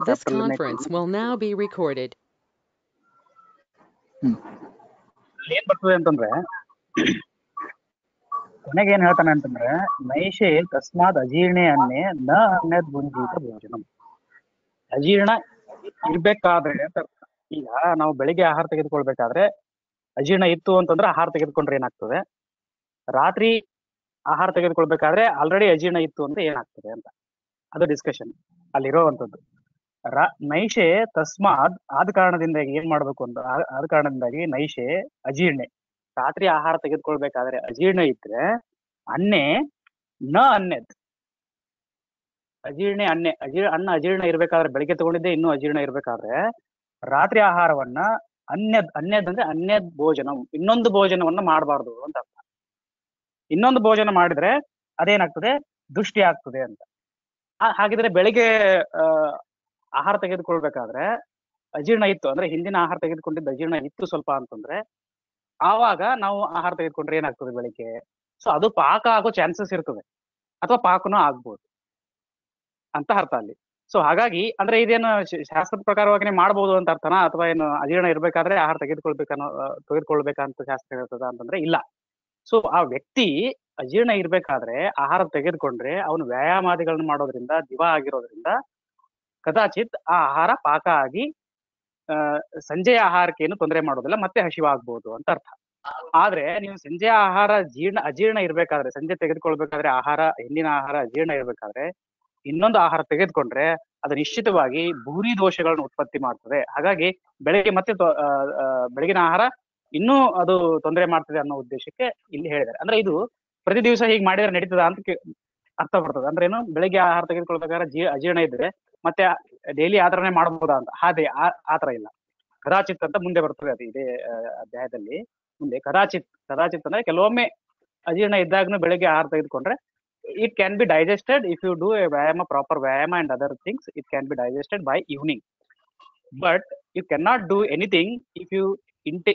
This conference will now be recorded. ಏನ್ ಬರ್ತದೆ ಅಂತಂದ್ರೆ ಕೊನೆಗೆ ಏನ್ ಹೇಳ್ತಾನೆ ಅಂತಂದ್ರೆ ನೈಷೆ ತಸ್ಮಾತ್ ಅಜೀರ್ಣೆ ಅನ್ನೆ ನ ಅನ್ನದ್ ಭುಂಜೀತ ಭೋಜನಂ ಅಜೀರ್ಣ ಇರ್ಬೇಕಾದ್ರೆ ಅಂತ ಅರ್ಥ. ಈಗ ನಾವು ಬೆಳಿಗ್ಗೆ ಆಹಾರ ತೆಗೆದುಕೊಳ್ಬೇಕಾದ್ರೆ ಅಜೀರ್ಣ ಇತ್ತು ಅಂತಂದ್ರೆ ಆಹಾರ ತೆಗೆದುಕೊಂಡ್ರೆ ಏನಾಗ್ತದೆ? ರಾತ್ರಿ ಆಹಾರ ತೆಗೆದುಕೊಳ್ಬೇಕಾದ್ರೆ ಆಲ್ರೆಡಿ ಅಜೀರ್ಣ ಇತ್ತು ಅಂದ್ರೆ ಏನಾಗ್ತದೆ ಅಂತ. ಅದು ಡಿಸ್ಕಷನ್ ಅಲ್ಲಿರೋವಂಥದ್ದು. ನೈಷೆ ತಸ್ಮಾದ್ ಆದ ಕಾರಣದಿಂದಾಗಿ ಏನ್ ಮಾಡ್ಬೇಕು ಅಂತ ಆದ ಕಾರಣದಿಂದಾಗಿ ನೈಷೆ, ಅಜೀರ್ಣೆ. ರಾತ್ರಿ ಆಹಾರ ತೆಗೆದುಕೊಳ್ಬೇಕಾದ್ರೆ ಅಜೀರ್ಣ ಇದ್ರೆ ಅನ್ನೆ, ನ ಅನ್ನೆದ್. ಅಜೀರ್ಣೆ, ಅನ್ನೆ ಅಜೀರ್ ಅನ್ನ ಅಜೀರ್ಣ ಇರ್ಬೇಕಾದ್ರೆ ಬೆಳಿಗ್ಗೆ ತಗೊಂಡಿದ್ದೆ, ಇನ್ನೂ ಅಜೀರ್ಣ ಇರ್ಬೇಕಾದ್ರೆ ರಾತ್ರಿ ಆಹಾರವನ್ನ ಅನ್ಯದ್ ಅನ್ಯದ್ ಅಂದ್ರೆ ಅನ್ಯದ್ ಭೋಜನ, ಇನ್ನೊಂದು ಭೋಜನವನ್ನ ಮಾಡಬಾರ್ದು ಅಂತ ಅರ್ಥ. ಇನ್ನೊಂದು ಭೋಜನ ಮಾಡಿದ್ರೆ ಅದೇನಾಗ್ತದೆ? ದೃಷ್ಟಿ ಆಗ್ತದೆ ಅಂತ. ಹಾಗಿದ್ರೆ ಬೆಳಿಗ್ಗೆ ಆಹಾರ ತೆಗೆದುಕೊಳ್ಬೇಕಾದ್ರೆ ಅಜೀರ್ಣ ಇತ್ತು. ಅಂದ್ರೆ ಹಿಂದಿನ ಆಹಾರ ತೆಗೆದುಕೊಂಡಿದ್ದ ಅಜೀರ್ಣ ಇತ್ತು ಸ್ವಲ್ಪ ಅಂತಂದ್ರೆ, ಆವಾಗ ನಾವು ಆಹಾರ ತೆಗೆದುಕೊಂಡ್ರೆ ಏನಾಗ್ತದೆ ಬೆಳಿಗ್ಗೆ? ಸೊ ಅದು ಪಾಕ ಆಗೋ ಚಾನ್ಸಸ್ ಇರ್ತದೆ ಅಥವಾ ಪಾಕನೂ ಆಗ್ಬೋದು. ಅಂತ ಅರ್ಥ ಅಲ್ಲಿ. ಸೊ ಹಾಗಾಗಿ, ಅಂದ್ರೆ ಇದೇನು ಶಾಸ್ತ್ರದ ಪ್ರಕಾರವಾಗಿನೇ ಮಾಡಬಹುದು ಅಂತ ಅರ್ಥನಾ? ಅಥವಾ ಏನು ಅಜೀರ್ಣ ಇರ್ಬೇಕಾದ್ರೆ ಆಹಾರ ತೆಗೆದುಕೊಳ್ಬೇಕನ್ನೋ ತೆಗೆದುಕೊಳ್ಬೇಕಂತ ಶಾಸ್ತ್ರ ಹೇಳ್ತದ ಅಂತಂದ್ರೆ ಇಲ್ಲ. ಸೊ ಆ ವ್ಯಕ್ತಿ ಅಜೀರ್ಣ ಇರ್ಬೇಕಾದ್ರೆ, ಆಹಾರ ತೆಗೆದುಕೊಂಡ್ರೆ, ಅವನು ವ್ಯಾಯಾಮಾದಿಗಳನ್ನ ಮಾಡೋದ್ರಿಂದ, ದಿವ ಆಗಿರೋದ್ರಿಂದ ಕದಾಚಿತ್ ಆ ಆಹಾರ ಪಾಕ ಆಗಿ ಸಂಜೆ ಸಂಜೆಯ ಆಹಾರಕ್ಕೆ ಏನು ತೊಂದರೆ ಮಾಡೋದಿಲ್ಲ, ಮತ್ತೆ ಹಸಿವಾಗ್ಬೋದು ಅಂತ ಅರ್ಥ. ಆದ್ರೆ ನೀವು ಸಂಜೆ ಆಹಾರ ಜೀರ್ಣ, ಅಜೀರ್ಣ ಇರ್ಬೇಕಾದ್ರೆ, ಸಂಜೆ ತೆಗೆದುಕೊಳ್ಬೇಕಾದ್ರೆ ಆಹಾರ, ಹಿಂದಿನ ಆಹಾರ ಅಜೀರ್ಣ ಇರ್ಬೇಕಾದ್ರೆ, ಇನ್ನೊಂದು ಆಹಾರ ತೆಗೆದುಕೊಂಡ್ರೆ ಅದು ನಿಶ್ಚಿತವಾಗಿ ಭೂರಿ ದೋಷಗಳನ್ನು ಉತ್ಪತ್ತಿ ಮಾಡ್ತದೆ. ಹಾಗಾಗಿ ಬೆಳಗ್ಗೆ ಮತ್ತೆ ಬೆಳಗಿನ ಆಹಾರ ಇನ್ನೂ ಅದು ತೊಂದರೆ ಮಾಡ್ತದೆ ಅನ್ನೋ ಉದ್ದೇಶಕ್ಕೆ ಇಲ್ಲಿ ಹೇಳಿದ್ದಾರೆ. ಅಂದ್ರೆ ಇದು ಪ್ರತಿ ದಿವಸ ಹೀಗೆ ಮಾಡಿದ್ರೆ ನಡೀತದ ಅಂತ ಅರ್ಥ ಬರ್ತದೆ ಅಂದ್ರೆ ಏನು, ಬೆಳಿಗ್ಗೆ ಆಹಾರ ತೆಗೆದುಕೊಳ್ಬೇಕಾದ್ರೆ ಜೀ, ಅಜೀರ್ಣ ಇದ್ರೆ ಮತ್ತೆ ಡೈಲಿ ಆತರನೇ ಮಾಡಬಹುದಾ ಅಂತ? ಹಾಗೆ ಆತರ ಇಲ್ಲ. ಕದಾಚಿತ್ ಅಂತ ಮುಂದೆ ಬರ್ತದೆ ಅದು ಇದೇ ಅಧ್ಯಾಯದಲ್ಲಿ. ಮುಂದೆ ಕದಾಚಿತ್ ಕದಾಚಿತ್ ಅಂದ್ರೆ ಕೆಲವೊಮ್ಮೆ ಅಜೀರ್ಣ ಇದ್ದಾಗನು ಬೆಳಿಗ್ಗೆ ಆಹಾರ ತೆಗೆದುಕೊಂಡ್ರೆ it can be digested if you do a ವ್ಯಾಯಾಮ ಪ್ರಾಪರ್ ವ್ಯಾಯಾಮ and other things it can be digested by evening but you can not do anything if you ಇಂಟೆ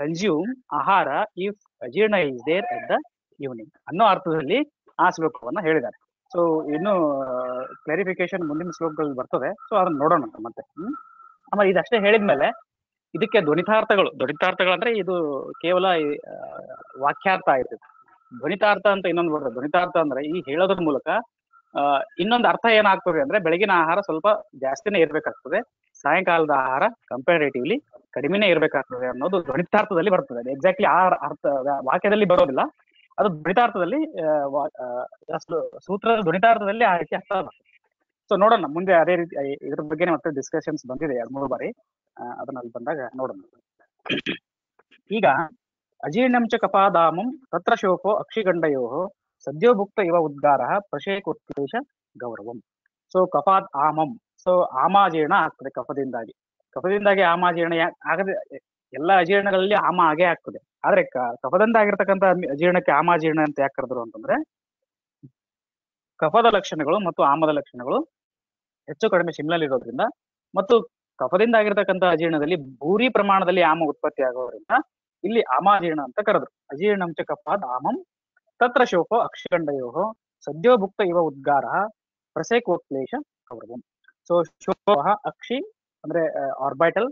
consume ಆಹಾರ ಇಫ್ ಅಜೀರ್ಣ is there at the evening ಅನ್ನೋ ಅರ್ಥದಲ್ಲಿ ಆ ಶ್ಲೋಕವನ್ನು ಹೇಳಿದ್ದಾರೆ. So ಇನ್ನು ಕ್ಲಾರಿಫಿಕೇಶನ್ ಮುಂದಿನ ಶ್ಲೋಕಗಳಲ್ಲಿ ಬರ್ತದೆ. ಸೊ ಅದನ್ನ ನೋಡೋಣ ಮತ್ತೆ, ಹ್ಮ್? ಆಮೇಲೆ ಇದಷ್ಟೇ ಹೇಳಿದ್ಮೇಲೆ ಇದಕ್ಕೆ ಧ್ವನಿತಾರ್ಥಗಳು ಧ್ವನಿತಾರ್ಥಗಳಂದ್ರೆ ಇದು ಕೇವಲ ವಾಕ್ಯಾರ್ಥ ಆಯ್ತು. ಧ್ವನಿತಾರ್ಥ ಅಂತ ಇನ್ನೊಂದು ಬರ್ತದೆ. ಧ್ವನಿತಾರ್ಥ ಅಂದ್ರೆ ಈ ಹೇಳೋದ್ರ ಮೂಲಕ ಇನ್ನೊಂದು ಅರ್ಥ ಏನಾಗ್ತದೆ ಅಂದ್ರೆ ಬೆಳಗಿನ ಆಹಾರ ಸ್ವಲ್ಪ ಜಾಸ್ತಿನೇ ಇರ್ಬೇಕಾಗ್ತದೆ. ಸಾಯಂಕಾಲದ ಆಹಾರ ಕಂಪೇರೇಟಿವ್ಲಿ ಕಡಿಮೆನೇ ಇರ್ಬೇಕಾಗ್ತದೆ ಅನ್ನೋದು ಧ್ವನಿತಾರ್ಥದಲ್ಲಿ ಬರ್ತದೆ. ಎಕ್ಸಾಕ್ಟ್ಲಿ ಆ ಅರ್ಥ ವಾಕ್ಯದಲ್ಲಿ ಬರೋದಿಲ್ಲ. ಅದು ಧ್ವನಿತಾರ್ಥದಲ್ಲಿ ಸೂತ್ರ ಧ್ವನಿತಾರ್ಥದಲ್ಲಿ ಆ ರೀತಿ ಅರ್ಥ ಸೊ ನೋಡೋಣ. ಮುಂದೆ ಅದೇ ರೀತಿ ಇದ್ರ ಬಗ್ಗೆ ಮತ್ತೆ ಡಿಸ್ಕಷನ್ಸ್ ಬಂದಿದೆ ಎರಡ್ ಮೂರು ಬಾರಿ. ಅದನ್ನ ಅಲ್ಲಿ ಬಂದಾಗ ನೋಡೋಣ. ಈಗ ಅಜೀರ್ಣಂಚ ಕಪಾದಾಮಂ ತತ್ರ ಶೋಕೋ ಅಕ್ಷಿಗಂಡಯೋ ಸದ್ಯೋ ಭುಕ್ತ ಇವ ಉದ್ಗಾರ ಪ್ರಶೇಕೋತ್ಕೇಶ ಗೌರವಂ. ಸೊ ಕಫಾದ್ ಆಮಂ. ಸೊ ಆಮಾಜೀರ್ಣ ಆಗ್ತದೆ ಕಫದಿಂದಾಗಿ. ಕಫದಿಂದಾಗಿ ಆಮಾಜೀರ್ಣ ಆಗದೆ, ಎಲ್ಲ ಅಜೀರ್ಣಗಳಲ್ಲಿ ಆಮ ಆಗೇ ಆಗ್ತದೆ. ಆದ್ರೆ ಕಫದಿಂದ ಆಗಿರ್ತಕ್ಕಂಥ ಅಜೀರ್ಣಕ್ಕೆ ಆಮಾಜೀರ್ಣ ಅಂತ ಯಾಕೆ ಕರೆದ್ರು ಅಂತಂದ್ರೆ, ಕಫದ ಲಕ್ಷಣಗಳು ಮತ್ತು ಆಮದ ಲಕ್ಷಣಗಳು ಹೆಚ್ಚು ಕಡಿಮೆ ಸಿಮ್ಲಲ್ಲಿರೋದ್ರಿಂದ ಮತ್ತು ಕಫದಿಂದ ಆಗಿರ್ತಕ್ಕಂಥ ಅಜೀರ್ಣದಲ್ಲಿ ಭೂರಿ ಪ್ರಮಾಣದಲ್ಲಿ ಆಮ ಉತ್ಪತ್ತಿ ಆಗೋದ್ರಿಂದ ಇಲ್ಲಿ ಆಮಾಜೀರ್ಣ ಅಂತ ಕರೆದ್ರು. ಅಜೀರ್ಣಂಚ ಕಫಾದ್ ಆಮಂ ತತ್ರ ಶೋಕೋ ಅಕ್ಷಿಖಂಡಯೋ ಸದ್ಯೋ ಭುಕ್ತ ಇವ ಉದ್ಗಾರ ಪ್ರಸೇಕೋಕ್ಲೇಶ ಕೌರವಂ ಸೊ ಶೋಕ ಅಕ್ಷಿ ಅಂದ್ರೆ ಆರ್ಬೈಟಲ್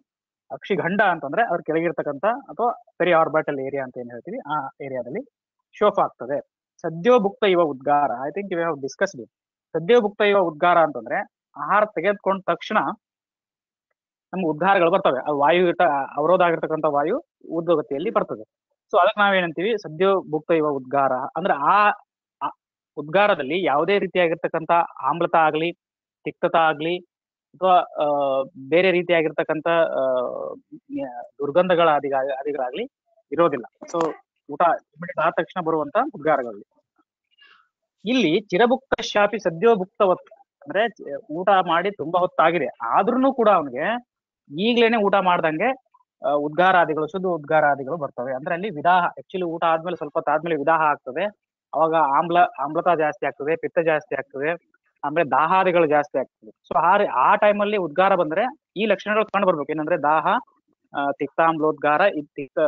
ಅಕ್ಷಿಗಂಡ ಅಂತಂದ್ರೆ ಅದ್ರ ಕೆಳಗಿರ್ತಕ್ಕಂಥ ಅಥವಾ ಪೆರಿ ಆರ್ಬಿಟಲ್ ಏರಿಯಾ ಅಂತ ಏನ್ ಹೇಳ್ತೀವಿ, ಆ ಏರಿಯಾದಲ್ಲಿ ಶೋಫ ಆಗ್ತದೆ. ಸದ್ಯೋ ಭುಕ್ತ ಇವ ಉದ್ಗಾರ I think you have discussed ಸದ್ಯೋ ಭುಕ್ತ ಇವ ಉದ್ಗಾರ ಅಂತಂದ್ರೆ ಆಹಾರ ತೆಗೆದುಕೊಂಡ ತಕ್ಷಣ ನಮ್ಗೆ ಉದ್ಗಾರಗಳು ಬರ್ತವೆ. ಆ ವಾಯು ಇರ್ತ ಅವರೋಧ ಆಗಿರ್ತಕ್ಕಂಥ ವಾಯು ಉದ್ಯೋಗತಿಯಲ್ಲಿ ಬರ್ತದೆ. ಸೊ ಅದಕ್ಕೆ ನಾವೇನಂತೀವಿ ಸದ್ಯೋ ಭುಕ್ತ ಇವ ಉದ್ಗಾರ. ಅಂದ್ರೆ ಆ ಉದ್ಗಾರದಲ್ಲಿ ಯಾವುದೇ ರೀತಿಯಾಗಿರ್ತಕ್ಕಂಥ ಆಮ್ಲತ ಆಗ್ಲಿ, ತಿಕ್ತತ ಆಗ್ಲಿ ಅಥವಾ ಬೇರೆ ರೀತಿಯಾಗಿರ್ತಕ್ಕಂಥ ದುರ್ಗಂಧಗಳ ಆದಿಗ ಆದಿಗಳಾಗ್ಲಿ ಇರೋದಿಲ್ಲ. ಸೊ ಊಟ ಆದ ತಕ್ಷಣ ಬರುವಂತ ಉದ್ಗಾರಗಳು. ಇಲ್ಲಿ ಚಿರಭುಕ್ತ ಶಾಪಿ ಸದ್ಯೋ ಹೊತ್ತು ಅಂದ್ರೆ, ಊಟ ಮಾಡಿ ತುಂಬಾ ಹೊತ್ತಾಗಿದೆ. ಆದ್ರೂ ಕೂಡ ಅವನಿಗೆ ಈಗ್ಲೇನೆ ಊಟ ಮಾಡ್ದಂಗೆ ಉದ್ಗಾರಾದಿಗಳು ಶುದ್ಧ ಉದ್ಗಾರಾದಿಗಳು ಬರ್ತವೆ. ಅಂದ್ರೆ ಅಲ್ಲಿ ವಿದಾಹ ಆಕ್ಚುಲಿ ಊಟ ಆದ್ಮೇಲೆ ಸ್ವಲ್ಪ ಹೊತ್ತಾದ್ಮೇಲೆ ವಿದಾಹ ಆಗ್ತದೆ. ಅವಾಗ ಆಮ್ಲ, ಆಮ್ಲತಾ ಜಾಸ್ತಿ ಆಗ್ತದೆ, ಪಿತ್ತ ಜಾಸ್ತಿ ಆಗ್ತದೆ. ಆಮೇಲೆ ದಾಹಾದಿಗಳು ಜಾಸ್ತಿ ಆಗ್ತದೆ. ಸೊ ಆ ಆ ಟೈಮಲ್ಲಿ ಉದ್ಗಾರ ಬಂದ್ರೆ ಈ ಲಕ್ಷಣಗಳು ಕಂಡು ಬರ್ಬೇಕು. ಏನಂದ್ರೆ ದಾಹ ತಿಕ್ತಾಮ್ಲೋದ್ಗಾರ ತಿಕ್ತ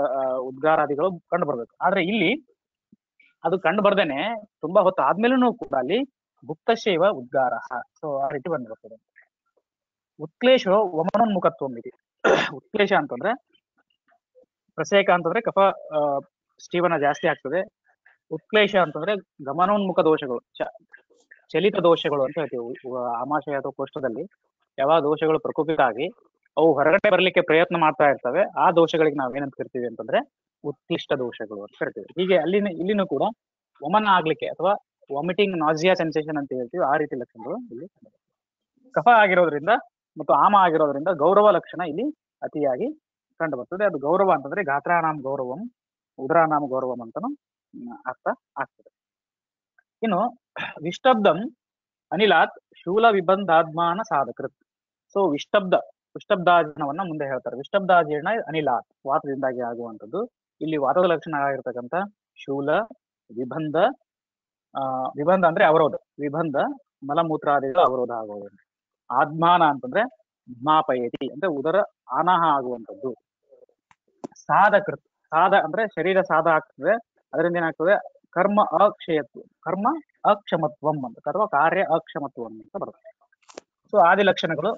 ಉದ್ಗಾರಾದಿಗಳು ಕಂಡು ಬರ್ಬೇಕು. ಆದ್ರೆ ಇಲ್ಲಿ ಅದು ಕಂಡು ಬರ್ದೇನೆ ತುಂಬಾ ಹೊತ್ತು ಆದ್ಮೇಲೂ ಕೂಡ ಅಲ್ಲಿ ಗುಪ್ತಶೈವ ಉದ್ಗಾರ. ಸೊ ಆ ರೀತಿ ಬಂದಿರುತ್ತದೆ ಉತ್ಕ್ಲೇಶ ವಮನೋನ್ಮುಖತ್ವಮಿತಿ. ಉತ್ಕ್ಲೇಶ ಅಂತಂದ್ರೆ ಪ್ರಸೇಕ ಅಂತಂದ್ರೆ ಕಫ ಸ್ಟೀವನ ಜಾಸ್ತಿ ಆಗ್ತದೆ. ಉತ್ಕ್ಲೇಶ ಅಂತಂದ್ರೆ ಗಮನೋನ್ಮುಖ ದೋಷಗಳು. ಚಲಿತ ದೋಷಗಳು ಅಂತ ಹೇಳ್ತೀವಿ. ಆಮಾಶಯ ಅಥವಾ ಕೋಷ್ಟದಲ್ಲಿ ಯಾವ ದೋಷಗಳು ಪ್ರಕೋಪಿತ ಆಗಿ ಅವು ಹೊರಗಡೆ ಬರಲಿಕ್ಕೆ ಪ್ರಯತ್ನ ಮಾಡ್ತಾ ಇರ್ತವೆ, ಆ ದೋಷಗಳಿಗೆ ನಾವ್ ಏನಂತ ಕರಿತೀವಿ ಅಂತಂದ್ರೆ ಉತ್ಕೃಷ್ಟ ದೋಷಗಳು ಅಂತ ಕರಿತೀವಿ. ಹೀಗೆ ಅಲ್ಲಿನ, ಇಲ್ಲಿನೂ ಕೂಡ ವಮನ ಆಗ್ಲಿಕ್ಕೆ ಅಥವಾ ವಾಮಿಟಿಂಗ್ ನಾಜಿಯಾ ಸೆನ್ಸೇಷನ್ ಅಂತ ಹೇಳ್ತೀವಿ ಆ ರೀತಿ ಲಕ್ಷಣಗಳು ಇಲ್ಲಿ ಕಫ ಆಗಿರೋದ್ರಿಂದ ಮತ್ತು ಆಮ ಆಗಿರೋದ್ರಿಂದ ಗೌರವ ಲಕ್ಷಣ ಇಲ್ಲಿ ಅತಿಯಾಗಿ ಕಂಡು ಬರ್ತದೆ ಅದು ಗೌರವ ಅಂತಂದ್ರೆ ಗಾತ್ರಾನಾಮ್ ಗೌರವಂ, ಉದ್ರಾನಾಮ್ ಗೌರವಂ ಅಂತನೂ ಅರ್ಥ ಆಗ್ತದೆ. ಇನ್ನು ವಿಷ್ಟಬ್ದಂ ಅನಿಲಾತ್ ಶೂಲ ವಿಬಂಧಾದ್ಮಾನ ಸಾಧಕೃತ್. ಸೊ ವಿಷ್ಟಬ್ದ, ವಿಷ್ಟಬ್ದಾಜೀರ್ಣವನ್ನ ಮುಂದೆ ಹೇಳ್ತಾರೆ. ವಿಷ್ಟಬ್ದಾಜೀರ್ಣ ಅನಿಲಾತ್, ವಾತದಿಂದಾಗಿ ಆಗುವಂತದ್ದು ಇಲ್ಲಿ ವಾತದ ಲಕ್ಷಣ ಆಗಿರ್ತಕ್ಕಂಥ ಶೂಲ, ವಿಬಂಧ ವಿಬಂಧ ಅಂದ್ರೆ ಅವರೋಧ. ವಿಬಂಧ, ಮಲಮೂತ್ರಾದಿಗಳು ಅವರೋಧ ಆಗೋದು. ಆದ್ಮಾನ ಅಂತಂದ್ರೆ ಜ್ಞಾಪಯತಿ, ಅಂದ್ರೆ ಉದರ ಆನಾಹ ಆಗುವಂತದ್ದು ಸಾಧಕೃತ್, ಸಾಧ ಅಂದ್ರೆ ಶರೀರ ಸಾಧ ಆಗ್ತದೆ, ಅದರಿಂದ ಏನಾಗ್ತದೆ? ಕರ್ಮ ಅಕ್ಷಯತ್ವ, ಕರ್ಮ ಅಕ್ಷಮತ್ವಂ ಅಂತ. ಅಥವಾ ಕಾರ್ಯ ಅಕ್ಷಮತ್ವಂ ಅಂತ ಬರುತ್ತೆ. ಸೊ ಆದಿ ಲಕ್ಷಣಗಳು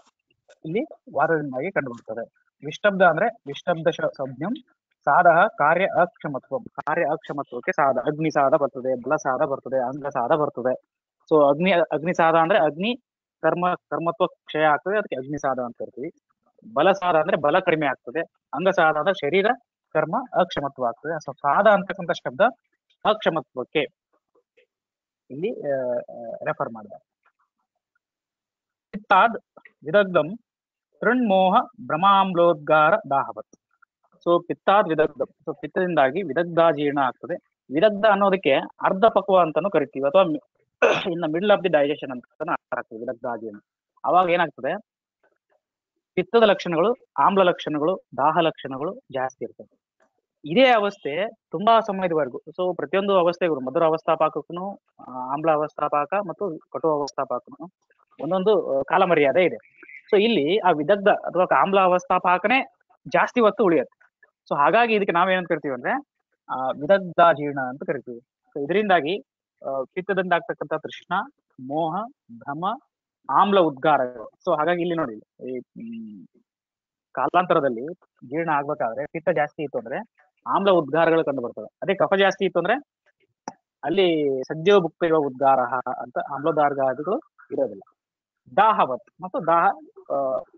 ಇಲ್ಲಿ ವಾದದಿಂದಾಗಿ ಕಂಡು ಬರ್ತದೆ ವಿಷ್ಟಬ್ದ ಅಂದ್ರೆ ವಿಷ್ಟಬ್ದ ಸಂಜ್ಞಂ, ಸಾಧ ಕಾರ್ಯ ಅಕ್ಷಮತ್ವಂ. ಕಾರ್ಯ ಅಕ್ಷಮತ್ವಕ್ಕೆ ಸಾಧ, ಅಗ್ನಿ ಸಾಧ ಬರ್ತದೆ, ಬಲ ಸಾಧ ಬರ್ತದೆ, ಅಂಗ ಸಾಧ ಬರ್ತದೆ. ಸೊ ಅಗ್ನಿ ಅಗ್ನಿ ಸಾಧ ಅಂದ್ರೆ ಅಗ್ನಿ ಕರ್ಮ, ಕರ್ಮತ್ವ ಕ್ಷಯ ಆಗ್ತದೆ, ಅದಕ್ಕೆ ಅಗ್ನಿ ಸಾಧ ಅಂತ ಕರಿತೀವಿ ಬಲ ಸಾಧ ಅಂದ್ರೆ ಬಲ ಕಡಿಮೆ ಆಗ್ತದೆ, ಅಂಗ ಸಾಧ ಅಂದ್ರೆ ಶರೀರ ಕರ್ಮ ಅಕ್ಷಮತ್ವ ಆಗ್ತದೆ. ಸಾಧ ಅಂತಕ್ಕಂಥ ಶಬ್ದ ಅಕ್ಷಮತ್ವಕ್ಕೆ ಇಲ್ಲಿ ರೆಫರ್ ಮಾಡಿದ್ದಾರೆ ಚಿತ್ತಾದ್ ವಿದಗ್ಧಂ ತೃಣ್ಮೋಹ ಭ್ರಮಾಮ್ಲೋದ್ಗಾರ ದಾಹವತ್. ಸೊ ಪಿತ್ತಾದ್ ವಿದಗ್ಧ. ಸೊ ಪಿತ್ತದಿಂದಾಗಿ ವಿದಗ್ಧಾಜೀರ್ಣ ಆಗ್ತದೆ. ವಿದಗ್ಧ ಅನ್ನೋದಕ್ಕೆ ಅರ್ಧ ಪಕ್ವ ಅಂತಾನು ಕರಿತೀವಿ. ಅಥವಾ ಇನ್ನ ಮಿಡ್ಲ್ ಆಫ್ ದಿ ಡೈಜೆಷನ್ ಅಂತ ಆಗ್ತದೆ, ವಿದಗ್ಧ ಜೀರ್ಣ. ಅವಾಗ ಏನಾಗ್ತದೆ? ಪಿತ್ತದ ಲಕ್ಷಣಗಳು ಆಮ್ಲ ಲಕ್ಷಣಗಳು ದಾಹ ಲಕ್ಷಣಗಳು ಜಾಸ್ತಿ ಇರ್ತವೆ. ಇದೇ ಅವಸ್ಥೆ ತುಂಬಾ ಸಮಯದವರೆಗೂ. ಸೊ ಪ್ರತಿಯೊಂದು ಅವಸ್ಥೆಗಳು, ಮಧುರ ಅವಸ್ಥಾಪಾಕಕ್ಕೂ ಆಮ್ಲ ಅವಸ್ಥಾಪಕ ಮತ್ತು ಕಟು ಅವಸ್ಥಾಪಕನು ಒಂದೊಂದು ಕಾಲಮರ್ಯಾದೆ ಕಾಲ ಮರ್ಯಾದೆ ಇದೆ. ಸೊ ಇಲ್ಲಿ ಆ ವಿದಗ್ಧ ಅಥವಾ ಆಮ್ಲ ಅವಸ್ಥಾಪಕನೇ ಜಾಸ್ತಿ ಹೊತ್ತು ಉಳಿಯುತ್ತೆ. ಸೊ ಹಾಗಾಗಿ ಇದಕ್ಕೆ ನಾವೇನಂತ ಕರಿತೀವಿ ಅಂದ್ರೆ, ಆ ವಿದಗ್ಧ ಜೀರ್ಣ ಅಂತ ಕರಿತೀವಿ. ಸೊ ಇದರಿಂದಾಗಿ ಪಿತ್ತದಿಂದ ಆಗ್ತಕ್ಕಂಥ ತೃಷ್ಣ, ಮೋಹ, ಭ್ರಮ, ಆಮ್ಲ ಉದ್ಗಾರಗಳು. ಸೊ ಹಾಗಾಗಿ ಇಲ್ಲಿ ನೋಡಿ, ಈ ಕಾಲಾಂತರದಲ್ಲಿ ಜೀರ್ಣ ಆಗ್ಬೇಕಾದ್ರೆ ಪಿತ್ತ ಜಾಸ್ತಿ ಇತ್ತು ಅಂದ್ರೆ ಆಮ್ಲ ಉದ್ಗಾರಗಳು ಕಂಡು ಬರ್ತವೆ. ಅದೇ ಕಫ ಜಾಸ್ತಿ ಇತ್ತು ಅಂದ್ರೆ ಅಲ್ಲಿ ಸದ್ಯ ಭುಕ್ತ ಇರುವ ಉದ್ಗಾರ ಅಂತ ಆಮ್ಲದಾರ್ಗಾದಿಗಳು ಇರೋದಿಲ್ಲ. ದಾಹವತ್ ಮತ್ತು ದಾಹ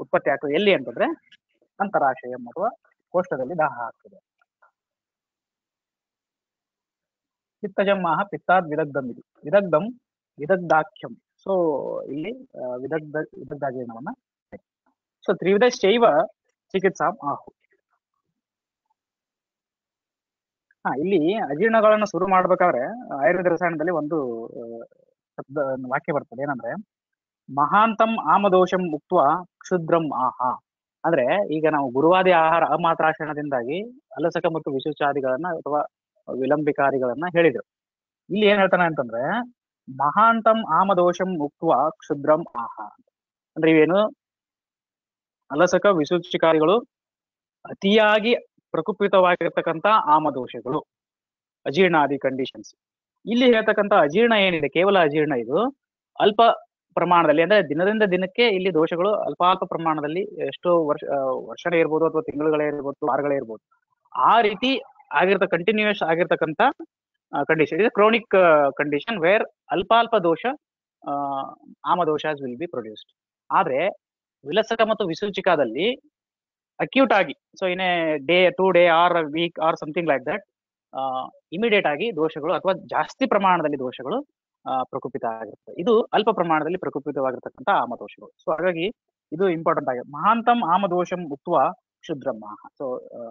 ಉತ್ಪತ್ತಿ ಆಗ್ತದೆ. ಎಲ್ಲಿ ಅಂತಂದ್ರೆ ಅಂತರಾಶಯ ಅಥವಾ ಕೋಷ್ಟದಲ್ಲಿ ದಾಹ ಆಗ್ತದೆ. ಪಿತ್ತಜಮ್ಮಾಹ ಪಿತ್ತಾದ್ ವಿದಗ್ಧಂ ಇದು. ವಿದಗ್ಧಂ, ವಿದಗ್ಧಾಖ್ಯಂ. ಸೊ ಇಲ್ಲಿ ವಿದಗ್ಧ, ವಿದಗ್ಧಾಜೀರ್ಣವನ್ನ ಸೊ ತ್ರಿವಿಧಶ್ಚೈವ ಚಿಕಿತ್ಸಾ ಆಹು. ಹಾ, ಇಲ್ಲಿ ಅಜೀರ್ಣಗಳನ್ನು ಶುರು ಮಾಡ್ಬೇಕಾದ್ರೆ, ಆಯುರ್ವೇದ ರಸಾಯನದಲ್ಲಿ ಒಂದು ಶಬ್ದ ವಾಕ್ಯ ಬರ್ತದೆ. ಏನಂದ್ರೆ, ಮಹಾಂತಂ ಆಮದೋಷಂ ಮುಕ್ತ ಕ್ಷುದ್ರಂ ಆಹಾ. ಅಂದ್ರೆ, ಈಗ ನಾವು ಗುರುವಾದಿ ಆಹಾರ ಅಮಾತ್ರಾಶನದಿಂದಾಗಿ ಅಲಸಕ ಮತ್ತು ವಿಶುಚಾದಿಗಳನ್ನ ಅಥವಾ ವಿಲಂಬಿಕಾರಿಗಳನ್ನ ಹೇಳಿದ್ರು. ಇಲ್ಲಿ ಏನ್ ಹೇಳ್ತಾನೆ ಅಂತಂದ್ರೆ, ಮಹಾಂತಂ ಆಮದೋಷಂ ಮುಕ್ತ ಕ್ಷುದ್ರಂ ಆಹಾ. ಅಂದ್ರೆ ಇವೇನು? ಅಲಸಕ ವಿಸೂಚಿಕಾರಿಗಳು ಅತಿಯಾಗಿ ಪ್ರಕುಪಿತವಾಗಿರ್ತಕ್ಕಂಥ ಆಮದೋಷಗಳು, ಅಜೀರ್ಣಾದಿ ಕಂಡೀಷನ್ಸ್ ಇಲ್ಲಿ ಹೇಳ್ತಕ್ಕಂಥ ಅಜೀರ್ಣ ಏನಿದೆ? ಕೇವಲ ಅಜೀರ್ಣ ಇದು. ಅಲ್ಪ ಪ್ರಮಾಣದಲ್ಲಿ, ಅಂದ್ರೆ ದಿನದಿಂದ ದಿನಕ್ಕೆ ಇಲ್ಲಿ ದೋಷಗಳು ಅಲ್ಪ ಅಲ್ಪ ಪ್ರಮಾಣದಲ್ಲಿ ಎಷ್ಟೋ ವರ್ಷ ವರ್ಷನೇ ಇರ್ಬೋದು ಅಥವಾ ತಿಂಗಳುಗಳೇ ಇರ್ಬೋದು, ವಾರಗಳೇ ಇರ್ಬೋದು. ಆ ರೀತಿ ಆಗಿರ್ತ ಕಂಟಿನ್ಯೂಯಸ್ ಆಗಿರ್ತಕ್ಕಂಥ ಕಂಡೀಷನ್ ಇದು ಕ್ರೋನಿಕ್ ಕಂಡೀಷನ್ ವೇರ್ ಅಲ್ಪಾಲ್ಪ ದೋಷ ಆಮ ದೋಷ ವಿಲ್ ಬಿ ಪ್ರೊಡ್ಯೂಸ್ಡ್ ಆದ್ರೆ, ವಿಲಸಕ ಮತ್ತು ವಿಸೂಚಿಕಾದಲ್ಲಿ ಅಕ್ಯೂಟ್ ಆಗಿ so in day to day or week or something like that immediate ಆಗಿ ದೋಷಗಳು ಅಥವಾ ಜಾಸ್ತಿ ಪ್ರಮಾಣದಲ್ಲಿ ದೋಷಗಳು ಪ್ರಕುಪಿತ ಆಗಿರುತ್ತೆ. ಇದು ಅಲ್ಪ ಪ್ರಮಾಣದಲ್ಲಿ ಪ್ರಕುಪಿತವಾಗಿರ್ತಕ್ಕಂಥ ಆಮದೋಷಗಳು. ಸೊ ಹಾಗಾಗಿ ಇದು ಇಂಪಾರ್ಟೆಂಟ್ ಆಗಿದೆ ಮಹಾಂತಂ ಆಮದೋಷಂ ಉತ್ವ ಕ್ಷುದ್ರಮ್ಮ ಸೊ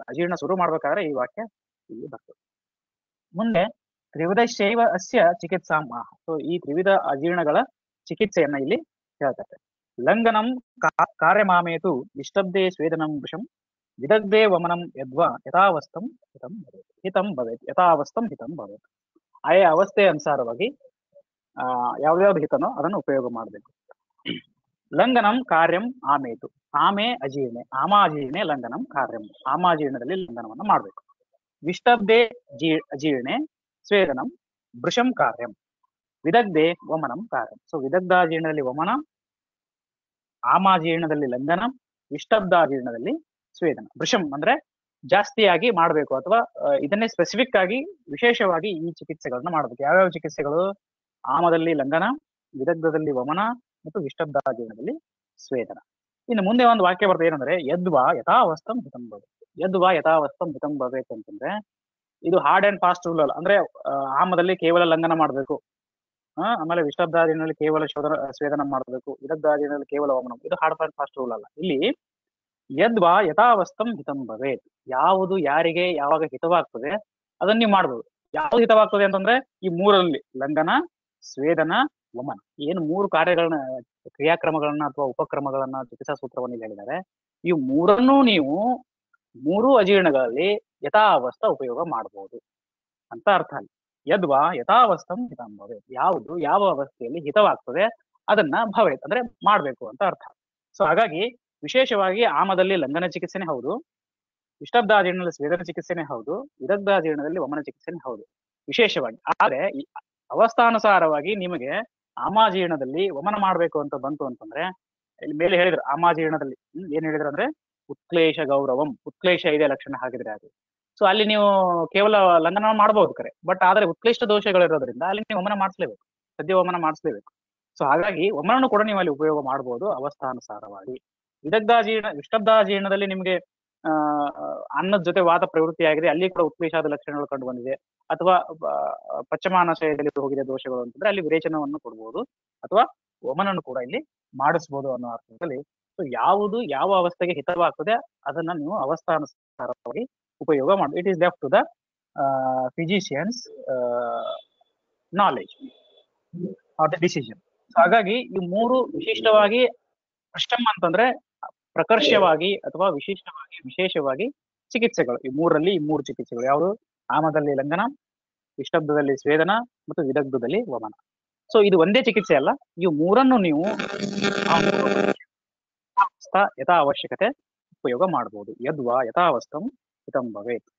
ಅಜೀರ್ಣ ಶುರು ಮಾಡ್ಬೇಕಾದ್ರೆ ಈ ವಾಕ್ಯ ಇಲ್ಲಿ ಬರ್ತದೆ. ಮುಂದೆ ತ್ರಿವಿಧ ಶೈವ ಅಸ್ಯ ಚಿಕಿತ್ಸಾ ಮಾಹ ಸೊ ಈ ತ್ರಿವಿಧ ಅಜೀರ್ಣಗಳ ಚಿಕಿತ್ಸೆಯನ್ನ ಇಲ್ಲಿ ಹೇಳ್ತಾರೆ. ಲಂಘನಂ ಕಾ- ಕಾರ್ಯಮಾಮೇತು ಇಷ್ಟಬ್ದೇ ಸ್ವೇದನಂ ವೃಷಂ ವಿದಗ್ಧೇ ವಮನಂ ಯದ್ವಾ ಯಥಾವಸ್ಥಂ ಹಿತಂ ಭವೇತ್. ಹಿತಂ ಭವೇತ್. ಯಥಾವಸ್ಥಂ ಹಿತಂ ಭವೇತ್. ಆಯಾ ಅವಸ್ಥೆ ಅನುಸಾರವಾಗಿ, ಆ ಯಾವ್ದಾವ್ದು ಹಿತನೋ ಅದನ್ನು ಉಪಯೋಗ ಮಾಡಬೇಕು. ಲಂಘನಂ ಕಾರ್ಯಂ ಆಮೇತು. ಆಮೆ ಅಜೀರ್ಣೆ. ಆಮಾಜೀರ್ಣೆ ಲಂಘನಂ ಕಾರ್ಯಂ. ಆಮಾಜೀರ್ಣದಲ್ಲಿ ಲಂಘನವನ್ನ ಮಾಡಬೇಕು. ವಿಷ್ಟಬ್ದೆ ಜೀ, ಅಜೀರ್ಣೆ ಸ್ವೇದನಂ ವೃಷಂ ಕಾರ್ಯಂ. ವಿದಗ್ಧೆ ವಮನಂ ಕಾರ್ಯಂ. ಸೊ ವಿದಗ್ಧಾಜೀರ್ಣದಲ್ಲಿ ವಮನ ಆಮಾಜೀರ್ಣದಲ್ಲಿ ಲಂಘನ ವಿಷ್ಟಬ್ದಾಜೀರ್ಣದಲ್ಲಿ ಸ್ವೇದನ. ವೃಷಂ ಅಂದ್ರೆ ಜಾಸ್ತಿಯಾಗಿ ಮಾಡಬೇಕು ಅಥವಾ ಇದನ್ನೇ ಸ್ಪೆಸಿಫಿಕ್ ಆಗಿ ವಿಶೇಷವಾಗಿ ಈ ಚಿಕಿತ್ಸೆಗಳನ್ನ ಮಾಡಬೇಕು. ಯಾವ್ಯಾವ ಚಿಕಿತ್ಸೆಗಳು? ಆಮದಲ್ಲಿ ಲಂಘನ ವಿದಗ್ಧದಲ್ಲಿ ವಮನ ಮತ್ತು ವಿಷ್ಟಬ್ದಾಜೀರ್ಣದಲ್ಲಿ ಸ್ವೇದನ. ಇನ್ನು ಮುಂದೆ ಒಂದು ವಾಕ್ಯ ಬರ್ತದೆ ಏನಂದ್ರೆ, ಯದ್ವಾ ಯಥಾವಸ್ಥಂ ಹಿತಂ ಯದ್ವಾ ಯಥಾವಸ್ಥಂ ಹಿತಂ ಭವೇತ್ ಅಂತಂದ್ರೆ, ಇದು ಹಾರ್ಡ್ ಅಂಡ್ ಫಾಸ್ಟ್ ರೂಲ್ ಅಲ್ಲ. ಅಂದ್ರೆ ಆಮದಲ್ಲಿ ಕೇವಲ ಲಂಘನ ಮಾಡಬೇಕು. ಆ, ಆಮೇಲೆ ವಿಷಬ್ದಾದಿನಲ್ಲಿ ಕೇವಲ ಶೋಧನ ಸ್ವೇದನ ಮಾಡಬೇಕು. ವಿದಗ್ಧಾದಿನಲ್ಲಿ ಕೇವಲ ವಮನ ಇದು ಹಾರ್ಡ್ ಅಂಡ್ ಫಾಸ್ಟ್ ರೂಲ್ ಅಲ್ಲ. ಇಲ್ಲಿ ಯದ್ವಾ ಯಥಾವಸ್ಥಂ ಹಿತಂ ಭವೇತ್. ಯಾವುದು ಯಾರಿಗೆ ಯಾವಾಗ ಹಿತವಾಗ್ತದೆ ಅದನ್ನ ನೀವು ಮಾಡ್ಬೋದು. ಯಾವ್ದು ಹಿತವಾಗ್ತದೆ ಅಂತಂದ್ರೆ ಈ ಮೂರಲ್ಲಿ ಲಂಘನ ಸ್ವೇದನ ವಮನ. ಏನು ಮೂರು ಕಾರ್ಯಗಳನ್ನ ಕ್ರಿಯಾಕ್ರಮಗಳನ್ನ ಅಥವಾ ಉಪಕ್ರಮಗಳನ್ನ ಚಿಕಿತ್ಸಾ ಸೂತ್ರವನ್ನು ಹೇಳಿದ್ದಾರೆ. ಈ ಮೂರನ್ನು ನೀವು ಮೂರು ಅಜೀರ್ಣಗಳಲ್ಲಿ ಯಥಾವಸ್ಥ ಉಪಯೋಗ ಮಾಡಬಹುದು ಅಂತ ಅರ್ಥ ಅಲ್ಲಿ. ಯದ್ವಾ ಯಥಾವಸ್ಥಂ ಹಿತಂ ಭವೇತ್. ಯಾವುದು, ಯಾವ ಅವಸ್ಥೆಯಲ್ಲಿ ಹಿತವಾಗ್ತದೆ ಅದನ್ನ ಭವೇತ್ ಅಂದ್ರೆ ಮಾಡ್ಬೇಕು ಅಂತ ಅರ್ಥ. ಸೊ ಹಾಗಾಗಿ ವಿಶೇಷವಾಗಿ ಆಮದಲ್ಲಿ ಲಂಘನ ಚಿಕಿತ್ಸೆನೆ ಹೌದು. ವಿಷ್ಟಬ್ದಾಜೀರ್ಣದಲ್ಲಿ ಸ್ವೇದನ ಚಿಕಿತ್ಸೆನೆ ಹೌದು. ವಿದಗ್ಧಾಜೀರ್ಣದಲ್ಲಿ ವಮನ ಚಿಕಿತ್ಸೆನೆ ಹೌದು. ವಿಶೇಷವಾಗಿ, ಆದ್ರೆ ಅವಸ್ಥಾನುಸಾರವಾಗಿ ನಿಮಗೆ ಆಮಾಜೀರ್ಣದಲ್ಲಿ ವಮನ ಮಾಡ್ಬೇಕು ಅಂತ ಬಂತು ಅಂತಂದ್ರೆ, ಇಲ್ಲಿ ಮೇಲೆ ಹೇಳಿದ್ರು ಆಮಾಜೀರ್ಣದಲ್ಲಿ ಏನ್ ಹೇಳಿದ್ರು ಅಂದ್ರೆ, ಉತ್ಕ್ಲೇಶ ಗೌರವಂ. ಉತ್ಕ್ಲೇಶ ಇದೆ ಲಕ್ಷಣ ಹಾಕಿದ್ರೆ ಅದು. ಸೊ ಅಲ್ಲಿ ನೀವು ಕೇವಲ ಲಂಘನ ಮಾಡಬಹುದು ಕರೆ. ಬಟ್ ಆದ್ರೆ ಉತ್ಕೃಷ್ಟ ದೋಷಗಳಿರೋದ್ರಿಂದ ಅಲ್ಲಿ ನೀವು ವಮನ ಮಾಡಿಸ್ಲೇಬೇಕು. ಸದ್ಯ ವಮನ ಮಾಡಿಸ್ಲೇಬೇಕು. ಸೊ ಹಾಗಾಗಿ ವಮನನು ಕೂಡ ನೀವು ಅಲ್ಲಿ ಉಪಯೋಗ ಮಾಡಬಹುದು ಅವಸ್ಥಾನುಸಾರವಾಗಿ. ವಿದಗ್ಧಾಜೀರ್ಣ ವಿಷ್ಟಬ್ದಾಜೀರ್ಣದಲ್ಲಿ ನಿಮಗೆ ಆ ಅನ್ನದ ಜೊತೆ ವಾತ ಪ್ರವೃತ್ತಿಯಾಗಿದೆ. ಅಲ್ಲಿ ಕೂಡ ಉತ್ಕೃಷ್ಟಾದ ಲಕ್ಷಣಗಳು ಕಂಡು ಬಂದಿದೆ ಅಥವಾ ಆ, ಹೋಗಿದ ದೋಷಗಳು ಅಂತಂದ್ರೆ ಅಲ್ಲಿ ವಿರೇಚನವನ್ನು ಕೊಡಬಹುದು ಅಥವಾ ಒಮನನ್ನು ಕೂಡ ಇಲ್ಲಿ ಮಾಡಿಸ್ಬೋದು ಅನ್ನೋ ಅರ್ಥದಲ್ಲಿ. ಸೊ ಯಾವುದು ಯಾವ ಅವಸ್ಥೆಗೆ ಹಿತವಾಗ್ತದೆ ಅದನ್ನ ನೀವು ಅವಸ್ಥಾನುಸಾರವಾಗಿ ಉಪಯೋಗ ಮಾಡಿ it is left to the physician's knowledge or the decision ಹಾಗಾಗಿ ಈ ಮೂರು ವಿಶಿಷ್ಟವಾಗಿ ಅಷ್ಟಮ್ ಅಂತಂದ್ರೆ ಪ್ರಕರ್ಷವಾಗಿ ಅಥವಾ ವಿಶಿಷ್ಟವಾಗಿ, ವಿಶೇಷವಾಗಿ ಚಿಕಿತ್ಸೆಗಳು. ಈ ಮೂರರಲ್ಲಿ ಈ ಮೂರು ಚಿಕಿತ್ಸೆಗಳು ಯಾವುದು? ಆಮದಲ್ಲಿ ಲಂಘನ ವಿಷ್ಟಬ್ಧದಲ್ಲಿ ಸ್ವೇದನ ಮತ್ತು ವಿದಗ್ಧದಲ್ಲಿ ವಮನ. ಸೊ ಇದು ಒಂದೇ ಚಿಕಿತ್ಸೆ ಅಲ್ಲ. ಈ ಮೂರನ್ನು ನೀವು ಯಥಾ ಅವಶ್ಯಕತೆ ಉಪಯೋಗ ಮಾಡಬಹುದು ಯದ್ವಾ ಯಥಾವಸ್ಥಂ ಹಿತಂ ಭವೇತ್.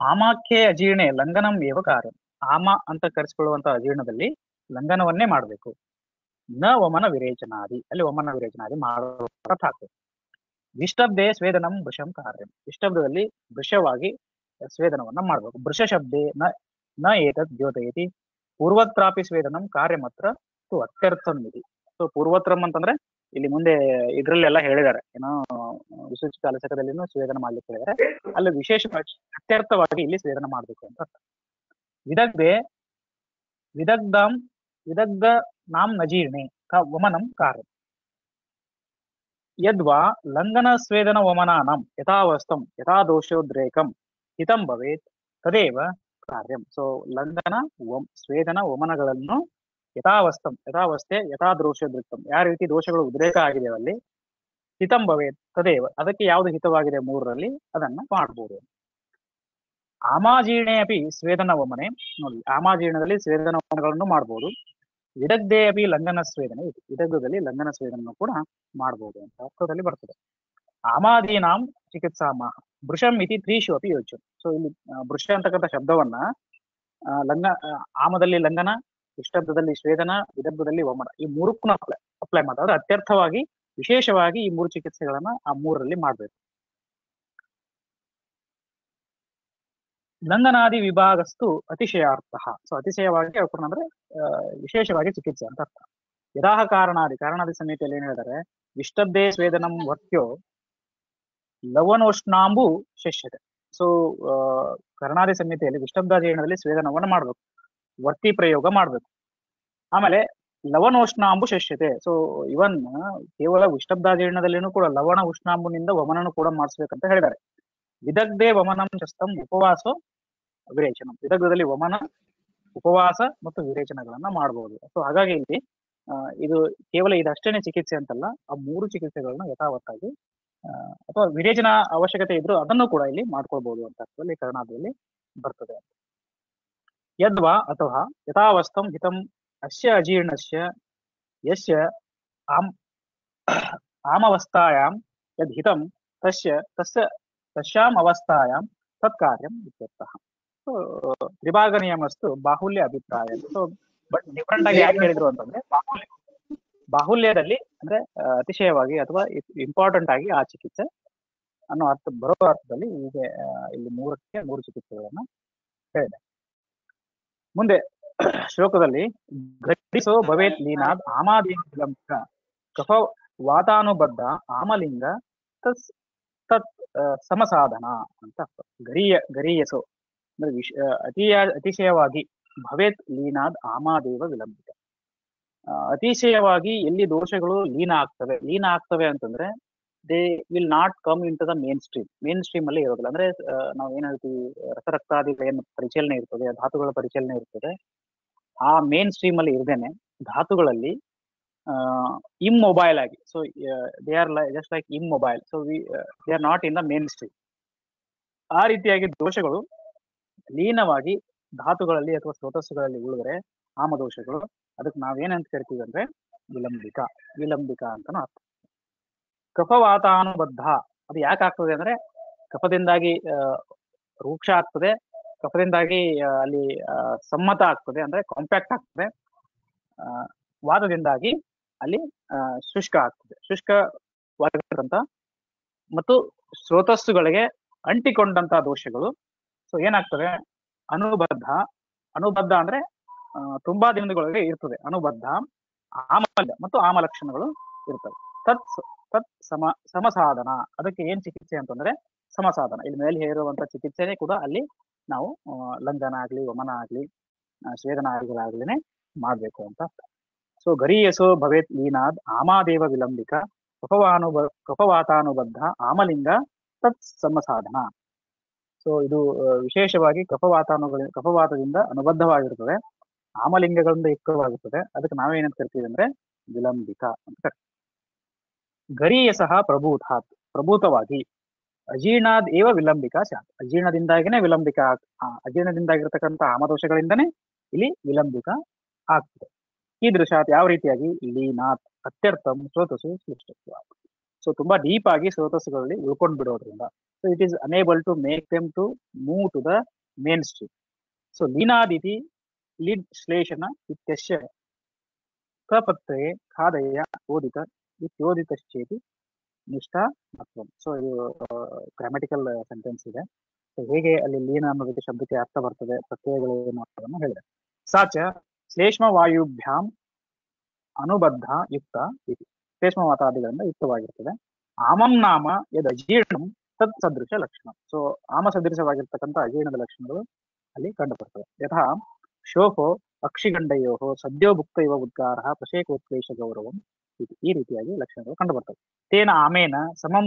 ಆಮಾಖ್ಯೆ ಅಜೀರ್ಣೆ ಲಂಘನಂ ಏವ ಕಾರ್ಯ ಆಮ ಅಂತ ಕರೆಸಿಕೊಳ್ಳುವಂತಹ ಅಜೀರ್ಣದಲ್ಲಿ ಲಂಘನವನ್ನೇ ಮಾಡಬೇಕು. ನ ವಮನ ವಿರೇಚನಾದಿ. ಅಲ್ಲಿ ವಮನ ವಿರೇಚನಾದಿ ಮಾಡುವ ವಿಷ್ಟಬ್ದೆ ಸ್ವೇದನಂ ವೃಷಂ ಕಾರ್ಯ ವಿಷ್ಟಬ್ದದಲ್ಲಿ ವೃಷವಾಗಿ ಸ್ವೇದನವನ್ನ ಮಾಡಬೇಕು. ವೃಷ ಶಬ್ದೆ ನ ನ ಏತದ್ ದ್ಯೋತಯತಿ. ಪೂರ್ವತ್ರಾಪಿ ಸ್ವೇದನಂ ಕಾರ್ಯಮತ್ರ ಅತ್ಯರ್ಥಂ ಇತಿ. ಸೊ ಪೂರ್ವತ್ರಂ ಅಂತಂದ್ರೆ ಇಲ್ಲಿ ಮುಂದೆ ಇದ್ರಲ್ಲೆಲ್ಲ ಹೇಳಿದ್ದಾರೆ. ಏನೋ, ವಿಶಿಷ್ಟ ಅಲಸಕದಲ್ಲಿನೂ ಸ್ವೇದನ ಮಾಡ್ಲಿಕ್ಕೆ ಹೇಳಿದ್ದಾರೆ. ಅಲ್ಲಿ ವಿಶೇಷವಾಗಿ ಅತ್ಯರ್ಥವಾಗಿ ಇಲ್ಲಿ ಸ್ವೇದನ ಮಾಡ್ಬೇಕು ಅಂತ ವಿದಗ್ಧೆ, ವಿದಗ್ಧಂ, ವಿದಗ್ಧ ನಾಂ ನಜೀರ್ಣೆ ವಮನಂ ಕಾರ್ಯ ಯದ್ವಾ ಲಂಘನ ಸ್ವೇದನ ವಮನಾನಂ ಯಥಾವಸ್ಥಂ ಯಥಾ ದೋಷೋದ್ರೇಕಂ ಹಿತಂ ಭವೇತ್ ತದೇವ ಕಾರ್ಯಂ. ಸೊ ಲಂಘನ ಸ್ವೇದನ, ವಮನಗಳನ್ನು ಯಥಾವಸ್ಥಂ, ಯಥಾವಸ್ಥೆ ಯಥಾ ದೋಷೋದ್ರಿಕ್ತಂ ಯಾವ ರೀತಿ ದೋಷಗಳು ಉದ್ರೇಕ ಆಗಿದೆ ಅಲ್ಲಿ? ಹಿತಂ ಭವೇತ್ ತದೇವ. ಅದಕ್ಕೆ ಯಾವುದು ಹಿತವಾಗಿದೆ ಮೂರರಲ್ಲಿ? ಅದನ್ನ ಮಾಡಬಹುದು ಆಮಾಜೀರ್ಣೆ ಅಪಿ ಸ್ವೇದನ ವಮನೆ ನೋಡಿ ಆಮಾಜೀರ್ಣದಲ್ಲಿ ಸ್ವೇದನ ವಮನಗಳನ್ನು ಮಾಡಬಹುದು ವಿದಗ್ಧೆ ಅಪಿ ಲಂಘನ ಸ್ವೇದನೆ ಇದೆ. ವಿದಗ್ಧದಲ್ಲಿ ಲಂಘನ ಸ್ವೇದನನ್ನು ಕೂಡ ಮಾಡಬಹುದು ಅಂತ ಅರ್ಥದಲ್ಲಿ ಬರ್ತದೆ. ಆಮಾದೀನಾಂ ಚಿಕಿತ್ಸಾಮ. ಭೃಷಂ ಇತಿ ತ್ರೀಶು ಅಪಿ ಯೋಚನೆ ಸೊ ಇಲ್ಲಿ ಭೃಷ ಅಂತಕ್ಕಂಥ ಶಬ್ದವನ್ನ ಲಂಘ ಆಮದಲ್ಲಿ ಲಂಘನ ಇಷ್ಟಬ್ದದಲ್ಲಿ ಸ್ವೇದನ ವಿದರ್ಭದಲ್ಲಿ ವಮನ. ಈ ಮೂರಕ್ಕೂ ಅಪ್ಲೈ ಅಪ್ಲೈ ಮಾಡಿದ್ರೆ ಅತ್ಯರ್ಥವಾಗಿ, ವಿಶೇಷವಾಗಿ ಈ ಮೂರು ಚಿಕಿತ್ಸೆಗಳನ್ನ ಆ ಮೂರರಲ್ಲಿ ಮಾಡಬೇಕು. ಲಂಗನಾದಿ ವಿಭಾಗಸ್ತು ಅತಿಶಯಾರ್ಥ. ಸೊ ಅತಿಶಯವಾಗಿ ಅವ್ರು ಅಂದ್ರೆ ವಿಶೇಷವಾಗಿ ಚಿಕಿತ್ಸೆ ಅಂತ ಅರ್ಥ. ಯದಾಹ ಕಾರಣಾದಿ ಕಾರಣಾದಿ ಸಮಿತಿಯಲ್ಲಿ ಏನ್ ಹೇಳಿದರೆ ವಿಷ್ಟಬ್ದೇ ಸ್ವೇದನಂ ವರ್ತ್ಯೋ ಲವನೋಷ್ಣಾಂಬು ಶಷ್ಯತೆ ಸೊ ಕರ್ಣಾದಿ ಸಂಹಿತೆಯಲ್ಲಿ ವಿಷ್ಟಬ್ದಾಜೀರ್ಣದಲ್ಲಿ ಸ್ವೇದನವನ್ನು ಮಾಡ್ಬೇಕು. ವರ್ತಿ ಪ್ರಯೋಗ ಮಾಡ್ಬೇಕು. ಆಮೇಲೆ ಲವನೋಷ್ಣಾಂಬು ಶಿಷ್ಯತೆ. ಸೊ ಇವನ್ ಕೇವಲ ವಿಷ್ಟಬ್ದಾಜೀರ್ಣದಲ್ಲಿನೂ ಕೂಡ ಲವಣ ಉಷ್ಣಾಂಬುನಿಂದ ವಮನನು ಕೂಡ ಮಾಡಿಸ್ಬೇಕಂತ ಹೇಳಿದ್ದಾರೆ. ವಿದಗ್ಧೆ ವಮನಂ ಚಸ್ತಂ ಉಪವಾಸ ವಿರೇಚನ. ವಿದಗ್ಧದಲ್ಲಿ ವಮನ, ಉಪವಾಸ ಮತ್ತು ವಿರೇಚನಗಳನ್ನ ಮಾಡಬಹುದು ಸೊ ಹಾಗಾಗಿ ಇಲ್ಲಿ ಇದು ಕೇವಲ ಇದಷ್ಟೇನೆ ಚಿಕಿತ್ಸೆ ಅಂತಲ್ಲ, ಆ ಮೂರು ಚಿಕಿತ್ಸೆಗಳನ್ನ ಯಥಾವತ್ತಾಗಿ ಅಥವಾ ವಿರೇಚನ ಅವಶ್ಯಕತೆ ಇದ್ರೂ ಅದನ್ನು ಕೂಡ ಇಲ್ಲಿ ಮಾಡ್ಕೊಳ್ಬಹುದು ಅಂತ ಅರ್ಥದಲ್ಲಿ ಕರ್ನಾಟಕದಲ್ಲಿ ಬರ್ತದೆ ಯದ್ವಾ ಅಥವಾ ಯಥಾವಸ್ಥಂ ಹಿತಂ ಅಸ್ಯ ಅಜೀರ್ಣಸ್ಯ ಯಸ್ಯ ಆಮ್ ಆಮವಸ್ಥಾಯಾಂ ಯದ್ ಹಿತಂ ತಸ್ಯ ತಸ್ಯ ತಸ್ಯಾಂ ಅವಸ್ಥಾಯಾಂ ತತ್ಕಾರ್ಯಂ ಇತ್ಯರ್ಥಃ. ಸೊ ತ್ರಿಭಾಗ ನಿಯಮಸ್ತು ಬಾಹುಲ್ಯ ಅಭಿಪ್ರಾಯ. ಸೊ ಬಟ್ ಡಿಫ್ರೆಂಟ್ ಆಗಿ ಯಾಕೆ ಹೇಳಿದ್ರು ಅಂತಂದ್ರೆ ಬಾಹುಲ್ಯ ಬಾಹುಲ್ಯದಲ್ಲಿ ಅಂದ್ರೆ ಅತಿಶಯವಾಗಿ ಅಥವಾ ಇಂಪಾರ್ಟೆಂಟ್ ಆಗಿ ಆ ಚಿಕಿತ್ಸೆ ಅನ್ನೋ ಅರ್ಥ, ಬರೋ ಅರ್ಥದಲ್ಲಿ ಹೀಗೆ ಇಲ್ಲಿ ಮೂರಕ್ಕೆ ಮೂರು ಚಿಕಿತ್ಸೆಗಳನ್ನ ಹೇಳಿದೆ ಮುಂದೆ ಶ್ಲೋಕದಲ್ಲಿ, ಘಟಿಸೋ ಭವೇತ್ ಲೀನಾದ್ ಆಮಾದಿಂಗ ಕಫ ವಾತಾನುಬದ್ಧ ಆಮಲಿಂಗ ತತ್ ತತ್ ಸಮಸಾಧನ ಅಂತ ಗರಿಯ, ಗರಿಯಸೋ. ಅಂದ್ರೆ ವಿಶ ಅತಿಯ, ಅತಿಶಯವಾಗಿ ಭವೇತ್ ಲೀನಾದ್ ಆಮಾದೇವ ವಿಲಂಬಿತ. ಅತಿಶಯವಾಗಿ ಎಲ್ಲಿ ದೋಷಗಳು ಲೀನ ಆಗ್ತವೆ ಲೀನ ಆಗ್ತವೆ ಅಂತಂದ್ರೆ they will not come into the mainstream mainstream ಅಲ್ಲಿ ಇರೋದಿಲ್ಲ. ಅಂದ್ರೆ ನಾವು ಏನ್ ಹೇಳ್ತೀವಿ ರಸರಕ್ತಾದಿಗಳ ಏನು ಪರಿಚಲನೆ ಇರ್ತದೆ, ಧಾತುಗಳ ಪರಿಚಲನೆ ಇರ್ತದೆ. ಆ ಮೇನ್ ಸ್ಟ್ರೀಮ್ ಅಲ್ಲಿ ಇರ್ದೇನೆ ಧಾತುಗಳಲ್ಲಿ ಇಮ್ಮೊಬೈಲ್ ಆಗಿ so they are just like immobile so we they are not in the mainstream ಆ ರೀತಿಯಾಗಿ ದೋಷಗಳು ಲೀನವಾಗಿ ಧಾತುಗಳಲ್ಲಿ ಅಥವಾ ಸ್ರೋತಸ್ಸುಗಳಲ್ಲಿ ಉಳಿದ್ರೆ ಆಮದೋಷಗಳು. ಅದಕ್ಕೆ ನಾವೇನಂತ ಕರಿತೀವಿ ಅಂದ್ರೆ ವಿಲಂಬಿಕ ವಿಲಂಬಿಕ ಅಂತಾನು ಅರ್ಥ. ಕಫವಾತಾನುಬದ್ಧ. ಅದು ಯಾಕೆ ಆಗ್ತದೆ ಅಂದ್ರೆ ಕಫದಿಂದಾಗಿ ರೂಕ್ಷ ಆಗ್ತದೆ. ಕಫದಿಂದಾಗಿ ಅಲ್ಲಿ ಸಮ್ಮತ ಆಗ್ತದೆ ಅಂದ್ರೆ ಕಾಂಪ್ಯಾಕ್ಟ್ ಆಗ್ತದೆ. ವಾದದಿಂದಾಗಿ ಅಲ್ಲಿ ಶುಷ್ಕ ಆಗ್ತದೆ. ಶುಷ್ಕವಾಗಿರ್ತಕ್ಕಂಥ ಮತ್ತು ಸ್ರೋತಸ್ಸುಗಳಿಗೆ ಅಂಟಿಕೊಂಡಂತ ದೋಷಗಳು. ಸೊ ಏನಾಗ್ತದೆ? ಅನುಬದ್ಧ. ಅನುಬದ್ಧ ಅಂದ್ರೆ ತುಂಬಾ ದಿನದೊಳಗೆ ಇರ್ತದೆ. ಅನುಬದ್ಧ, ಆಮಲ್ಯ ಮತ್ತು ಆಮಲಕ್ಷಣಗಳು ಇರ್ತವೆ. ತತ್ ತತ್ ಸಮ, ಸಮಸಾಧನ. ಅದಕ್ಕೆ ಏನ್ ಚಿಕಿತ್ಸೆ ಅಂತಂದ್ರೆ ಸಮಸಾಧನ. ಇಲ್ಲಿ ಮೇಲೆ ಹೇರುವಂತ ಚಿಕಿತ್ಸೆನೆ ಕೂಡ ಅಲ್ಲಿ ನಾವು ಲಂಘನ ಆಗ್ಲಿ, ವಮನ ಆಗ್ಲಿ ಸ್ವೇದನ ಆಗ್ಲಿನೇ ಮಾಡ್ಬೇಕು ಅಂತ ಸೊ, ಗರಿಯಸೋ ಭವೇತ್ ಲೀನಾದ್ ಆಮಾದೇವ ವಿಲಂಬಿಕ ಕಪವಾನುಬ ಕಪವಾತಾನುಬದ್ಧ ಆಮಲಿಂಗ ತತ್ ಸಮಸಾಧನ. ಸೊ, ಇದು ವಿಶೇಷವಾಗಿ ಕಪವಾತಾನು ಕಪವಾತದಿಂದ ಅನುಬದ್ಧವಾಗಿರ್ತದೆ. ಆಮಲಿಂಗಗಳಿಂದ ಯುಕ್ತವಾಗಿರ್ತದೆ. ಅದಕ್ಕೆ ನಾವೇನಂತ ಕರಿತೀವಿ ಅಂದ್ರೆ ವಿಲಂಬಿಕ ಅಂತ ಕರಿತೀವಿ ಗರೀಯಸಃ ಪ್ರಭೂತಾತ್ ಪ್ರಭೂತವಾಗಿ ಅಜೀರ್ಣಾದ್ ಏವ ವಿಲಂಬಿಕ ಸ್ಯಾತ್. ಅಜೀರ್ಣದಿಂದಾಗಿನೇ ವಿಲಂಬಿಕ ಅಜೀರ್ಣದಿಂದಾಗಿರ್ತಕ್ಕಂಥ ಆಮದೋಷಗಳಿಂದನೇ ಇಲ್ಲಿ ವಿಲಂಬಿಕ ಆಗ್ತದೆ. ಈ ದೃಶ್ಯಾತ್ ಯಾವ ರೀತಿಯಾಗಿ? ಲೀನಾಥ್ ಅತ್ಯರ್ಥಂ ಸ್ರೋತಸು ಸೃಷ್ಟತ್ವ ಸೊ ತುಂಬಾ ಡೀಪ್ ಆಗಿ ಸ್ರೋತಸ್ಸುಗಳಲ್ಲಿ ಉಳ್ಕೊಂಡು ಬಿಡೋದ್ರಿಂದ so it is unable to make them to move to the mainstream so ಲೀನಾದಿತಿ ಲೀಡ್ ಶ್ಲೇಷಣ ಇತ್ಯಶ್ಯ ಕಪತ್ರೇ ಖಾದಯ ಓದಿತ ಇತ್ಯೋದಿತಶ್ಚೇತಿ ನಿಷ್ಠಾ ಮತ್ವಂ ಸೊ ಇದು ಗ್ರಾಮಟಿಕಲ್ ಸೆಂಟೆನ್ಸ್ ಇದೆ. ಸೊ ಹೇಗೆ ಅಲ್ಲಿ ಲೀನ ಅನ್ನೋದಕ್ಕೆ ಶಬ್ದಕ್ಕೆ ಅರ್ಥ ಬರ್ತದೆ, ಪ್ರತ್ಯಯಗಳು ಏನು ಅನ್ನೋದನ್ನ ಹೇಳಿದೆ. ಸಾಚ, ಶ್ಲೇಷ್ಮ ವಾಯುಭ್ಯಾಂ ಅನುಬದ್ಧ ಯುಕ್ತ ಇತಿ. ಶ್ಲೇಷ್ಮ ವಾತಾದಿಗಳಿಂದ ಯುಕ್ತವಾಗಿರ್ತದೆ. ಆಮಂ ನಾಮ ಯದ್ ಅಜೀರ್ಣಂ ತತ್ ಸದೃಶ ಲಕ್ಷಣ. ಸೊ ಆಮ ಸದೃಶವಾಗಿರ್ತಕ್ಕಂಥ ಅಜೀರ್ಣದ ಲಕ್ಷಣಗಳು ಅಲ್ಲಿ ಕಂಡು ಬರ್ತವೆ ಯಥಾ ಶೋಭೋ ಅಕ್ಷಿಗಂಡಯೋ ಸದ್ಯೋ ಭುಕ್ತ ಇವ ಉದ್ಗಾರ ಪ್ರಶೇಕೋತ್ಕ್ಲೇಶ ಗೌರವಂ. ಈ ರೀತಿಯಾಗಿ ಲಕ್ಷಣಗಳು ಕಂಡುಬರ್ತವೆ. ತೇನ ಆಮೇನ ಸಮಂ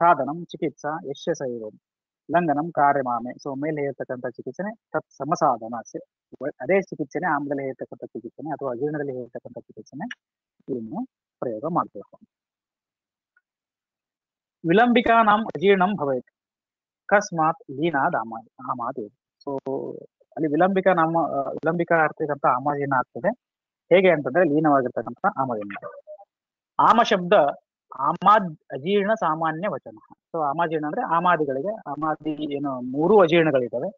ಸಾಧನಂ ಚಿಕಿತ್ಸಾ ಯಶ್ಯ ಸೈವಂ ಲಂಘನಂ ಕಾರ್ಯಮಾಮೆ. ಸೊ ಮೇಲೆ ಹೇಳ್ತಕ್ಕಂಥ ಚಿಕಿತ್ಸೆನೆ ತತ್ ಸಮಸಾಧನ ಅದೇ ಚಿಕಿತ್ಸೆನೆ ಆಮದಲ್ಲಿ ಹೇಳ್ತಕ್ಕಂಥ ಚಿಕಿತ್ಸೆನೆ ಅಥವಾ ಅಜೀರ್ಣದಲ್ಲಿ ಹೇಳ್ತಕ್ಕಂಥ ಚಿಕಿತ್ಸೆನೆ ಇದನ್ನು ಪ್ರಯೋಗ ಮಾಡಬೇಕು. ವಿಲಂಬಿಕಾ ನಾಂ ಅಜೀರ್ಣಂ ಭವೇತ್. ಅಕಸ್ಮಾತ್ ಲೀನಾದ ಆಮ ಆಮಾದಿ ಸೊ ಅಲ್ಲಿ ವಿಲಂಬಿಕಾ ನಾಮ ವಿಳಂಬಿಕ ಆಗ್ತಕ್ಕಂಥ ಆಮಜೀರ್ಣ ಆಗ್ತದೆ ಹೇಗೆ ಅಂತಂದ್ರೆ ಲೀನವಾಗಿರ್ತಕ್ಕಂಥ ಆಮದಿಂದ ಆಮ ಶಬ್ದ ಆಮಾದ್ ಅಜೀರ್ಣ ಸಾಮಾನ್ಯ ವಚನ. ಸೊ ಆಮಾಜೀರ್ಣ ಅಂದ್ರೆ ಆಮಾದಿಗಳಿಗೆ, ಆಮಾದಿ ಏನು ಮೂರು ಅಜೀರ್ಣಗಳಿದ್ದಾವೆ.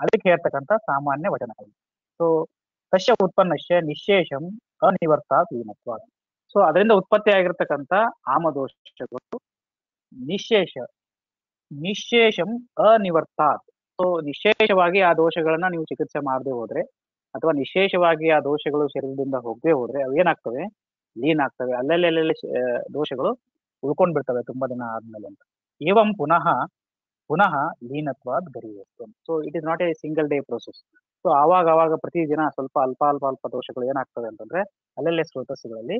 ಅದಕ್ಕೆ ಹೇಳ್ತಕ್ಕಂಥ ಸಾಮಾನ್ಯ ವಚನಗಳು. ಸೊ ಸಸ್ಯ ಉತ್ಪನ್ನಶ್ಯ ನಿಶೇಷಂ ಅನಿವರ್ತಾತ್ ಲೀನತ್ವ ಸೊ ಅದರಿಂದ ಉತ್ಪತ್ತಿ ಆಗಿರ್ತಕ್ಕಂಥ ಆಮದೋಷಗಳು ನಿಶೇಷ, ನಿಶೇಷಂ ಅನಿವರ್ತಾತ್. ಸೊ ನಿಶೇಷವಾಗಿ ಆ ದೋಷಗಳನ್ನ ನೀವು ಚಿಕಿತ್ಸೆ ಮಾಡದೆ ಹೋದ್ರೆ ಅಥವಾ ನಿಶೇಷವಾಗಿ ಆ ದೋಷಗಳು ಶರೀರದಿಂದ ಹೋಗದೆ ಹೋದ್ರೆ ಅವು ಏನಾಗ್ತವೆ? ಲೀನ್ ಆಗ್ತವೆ ಅಲ್ಲಲ್ಲಿ ದೋಷಗಳು ಉಳ್ಕೊಂಡ್ ಬಿಡ್ತವೆ ತುಂಬಾ ದಿನ ಆದ್ಮೇಲೆ ಅಂತ. ಏವಂ ಪುನಃ ಪುನಃ ಲೀನತ್ವಾದ್ ಗರಿವಸ್ತು so it is not a single day process so ಆವಾಗ ಆವಾಗ ಪ್ರತಿದಿನ ಸ್ವಲ್ಪ ಅಲ್ಪ ಅಲ್ಪ ಅಲ್ಪ ದೋಷಗಳು ಏನಾಗ್ತವೆ ಅಂತಂದ್ರೆ ಅಲ್ಲಲ್ಲೇ ಸ್ರೋತಸ್ಸುಗಳಲ್ಲಿ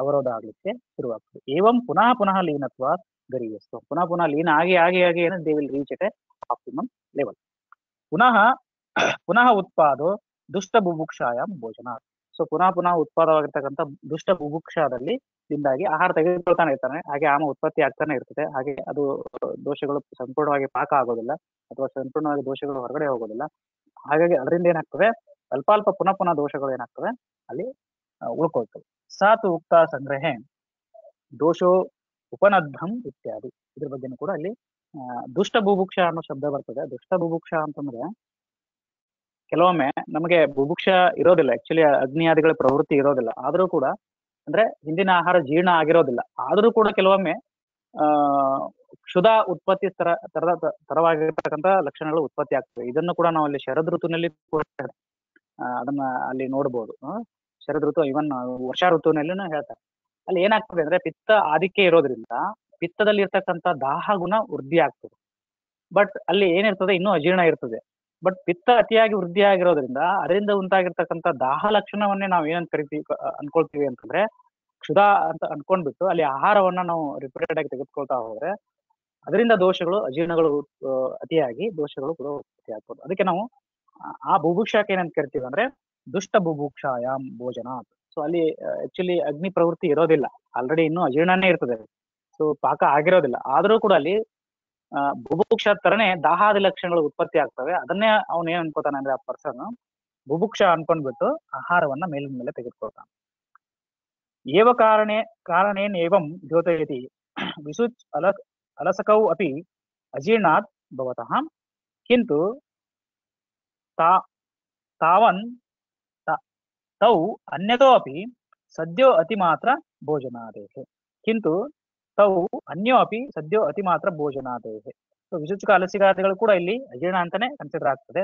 ಅವರೋಧ ಆಗ್ಲಿಕ್ಕೆ ಶುರುವಾಗ್ತದೆ. ಏವಂ ಪುನಃ ಪುನಃ ಲೀನತ್ವಾದ್ ಗರಿವಸ್ತು ಪುನಃ ಪುನಃ ಲೀನ ಆಗಿ ಆಗಿ ಆಗಿ ಏನು they will reach at a optimum level ಪುನಃ ಪುನಃ ಉತ್ಪಾದೋ ದುಷ್ಟ ಬುಭುಕ್ಷಾಯ ಭೋಜನ ಸೊ ಪುನಃ ಪುನಃ ಉತ್ಪಾದವಾಗಿರ್ತಕ್ಕಂಥ ದುಷ್ಟ ಬುಭುಕ್ಷಾದಲ್ಲಿ ತಿಂದಾಗಿ ಆಹಾರ ತೆಗೆದುಕೊಳ್ತಾನೆ ಇರ್ತಾನೆ. ಹಾಗೆ ಆಮ ಉತ್ಪತ್ತಿ ಆಗ್ತಾನೆ ಇರ್ತದೆ. ಹಾಗೆ ಅದು ದೋಷಗಳು ಸಂಪೂರ್ಣವಾಗಿ ಪಾಕ ಆಗೋದಿಲ್ಲ ಅಥವಾ ಸಂಪೂರ್ಣವಾಗಿ ದೋಷಗಳು ಹೊರಗಡೆ ಹೋಗೋದಿಲ್ಲ. ಹಾಗಾಗಿ ಅದರಿಂದ ಏನಾಗ್ತದೆ ಅಲ್ಪ ಅಲ್ಪ ಪುನಃ ಪುನಃ ದೋಷಗಳು ಏನಾಗ್ತವೆ? ಅಲ್ಲಿ ಉಳ್ಕೊಳ್ತವೆ. ಸಾತು ಉಕ್ತ ಸಂಗ್ರಹೆ, ದೋಷೋ ಉಪನದ್ಧಂ ಇತ್ಯಾದಿ. ಇದ್ರ ಬಗ್ಗೆನೂ ಕೂಡ ಅಲ್ಲಿ ದುಷ್ಟ ಬುಭುಕ್ಷ ಅನ್ನೋ ಶಬ್ದ ಬರ್ತದೆ. ದುಷ್ಟ ಬುಭುಕ್ಷ ಅಂತಂದ್ರೆ ಕೆಲವೊಮ್ಮೆ ನಮಗೆ ಬುಭುಕ್ಷ ಇರೋದಿಲ್ಲ. ಆಕ್ಚುಲಿ ಅಗ್ನಿಯಾದಿಗಳ ಪ್ರವೃತ್ತಿ ಇರೋದಿಲ್ಲ. ಆದರೂ ಕೂಡ ಅಂದ್ರೆ ಹಿಂದಿನ ಆಹಾರ ಜೀರ್ಣ ಆಗಿರೋದಿಲ್ಲ. ಆದರೂ ಕೂಡ ಕೆಲವೊಮ್ಮೆ, ಆ ಉತ್ಪತ್ತಿ ತರ, ತರದ ತರವಾಗಿರ್ತಕ್ಕಂತ ಲಕ್ಷಣಗಳು ಉತ್ಪತ್ತಿ ಆಗ್ತವೆ. ಇದನ್ನು ಕೂಡ ನಾವು ಅಲ್ಲಿ ಶರದ್ ಋತುವಿನಲ್ಲಿ ಅದನ್ನ ಅಲ್ಲಿ ನೋಡ್ಬೋದು. ಶರದ್ ಋತು ಇವನ್ ವರ್ಷ ಋತುವಿನಲ್ಲಿನೂ ಹೇಳ್ತಾರೆ. ಅಲ್ಲಿ ಏನಾಗ್ತದೆ ಅಂದ್ರೆ ಪಿತ್ತ ಆದಿಕ್ಕೆ ಇರೋದ್ರಿಂದ ಪಿತ್ತದಲ್ಲಿ ಇರ್ತಕ್ಕಂಥ ದಾಹ ಗುಣ ವೃದ್ಧಿ ಆಗ್ತದೆ ಬಟ್ ಅಲ್ಲಿ ಏನಿರ್ತದೆ? ಇನ್ನೂ ಅಜೀರ್ಣ ಇರ್ತದೆ. ಬಟ್ ಪಿತ್ತ ಅತಿಯಾಗಿ ವೃದ್ಧಿ ಆಗಿರೋದ್ರಿಂದ ಅದರಿಂದ ಉಂಟಾಗಿರ್ತಕ್ಕಂಥ ದಾಹ ಲಕ್ಷಣವನ್ನೇ ನಾವು ಏನಂತ ಕರಿತೀವಿ ಅನ್ಕೊಳ್ತೀವಿ ಅಂತಂದ್ರೆ ಕ್ಷುದ ಅಂತ ಅನ್ಕೊಂಡ್ಬಿಟ್ಟು ಅಲ್ಲಿ ಆಹಾರವನ್ನ ನಾವು ರಿಪೀಟೆಡ್ ಆಗಿ ತೆಗೆದುಕೊಳ್ತಾ ಹೋದ್ರೆ ಅದರಿಂದ ದೋಷಗಳು ಅಜೀರ್ಣಗಳು ಅತಿಯಾಗಿ ದೋಷಗಳು ಕೂಡ ಉತ್ಪತ್ತಿ ಆಗ್ಬೋದು. ಅದಕ್ಕೆ ನಾವು ಆ- ಬುಭುಕ್ಷಕ್ಕೆ ಏನಂತ ಕರಿತೀವಿ ಅಂದ್ರೆ ದುಷ್ಟ ಬುಭುಕ್ಷಾಯಾಮ್ ಭೋಜನ ಸೊ ಅಲ್ಲಿ ಆಕ್ಚುಲಿ ಅಗ್ನಿ ಪ್ರವೃತ್ತಿ ಇರೋದಿಲ್ಲ. ಆಲ್ರೆಡಿ ಇನ್ನೂ ಅಜೀರ್ಣನೇ ಇರ್ತದೆ. ಸೊ ಪಾಕ ಆಗಿರೋದಿಲ್ಲ. ಆದ್ರೂ ಕೂಡ ಅಲ್ಲಿ ಬುಭುಕ್ಷ ತರನೇ ದಾಹಾದಿ ಲಕ್ಷಣಗಳು ಉತ್ಪತ್ತಿ ಆಗ್ತವೆ. ಅದನ್ನೇ ಅವನು ಏನ್ ಅನ್ಕೋತಾನೆ ಅಂದ್ರೆ ಆ ಪರ್ಸನ್ ಬುಭುಕ್ಷ ಅನ್ಕೊಂಡ್ಬಿಟ್ಟು ಆಹಾರವನ್ನ ಮೇಲಿನ ಮೇಲೆ ತೆಗೆದುಕೊಳ್ತಾನೆ. ಏವ ಕಾರಣೆ, ಕಾರಣೇನ್ ಏವಂ ದ್ಯೋತಯತಿ? ವಿಸುಚ್ ಅಲ, ಅಲಸಕೌ ಅಪಿ ಅಜೀರ್ಣಾತ್ ಭವತಃ. ಕಿಂತು ತಾ, ತಾವನ್, ತ- ತೌ ಅನ್ಯತೋ ಅಪಿ ಸದ್ಯೋ ಅತಿ ಮಾತ್ರ ಭೋಜನಾದೇಹೆ. ಕಿಂತು ತೌ ಅನ್ಯೋ ಅಪಿ ಸದ್ಯೋ ಅತಿ ಮಾತ್ರ ಭೋಜನಾದೇಹೆ ಸೊ ವಿಸೂಚಕ ಅಲಸಿಗಾದಿಗಳು ಕೂಡ ಇಲ್ಲಿ ಅಜೀರ್ಣ ಅಂತಾನೆ ಕನ್ಸಿಡರ್ ಆಗ್ತದೆ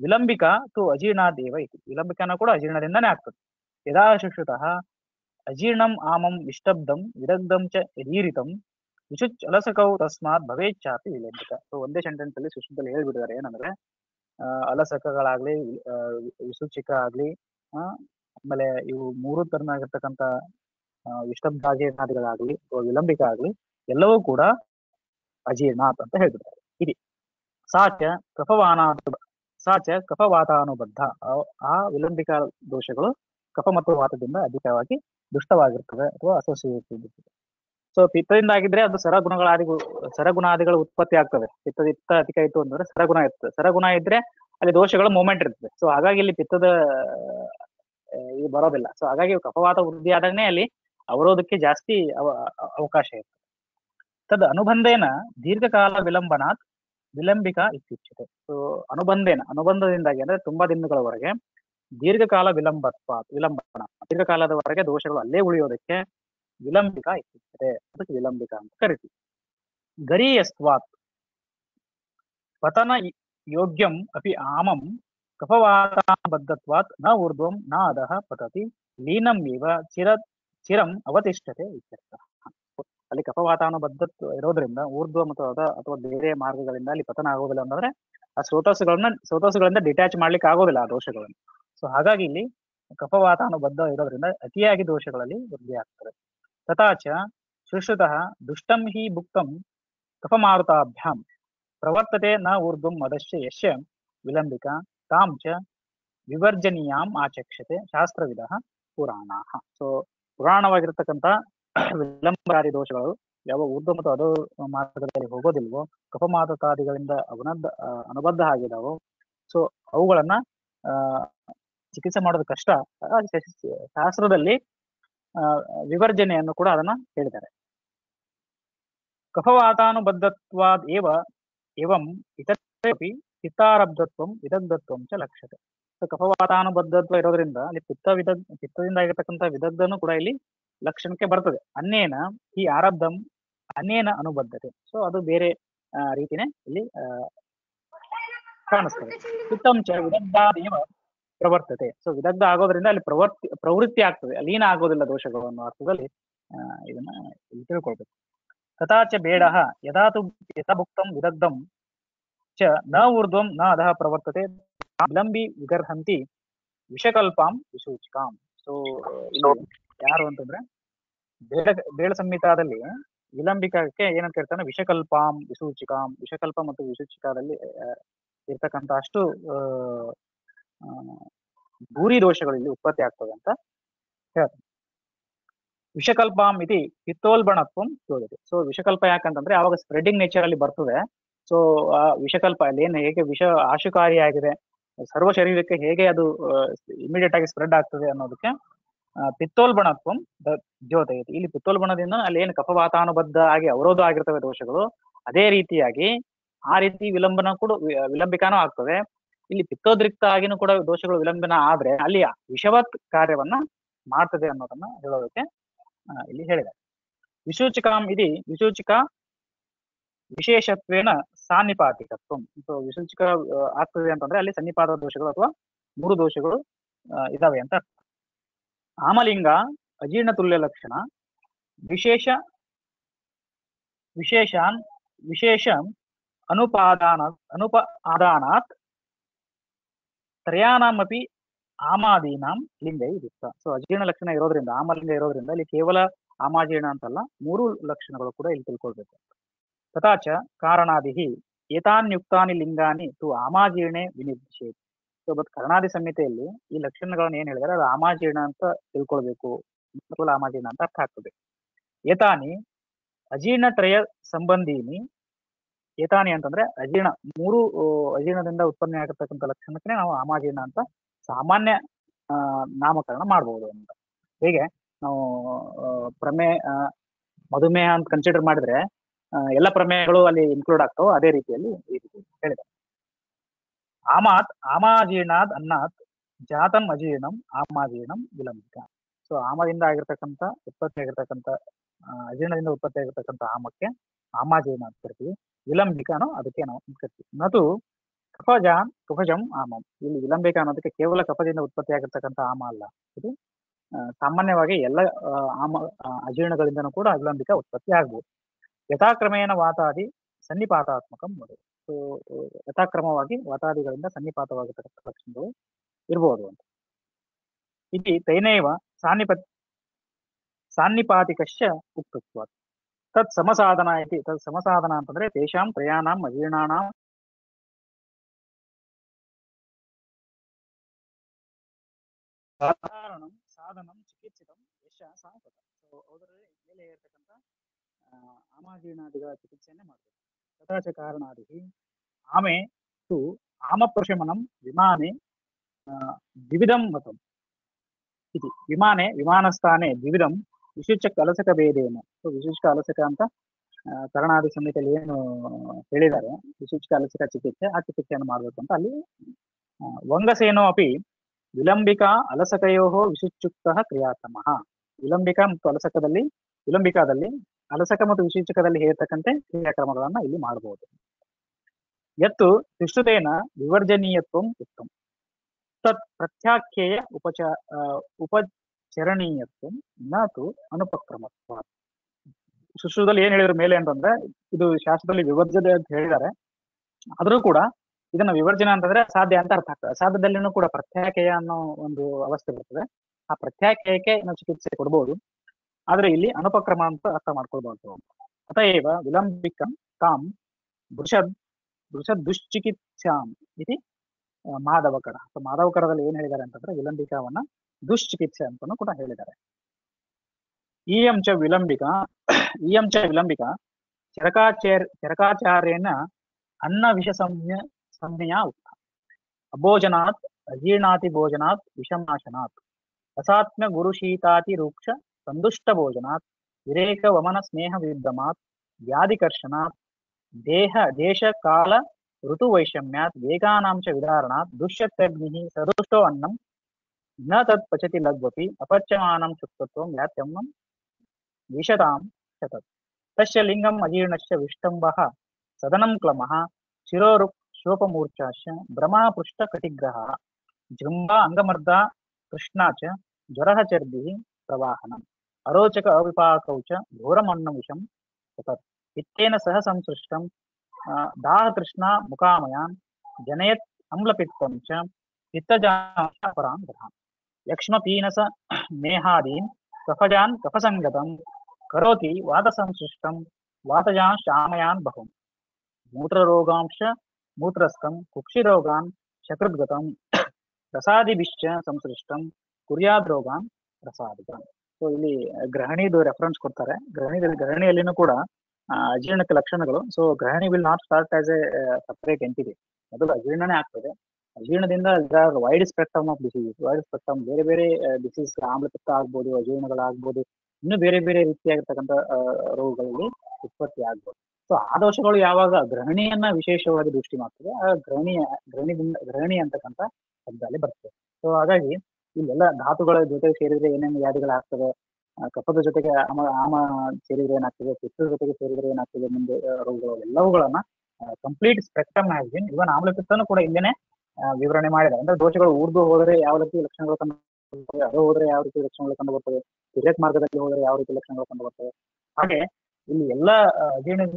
ವಿಲಂಬಿಕ ತು ಅಜೀರ್ಣಾದೇವ ಇತಿ ವಿಲಂಬಿಕನ ಕೂಡ ಅಜೀರ್ಣದಿಂದಾನೇ ಆಗ್ತದೆ ಯದಾ ಶುಶ್ರುತಃ ಅಜೀರ್ಣಂ ಆಮಂ ವಿಷ್ಟಬ್ಧಂ ವಿದಗ್ಧಂ ಚ ಯದೀರಿತಂ ವಿಶುಚ್ ಅಲಸಕೌ ತಸ್ಮಾತ್ ಭವೇಚ್ಛಾಪಿ ವಿಲಂಬಿಕ ಸೊ ಒಂದೇ ಸೆಂಟೆನ್ಸ್ ಅಲ್ಲಿ ಸುಶುದ್ಧಲ್ಲಿ ಹೇಳ್ಬಿಟ್ಟಿದ್ದಾರೆ ಏನಂದ್ರೆ ಅಲಸಕಗಳಾಗ್ಲಿ ವಿಸೂಚಿಕ ಆಗ್ಲಿ ಆಮೇಲೆ ಇವು ಮೂರು ತರನಾಗಿರ್ತಕ್ಕಂಥ ವಿಷ್ಟಬ್ದಾಜೀರ್ಣಾದಿಗಳಾಗ್ಲಿ ಅಥವಾ ವಿಲಂಬಿಕ ಆಗ್ಲಿ ಎಲ್ಲವೂ ಕೂಡ ಅಜೀರ್ಣಾತ್ ಅಂತ ಹೇಳ್ಬಿಡ್ತಾರೆ. ಇದು ಸಾಚ ಕಫವಾನಾನು ಸಾಚ ಕಫವಾತಾನುಬದ್ಧ. ಆ- ವಿಲಂಬಿಕ ದೋಷಗಳು ಕಫ ಮತ್ತು ವಾತದಿಂದ ಅಧಿಕವಾಗಿ ದುಷ್ಟವಾಗಿರ್ತದೆ ಅಥವಾ ಅಸೋಸಿಯೇಟೆಡ್ ಇರ್ತದೆ ಸೊ ಪಿತ್ತದಿಂದ ಆಗಿದ್ರೆ ಅದು ಸರಗುಣಗಳಾದಿ ಸರಗುಣಾದಿಗಳು ಉತ್ಪತ್ತಿ ಆಗ್ತವೆ. ಪಿತ್ತದ ಇತ್ತ ಅಧಿಕ ಇತ್ತು ಅಂದ್ರೆ ಸರಗುಣ ಇರ್ತದೆ. ಸರಗುಣ ಇದ್ರೆ ಅಲ್ಲಿ ದೋಷಗಳ ಮೂಮೆಂಟ್ ಇರ್ತದೆ. ಸೊ ಹಾಗಾಗಿ ಇಲ್ಲಿ ಪಿತ್ತದ ಇದು ಬರೋದಿಲ್ಲ. ಸೊ ಹಾಗಾಗಿ ಕಫವಾತ ವೃದ್ಧಿ ಆದಾಗನೇ ಅಲ್ಲಿ ಅವರೋಧಕ್ಕೆ ಜಾಸ್ತಿ ಅವ- ಅವಕಾಶ ಇತ್ತು ತದ್ ಅನುಬಂಧೇನ ದೀರ್ಘಕಾಲ ವಿಲಂಬನಾತ್ ವಿಲಂಬಿಕಾ ಇತ್ಯುಚ್ಯತೆ. ಅನುಬಂಧೇನ, ಅನುಬಂಧದಿಂದಾಗಿ ಅಂದ್ರೆ ತುಂಬಾ ದಿನಗಳವರೆಗೆ ದೀರ್ಘಕಾಲ ವಿಳಂಬತ್ವ ವಿಲಂಬನ ದೀರ್ಘಕಾಲದವರೆಗೆ ದೋಷಗಳು ಅಲ್ಲೇ ಉಳಿಯೋದಕ್ಕೆ ವಿಲಂಬಿಕ ಇತ್ಯುಚ್ಯತೆ. ಅದಕ್ಕೆ ವಿಲಂಬಿಕ ಅಂತ ಕರಿತೀವಿ. ಗರೀಯಸ್ವಾತ್ ಪತನ ಯೋಗ್ಯಂ ಅಪಿ ಆಮಂ ಕಫವಾತಾಬದ್ಧತ್ವಾತ್ನ ಊರ್ಧ್ವಂ ನ ಅಧಃ ಪತತಿ ಲೀನಂ ಇವ ಚಿರ ಚಿರಂ ಅವತಿಷ್ಠತೆ ಇತ್ಯರ್ಥ. ಅಲ್ಲಿ ಕಫವಾತಾನುಬದ್ಧತ್ವ ಇರೋದ್ರಿಂದ ಊರ್ಧ್ವ ಮತ್ತು ಅದ ಅಥವಾ ಬೇರೆ ಮಾರ್ಗಗಳಿಂದ ಅಲ್ಲಿ ಪತನ ಆಗೋದಿಲ್ಲ ಅಂತಂದ್ರೆ ಆ ಸ್ರೋತಸ್ಸುಗಳನ್ನ ಸ್ರೋತಸ್ಸುಗಳಿಂದ ಡಿಟ್ಯಾಚ್ ಮಾಡ್ಲಿಕ್ಕೆ ಆಗೋದಿಲ್ಲ ಆ ದೋಷಗಳನ್ನು. ಸೊ ಹಾಗಾಗಿ ಇಲ್ಲಿ ಕಫವಾತಾನುಬದ್ಧ ಇರೋದ್ರಿಂದ ಅತಿಯಾಗಿ ದೋಷಗಳಲ್ಲಿ ವೃದ್ಧಿ ಆಗ್ತದೆ ತಥಾಚ ಸುಶ್ರುತಃ ದುಷ್ಟಂ ಹಿ ಭುಕ್ತಂ ಕಫಮಾರುತಾಭ್ಯಾಂ ಪ್ರವರ್ತತೆ ನ ಊರ್ಧ್ವಂ ಮದಶ್ಯ ಯಶ್ಯ ವಿಲಂಬಿಕ ತಾಂ ವಿವರ್ಜನೀಯಾಂ ಆಚಕ್ಷತೆ ಶಾಸ್ತ್ರವಿದ ಪುರಾಣ ಸೊ ಪುರಾಣವಾಗಿರ್ತಕ್ಕಂಥ ವಿಳಂಬಕಾರಿ ದೋಷಗಳು ಯಾವ ಊರ್ಧ್ವ ಮತ್ತು ಅದು ಮಾರ್ಗದಲ್ಲಿ ಹೋಗೋದಿಲ್ವೋ ಕಫಮಾತಕಾದಿಗಳಿಂದ ಅವನದ್ದ ಅನುಬದ್ಧ ಆಗಿದಾವೋ, ಸೊ ಅವುಗಳನ್ನ, ಆ, ಚಿಕಿತ್ಸೆ ಮಾಡೋದು ಕಷ್ಟ. ಶಾಸ್ತ್ರದಲ್ಲಿ ವಿವರ್ಜನೆಯನ್ನು ಕೂಡ ಅದನ್ನ ಹೇಳಿದ್ದಾರೆ. ಕಫವಾತಾನುಬದ್ಧತ್ವಾದ್ ಏವ, ಏವಂ ಇತರಪಿ ಪಿತ್ತಾರಬ್ಧತ್ವಂ ವಿದಗ್ಧತ್ವಂ ಚ ಲಕ್ಷ್ಯತೆ ಕಫವಾತಾನುಬದ್ಧತ್ವ ಇರೋದ್ರಿಂದ ಅಲ್ಲಿ ಪಿತ್ತ ವಿದಗ್, ಪಿತ್ತದಿಂದ ಆಗಿರ್ತಕ್ಕಂಥ ವಿದಗ್ಧನು ಕೂಡ ಇಲ್ಲಿ ಲಕ್ಷಣಕ್ಕೆ ಬರ್ತದೆ. ಅನ್ನೇನ ಈ ಆರಬ್ಧಂ ಅನ್ನೇನ ಅನುಬದ್ಧತೆ. ಸೊ ಅದು ಬೇರೆ ರೀತಿನೇ ಇಲ್ಲಿ ಕಾಣಿಸ್ತದೆ. ಪಿತ್ತಂಚ ವಿದಗ್ಧಾದೇವ ಪ್ರವರ್ತತೆ. ಸೊ ವಿದಗ್ಧ ಆಗೋದ್ರಿಂದ ಅಲ್ಲಿ ಪ್ರವರ್ತಿ, ಪ್ರವೃತ್ತಿ ಆಗ್ತದೆ. ಅಲ್ಲಿನ ಆಗೋದಿಲ್ಲ ದೋಷಗಳು ಅನ್ನೋ ಅರ್ಥದಲ್ಲಿ ಇದನ್ನ ಇಲ್ಲಿ ತಿಳ್ಕೊಳ್ಬೇಕು. ತಥಾಚ ಬೇಡ, ಯಥಾತು ಯಥಾಭುಕ್ತಂ ಯಥಾ ಭುಕ್ತಂ ವಿದಗ್ಧಂ ಚ ನ ಊರ್ಧ್ವಂ ನ ಅಧಃ ಪ್ರವರ್ತತೆ. ವಿಲಂಬಿ ವಿಗರ್ಹಂತಿ ವಿಷಕಲ್ಪಾಂ ವಿಸೂಚಿಕಾಂ ಸೊ ಯಾರು ಅಂತಂದ್ರೆ ಬೇಡ ಬೇಳ ಸಂಹಿತಾದಲ್ಲಿ ವಿಲಂಬಿಕಕ್ಕೆ ಏನಂತ ಹೇಳ್ತಾನೆ ವಿಷಕಲ್ಪಾಂ ವಿಸೂಚಿಕಾಂ ವಿಷಕಲ್ಪ ಮತ್ತು ವಿಸೂಚಿಕಾದಲ್ಲಿ ಇರ್ತಕ್ಕಂತ ಇರ್ತಕ್ಕಂಥ ಅಷ್ಟು ಭೂರಿ ದೋಷಗಳು ಇಲ್ಲಿ ಉತ್ಪತ್ತಿ ಆಗ್ತದೆ ಅಂತ ಹೇಳ್ತಾರೆ ವಿಷಕಲ್ಪಾಂ ಇತಿ ಪಿತ್ತೋಲ್ಬಣತ್ವಂ ತೋರಿದೆ ಸೊ ವಿಷಕಲ್ಪ ಯಾಕಂತಂದ್ರೆ ಆವಾಗ ಸ್ಪ್ರೆಡಿಂಗ್ ನೇಚರ್ ಅಲ್ಲಿ ಬರ್ತದೆ. ಸೊ ಆ ವಿಷಕಲ್ಪ ಅಲ್ಲಿ ಏನು ಹೇಗೆ ವಿಷ ಆಶುಕಾರಿಯಾಗಿದೆ? ಸರ್ವ ಶರೀರಕ್ಕೆ ಹೇಗೆ ಅದು ಇಮಿಡಿಯೇಟ್ ಆಗಿ ಸ್ಪ್ರೆಡ್ ಆಗ್ತದೆ ಅನ್ನೋದಕ್ಕೆ ಪಿತ್ತೋಲ್ಬಣತ್ವಂ ದ- ದ್ಯೋತಯತಿ. ಇಲ್ಲಿ ಪಿತ್ತೋಲ್ಬಣದಿಂದ ಅಲ್ಲಿ ಏನು ಕಫವಾತಾನುಬದ್ಧ ಆಗಿ ಅವರೋಧ ಆಗಿರ್ತವೆ ದೋಷಗಳು, ಅದೇ ರೀತಿಯಾಗಿ ಆ ರೀತಿ ವಿಲಂಬನ ಕೂಡ ವಿಲಂಬಿಕಾನೂ ಆಗ್ತದೆ ಇಲ್ಲಿ ಪಿತ್ತೋದ್ರಿಕ್ತ ಆಗಿನೂ ಕೂಡ ದೋಷಗಳು ವಿಲಂಬನ ಆದ್ರೆ ಅಲ್ಲಿ ವಿಷವತ್ ಕಾರ್ಯವನ್ನ ಮಾಡ್ತದೆ ಅನ್ನೋದನ್ನ ಹೇಳೋದಕ್ಕೆ ಇಲ್ಲಿ ಹೇಳಿದೆ ವಿಸೂಚಿಕಾಂ ಇದು ವಿಸೂಚಿಕ ವಿಶೇಷತ್ವೇನ ಸಾನ್ನಿಪಾತಿಕತ್ವ ಸೊ ವಿಸೂಚಿಕ ಆ, ಆಗ್ತದೆ ಅಂತಂದ್ರೆ ಅಲ್ಲಿ ಸನ್ನಿಪಾತ ದೋಷಗಳು ಅಥವಾ ಮೂರು ದೋಷಗಳು ಆ, ಇದಾವೆ ಅಂತ ಅರ್ಥ. ಆಮಲಿಂಗ ಅಜೀರ್ಣ ತುಲ್ಯ ಲಕ್ಷಣ ವಿಶೇಷ ವಿಶೇಷಾನ್ ವಿಶೇಷ ಅನುಪಾದಾನ ಅನುಪಾದಾನಾತ್ ತ್ರಯಾನಾಮಪಿ ಆಮಾದೀನಾಂ ಲಿಂಗ ಇರುತ್ತ ಸೊ ಅಜೀರ್ಣ ಲಕ್ಷಣ ಇರೋದ್ರಿಂದ ಆಮಲಿಂಗ ಇರೋದ್ರಿಂದ ಇಲ್ಲಿ ಕೇವಲ ಆಮಾಜೀರ್ಣ ಅಂತಲ್ಲ ಮೂರು ಲಕ್ಷಣಗಳು ಕೂಡ ಇಲ್ಲಿ ತಿಳ್ಕೊಳ್ಬೇಕು ತಥಾಚ ಕಾರಣಾದಿಹಿ ಏತಾನ್ಯುಕ್ತಾನಿ ಲಿಂಗಾನಿ ತು ಆಮಾಜೀರ್ಣೆ ವಿನಿರ್ದಿಶೇತ್ ಸೊ ಬಟ್ ಕರ್ಣಾದಿ ಸಂಹಿತೆಯಲ್ಲಿ ಈ ಲಕ್ಷಣಗಳನ್ನ ಏನ್ ಹೇಳಿದಾರೆ? ಅದು ಆಮಾಜೀರ್ಣ ಅಂತ ತಿಳ್ಕೊಳ್ಬೇಕು. ಆಮಾಜೀರ್ಣ ಅಂತ ಅರ್ಥ ಆಗ್ತದೆ. ಏತಾನಿ ಅಜೀರ್ಣತ್ರಯ ಸಂಬಂಧಿನಿ. ಏತಾನಿ ಅಂತಂದ್ರೆ ಅಜೀರ್ಣ ಮೂರು ಅಜೀರ್ಣದಿಂದ ಉತ್ಪನ್ನ ಆಗಿರ್ತಕ್ಕಂಥ ಲಕ್ಷಣಕ್ಕೆ ನಾವು ಆಮಾಜೀರ್ಣ ಅಂತ ಸಾಮಾನ್ಯ ನಾಮಕರಣ ಮಾಡಬಹುದು ಅಂತ. ಹೇಗೆ? ನಾವು ಪ್ರಮೇ ಮಧುಮೇಹ ಅಂತ ಕನ್ಸಿಡರ್ ಮಾಡಿದ್ರೆ ಎಲ್ಲ ಪ್ರಮೇಯಗಳು ಅಲ್ಲಿ ಇನ್ಕ್ಲೂಡ್ ಆಗ್ತಾವ ಅದೇ ರೀತಿಯಲ್ಲಿ ಈ ರೀತಿ ಹೇಳಿದೆ ಆಮಾತ್ ಆಮಾಜೀರ್ಣಾದ್ ಅನ್ನಾತ್, ಜಾತಂ ಅಜೀರ್ಣಂ ಆಮಾಜೀರ್ಣಂ ವಿಲಂಬಿತ. ಸೊ ಆಮದಿಂದ ಆಗಿರ್ತಕ್ಕಂತ ಉತ್ಪತ್ತಿ ಆಗಿರ್ತಕ್ಕಂತ ಅಜೀರ್ಣದಿಂದ ಉತ್ಪತ್ತಿ ಆಗಿರ್ತಕ್ಕಂತ ಆಮಕ್ಕೆ ಆಮಾಜೀರ್ಣ ಅಂತ ಕರಿತೀವಿ. ವಿಲಂಬಿಕನೋ ಅದಕ್ಕೆ ನಾವು ಕರಿತೀವಿ. ಮತ್ತು ಕಫಜ ಕಫಜಂ, ಆಮಂ. ಇಲ್ಲಿ ವಿಲಂಬಿಕ ಅನ್ನೋದಕ್ಕೆ ಕೇವಲ ಕಫದಿಂದ ಉತ್ಪತ್ತಿ ಆಗಿರ್ತಕ್ಕಂಥ ಆಮ ಅಲ್ಲ. ಇದು ಸಾಮಾನ್ಯವಾಗಿ ಎಲ್ಲ ಆಮ ಅಜೀರ್ಣಗಳಿಂದನೂ ಕೂಡ ವಿಲಂಬಿಕ ಉತ್ಪತ್ತಿ ಆಗ್ಬೋದು. ಯಥಾಕ್ರಮೇಣ ವಾತಾದಿ ಸನ್ನಿಪಾತಾತ್ಮಕ ನೋಡಿ ಸೊ ಯಥಾಕ್ರಮವಾಗಿ ವಾತಾದಿಗಳಿಂದ ಸನ್ನಿಪಾತವಾಗಿರ್ತಕ್ಕಂಥ ಲಕ್ಷಣಗಳು ಇರ್ಬೋದು ಅಂತ. ಇತಿ ತೈನೇವ ಸಾನ್ನಿಪ, ಸಾನ್ನಿಪಾತಿಕಶ್ಚ ಉಕ್ತತ್ವ. ತತ್ ಸಮಸಾಧನ ಇತಿ, ತತ್ ಸಮಸಾಧನ ಅಂತಂದ್ರೆ ತೇಷಾಂ ತ್ರಯಾಣಾಂ ಅಜೀರ್ಣಾನಾಂ ಸಾಧಾರಣಂ ಸಾಧನಂ ಚಿಕಿತ್ಸಿತಂ ಯಶ ಸಾಂಪತ ಸೊ ಅದರಲ್ಲಿ ಮೇಲೆ ಇರ್ತಕ್ಕಂಥ ಆ, ಆಮಾಜೀರ್ಣಾದಿಗಳ ಚಿಕಿತ್ಸೆಯನ್ನೇ ಮಾಡಬೇಕು. ತಥಾಚ ಕಾರಣಾದಿ ಆಮೆ ತು ಆಮಪ್ರಶಮನಂ ವಿಮಾನೆ ದ್ವಿವಿಧಂ ಮತಂ. ಇತಿ ವಿಮಾನೆ, ವಿಮಾನಸ್ಥಾನೆ, ದ್ವಿವಿಧಂ ವಿಶಿಷ್ಟ ಕಲಸಕ ಭೇದೇನ. ಸೊ, ವಿಶಿಷ್ಟ ಅಲಸಕ ಅಂತ ಕರಣಾದಿ ಸಂಹಿತೆಯಲ್ಲಿ ಏನು ಹೇಳಿದ್ದಾರೆ, ವಿಶಿಷ್ಟ ಅಲಸಕ ಚಿಕಿತ್ಸೆ, ಆ ಚಿಕಿತ್ಸೆಯನ್ನು ಮಾಡಬೇಕು ಅಂತ ಅಲ್ಲಿ ವಂಗಸೇನೋ ಅಪಿ ವಿಲಂಬಿಕಾ ಅಲಸಕಯೋ ವಿಶುಚುಕ್ತ ಕ್ರಿಯಾತಮಃ ವಿಲಂಬಿಕಾ ಮತ್ತು ಅಲಸಕದಲ್ಲಿ, ವಿಲಂಬಿಕಾದಲ್ಲಿ, ಅಲಸಕ ಮತ್ತು ವಿಶೇಷಕದಲ್ಲಿ ಹೇಳ್ತಕ್ಕಂತೆ ಕ್ರಿಯಾಕ್ರಮಗಳನ್ನ ಇಲ್ಲಿ ಮಾಡಬಹುದು ಎತ್ತು ತಿಷ್ಟುತೇನ ವಿವರ್ಜನೀಯತ್ವ ಉತ್ತಮ. ತತ್ ಪ್ರತ್ಯಾಖ್ಯೇಯ ಉಪಚ ಉಪಚರಣೀಯತ್ವ ಉಪಚರಣೀಯತ್ವಂ ನ ತು ಅನುಪಕ್ರಮತ್ವ. ಸುಶ್ರುತದಲ್ಲಿ ಏನ್ ಹೇಳಿದ್ರು ಮೇಲೆ ಅಂತಂದ್ರೆ, ಇದು ಶಾಸ್ತ್ರದಲ್ಲಿ ವಿವರ್ಜನೆ ಅಂತ ಹೇಳಿದ್ದಾರೆ. ಆದ್ರೂ ಕೂಡ ಇದನ್ನ ವಿವರ್ಜನೆ ಅಂತಂದ್ರೆ ಸಾಧ್ಯ ಅಂತ ಅರ್ಥ ಆಗ್ತದೆ. ಸಾಧ್ಯದಲ್ಲಿನೂ ಕೂಡ ಪ್ರತ್ಯಾಖ್ಯಯ ಅನ್ನೋ ಒಂದು ಅವಸ್ಥೆ ಬರ್ತದೆ. ಆ ಪ್ರತ್ಯಾಖ್ಯಾಯಕ್ಕೆ ನಾವು ಚಿಕಿತ್ಸೆ ಕೊಡ್ಬೋದು. ಆದ್ರೆ ಇಲ್ಲಿ ಅನುಪಕ್ರಮ ಅಂತ ಅರ್ಥ ಮಾಡ್ಕೊಳ್ಬಾರ್ದು. ಅತಏವ ವಿಲಂಬಿಕಂ ತಾಂ ಬೃಷದ್ ಬೃಷದ್ ದುಶ್ಚಿಕಿತ್ಸಾಂ ಆ, ಮಾಧವಕರ. ಸೊ ಮಾಧವಕರದಲ್ಲಿ ಏನ್ ಹೇಳಿದ್ದಾರೆ ಅಂತಂದ್ರೆ ವಿಲಂಬಿಕವನ್ನ ದುಶ್ಚಿಕಿತ್ಸೆ ಅಂತಾನು ಕೂಡ ಹೇಳಿದ್ದಾರೆ. ಎಂ ಚ ವಿಲಂಬಿಕ ಎಂ ಚ ವಿಲಂಬಿಕ ಚರಕಾಚಾರ್ಯ ಚರಕಾಚಾರ್ಯನ ಅನ್ನ ವಿಷ ಸಂಜ್ಞ ಸಂಜ್ಞೆಯ ಉಕ್ತ. ಅಭೋಜನಾತ್ ಅಜೀರ್ಣಾತಿ ಭೋಜನಾತ್ ವಿಷನಾಶನಾತ್ ರಸಾತ್ಮ ಗುರುಶೀತಾತಿ ರೂಕ್ಷ ಸಂದುಷ್ಟ ಭೋಜನಾತ್ ವಿರೇಕ ವಮನ ಸ್ನೇಹ ವಿದ್ಯಮಾತ್ ವ್ಯಾಧಿಕರ್ಷಣಾತ್ ದೇಹ ದೇಶ ಕಾಲ ಋತು ವೈಷಮ್ಯಾತ್ ವೇಗಾನಾಂಶ ವಿಧಾರಣಾತ್ ದುಷ್ಯತ್ಯಗ್ನಿ ಸದುಷ್ಟೋ ಅನ್ನಂ ನ ತತ್ ಪಚತಿ ಲಘ್ವಪಿ ಅಪಚ್ಯಮಾನಂ ಶುಕ್ತತ್ವಂ ಯಾತ್ಯಮ್ಮಂ ವಿಶತಾಂ ಶತತ್ ತಸ್ಯ ಲಿಂಗಂ ಅಜೀರ್ಣಶ್ಚ ವಿಷ್ಟಂಬಃ ಸದನಂ ಕ್ಲಮಃ ಶಿರೋರು ಶೋಪಮೂರ್ಛಾಶ್ಚ ಭ್ರಮಾ ಪೃಷ್ಠ ಕಟಿಗ್ರಹ कृष्णा च ज्वरः चर्दिः प्रवाहनम्। अरोचक अविपाकौ च घोरमन्नविषं तत्। पित्तेन सह संसृष्टं दाहतृष्णा मुकामयान् जनयत् अम्लपित्तं च पित्तजापरां गृहान् यक्ष्मपीनस मेहादीन्, कफजान् कफसङ्गतं करोति वातसंसृष्टं वातजान् शामयान् बहु मूत्ररोगांश मूत्रस्थं कुक्षिरोगान् शकृद्गतम् ರಸಾದಿಭಿಶ್ಚ ಸಂಸೃಷ್ಟಂ ರೋಗಾನ್ ರಸಾದಿಗಾನ್ ಸೊ ಇಲ್ಲಿ ಗ್ರಹಣಿದು ರೆಫರೆನ್ಸ್ ಕೊಡ್ತಾರೆ. ಗ್ರಹಣಿ ಗ್ರಹಣಿಯಲ್ಲಿನೂ ಕೂಡ ಅಜೀರ್ಣಕ್ಕೆ ಲಕ್ಷಣಗಳು. So ಗ್ರಹಣಿ will not start as a separate entity ಮೊದಲು ಅಜೀರ್ಣನೇ ಆಗ್ತದೆ. ಅಜೀರ್ಣದಿಂದ wide spectrum of disease wide spectrum ಬೇರೆ ಬೇರೆ ಡಿಸೀಸ್ ಆಮ್ಲಪಿತ್ತ ಆಗ್ಬೋದು, ಅಜೀರ್ಣಗಳಾಗ್ಬೋದು, ಇನ್ನು ಬೇರೆ ಬೇರೆ ರೀತಿಯಾಗಿರ್ತಕ್ಕಂಥ ರೋಗಗಳಲ್ಲಿ ಉತ್ಪತ್ತಿ ಆಗ್ಬೋದು. ಸೊ ಸೊ ಆ ದೋಷಗಳು ಯಾವಾಗ ಗ್ರಹಣಿಯನ್ನ ವಿಶೇಷವಾಗಿ ದೃಷ್ಟಿ ಮಾಡ್ತದೆ. ಆ ಗ್ರಹಣಿಯ ಗ್ರಹಣಿದಿಂದ ಗ್ರಹಣಿ ಅಂತಕ್ಕಂಥ ಶಬ್ದ ಅಲ್ಲಿ ಬರ್ತದೆ. ಸೊ ಹಾಗಾಗಿ ಇಲ್ಲೆಲ್ಲ ಧಾತುಗಳ ಜೊತೆಗೆ ಸೇರಿದ್ರೆ ಏನೇನು ವ್ಯಾಧಿಗಳಾಗ್ತದೆ ಆ, ಕಫದ ಜೊತೆಗೆ ಆಮ ಆಮ ಸೇರಿದ್ರೆ ಏನಾಗ್ತದೆ? ಪಿತ್ತದ ಜೊತೆಗೆ ಸೇರಿದ್ರೆ ಏನಾಗ್ತದೆ? ಮುಂದೆ ರೋಗಗಳು ಎಲ್ಲವುಗಳನ್ನ ಕಂಪ್ಲೀಟ್ ಸ್ಪೆಕ್ಟ್ರಮ್ ಆಗಿ ಇವನ್ ಆಮ್ಲಪಿತ್ತನು ಕೂಡ ಇಲ್ಲೇನೆ ವಿವರಣೆ ಮಾಡಿದೆ ಅಂದ್ರೆ ದೋಷಗಳು ಊರ್ದು ಹೋದರೆ ಯಾವ ರೀತಿ ಲಕ್ಷಣಗಳು ಕಂಡು ಬರ್ತವೆ? ಅದು ಹೋದ್ರೆ ಯಾವ ರೀತಿ ಲಕ್ಷಣಗಳು ಕಂಡು ಬರ್ತವೆ? ತಿರ್ಯಕ್ ಮಾರ್ಗದಲ್ಲಿ ಹೋದರೆ ಯಾವ ರೀತಿ ಲಕ್ಷಣಗಳು ಕಂಡು ಬರ್ತವೆ? ಹಾಗೆ ಇಲ್ಲಿ ಎಲ್ಲಾ